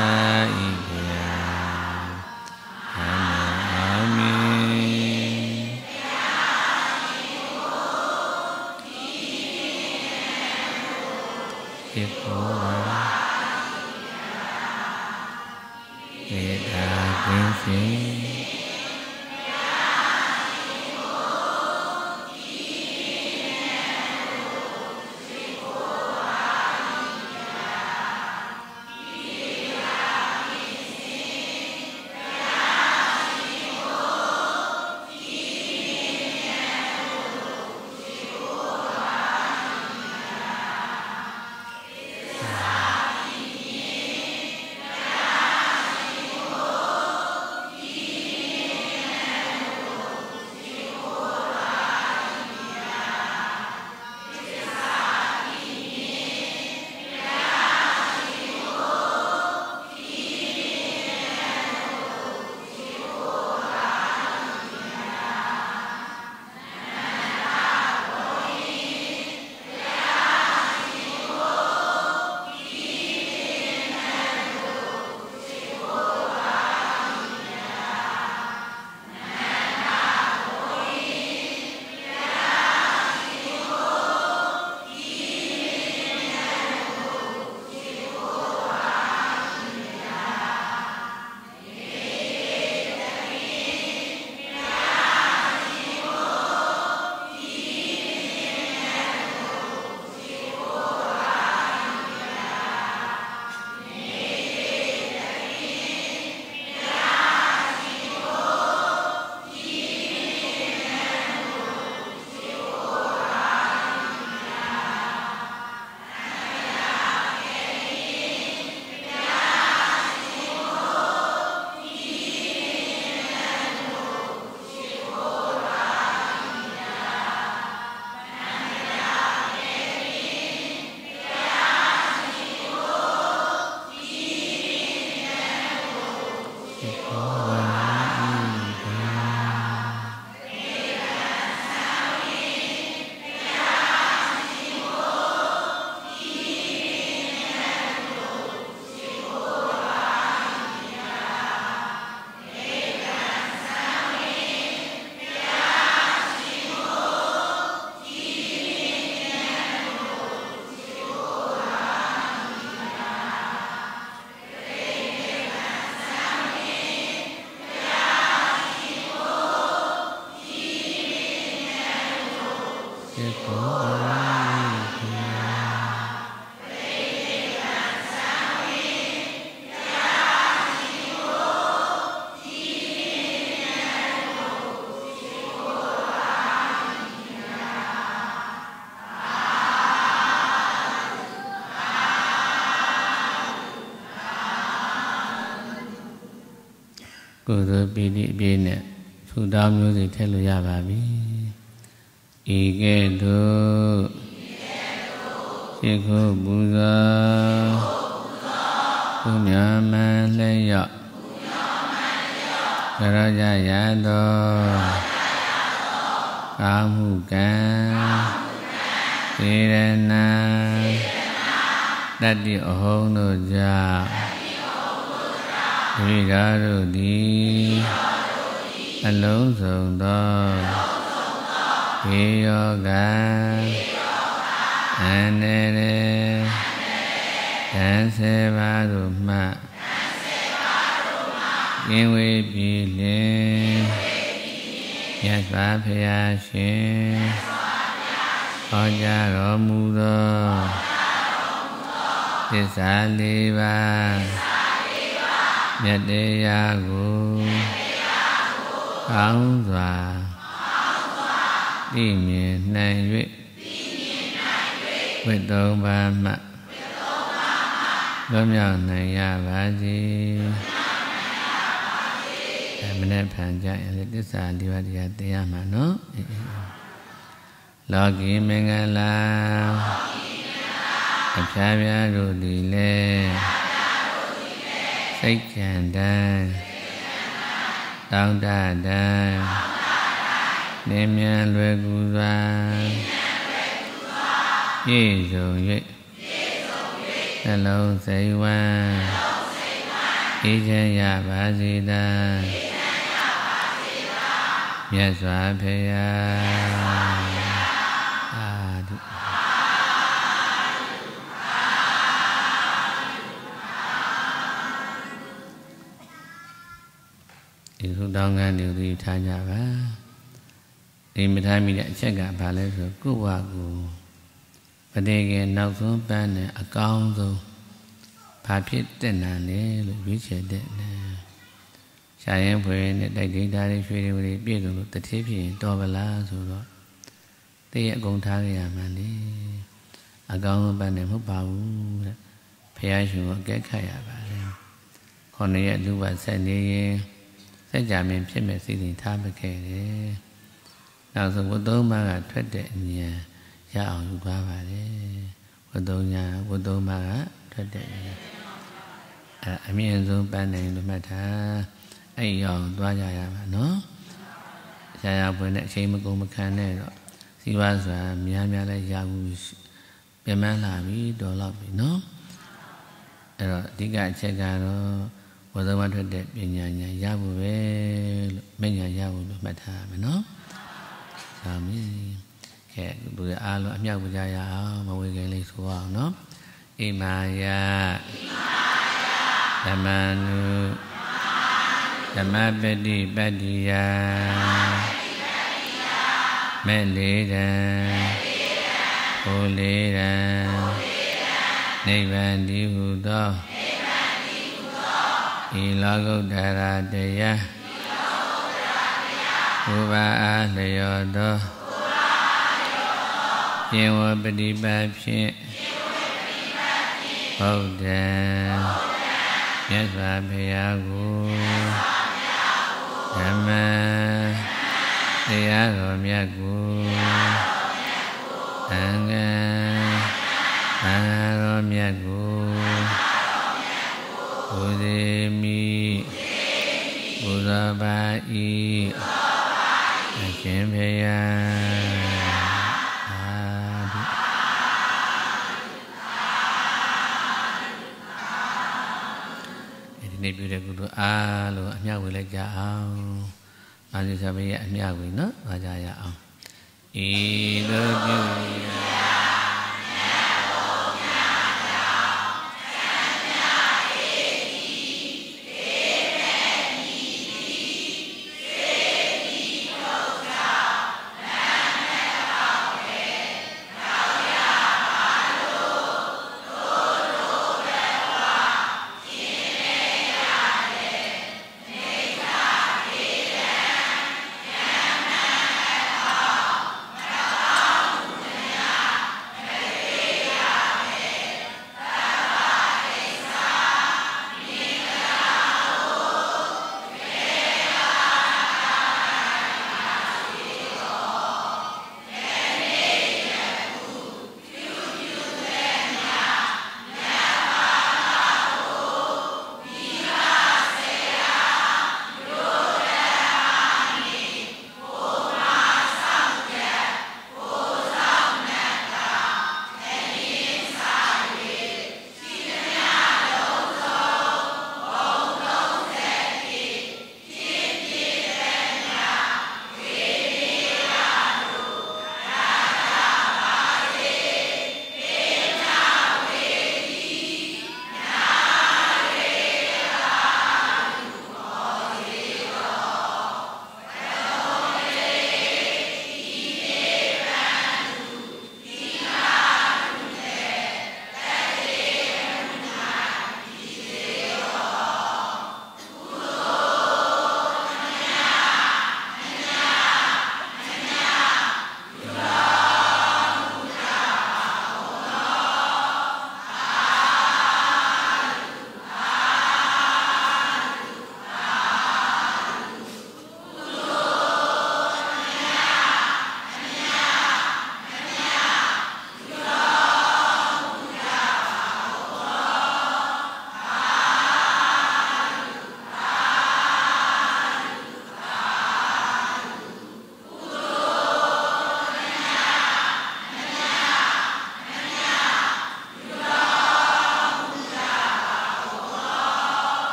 ကုသိုလ်ပီတိအပြည့်နဲ့ထူတောင်းမျိုးစိထည့်လို့ရပါပြီဤကဲ့သို့ရှိခုပူဇော်ဘုမြမန်လျော့ကြရကြရသောကာမှုကံသေရဏတတ္တိအဟုံးတို့ကြောင့် ဝိဓာတို့သည်အလုံးစုံသောေယောဂအန္တရေတန်စေပါတို့မှကင်းဝေးပြီလင်မြတ်စွာဘုရားရှင်ဟောကြားတော်မူသောသစ္စာလေးပါး မြတ်တရားကိုကောင်းစွာသိမြင်နိုင်၍ဝိတုံးပါမှလွတ်မြောက်နိုင်ရပါစေအမနဲ့ဖန်ကြရင်သစ္စာလေးပါးတရားတရားမှာနော်လောကီမင်္ဂလာအဖျားပြားတို့သည်လည်း စိတ်ကြံတန်းတောင်းတတန်းနင်းမြန်လွယ်ကူစွာပြည့်စုံ၍နှလုံးစိတ်ဝမ်းအေးချမ်းရပါစေသာမြတ်စွာဘုရား ဒီသုတောင်းကန်းတွေဒီထားကြပါဒီမထားမိတဲ့အချက်ကဘာလဲဆိုကိုယ့်ဝါကိုပတေကေနောက်ဆုံးပန်းနဲ့အကောင်းဆုံးဘာဖြစ်တဲ့နာလဲလို့ရွေးချယ်တဲ့နာရှာရင်ဖွယ်နဲ့တိုက်ဒိဋ္ဌာတွေရွှေတွေပြည့်စုံလို့တတိဖြစ်ရင်တော်ပါလားဆိုတော့တည့်ရအကုန်ထားကြရမှန်လေအကောင်းဆုံးပန်းနဲ့မဟုတ်ပါဘူးတဲ့ဖះရှင်ကိုအကဲခတ်ရပါတယ်ခေါင်းရဲ့လူပါဆက်နေရင် စัจ जा မင်းဖြစ်မဲ့စီစဉ်ထားမခဲ့တယ်။နောက်ဆုံးဝတ်သုံးပါးကထွက်တဲ့အဉာဏ်ရအောင်ယူပါပါတယ်။ဝတ်သုံးညာဝတ်သုံးပါးကထွက်တဲ့အဉာဏ်အဲအမြင့်ဆုံးပန်းနိုင်လို့မှတ်ထားအဲ့ရောက်သွားကြရပါနော်။ဆရာပွင့်တဲ့အချိန်မကုန်မခံနဲ့တော့စီဝါစွာများများလည်းရဘူးပြန်မလာပြီတော်တော့ပြီနော်။အဲ့တော့အဓိကအချက်ကတော့ ဝဇမထွက်တဲ့ပညာဉာဏ်ရဖို့ပဲလို့မဉာဏ်ရဖို့လို့မှတ်ထားမယ်နော်။သာမီးကဲသူရအားလုံးအမြောက်ကြရအောင်မဝေခင်လေးဆိုအောင်နော်။အိမာယဓမ္မနုဓမ္မပတိပတ္တိယမဲ့လေးတံဟိုလေးတံနိဗ္ဗာန်ဒီဟုသော ဤလောကုတ္တရာတရားဘုရားအားလျော်သောယေဝပฏิပတ်ဖြင့်ဘုဒ္ဓံမြတ်စွာဘုရားကိုဓမ္မတရားတော်မြတ်ကိုသံဃာသံဃာတော်မြတ်ကိုဘုဇေမိဘုရား ပါဤအရှင်ဖေယအာဒီဒီနေ့ပြုတဲ့ကုသိုလ်အားလို့အမြဝေလိုက်ကြအောင်။အာဇိသဘေးရဲ့အမြဝေနော်။ပါကြရအောင်။ဤသို့ပြုရာ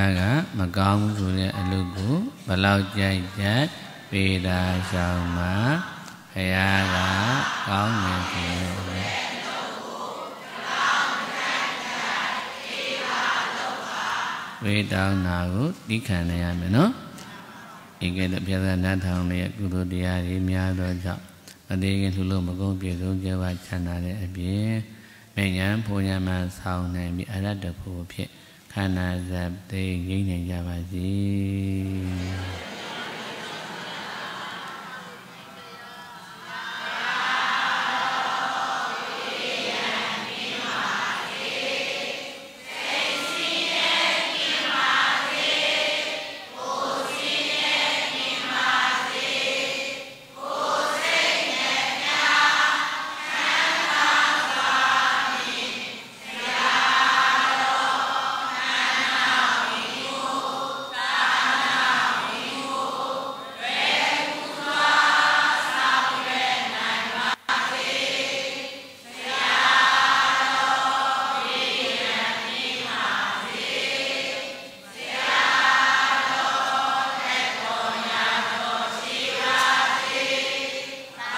ရဖေရကမကောင်းဘူးဆိုတဲ့အလုပ်ကိုဘလောက်ကြိုက်ကြိုက်ပေတာရှောင်မှာဖေရကကောင်းတယ်ဆိုတဲ့ဝေတောင်းတာကိုသိခံရရမယ်နော်ဧကဲ့သို့ပြဿနာထောင်ရဲ့ကုသိုလ်တရားတွေများသောကြောင့်အသေးခင်လှလို့မကုန်ပြေဆုံးကြပါချမ်းသာတဲ့အပြင်မဉ္ဇဉ်ဘုံညာမှဆောင်းနိုင်ပြီးအရတ္တဖို့ဖြစ် ခန္ဓာဇတ်သိငြိမ့်နေကြပါစေ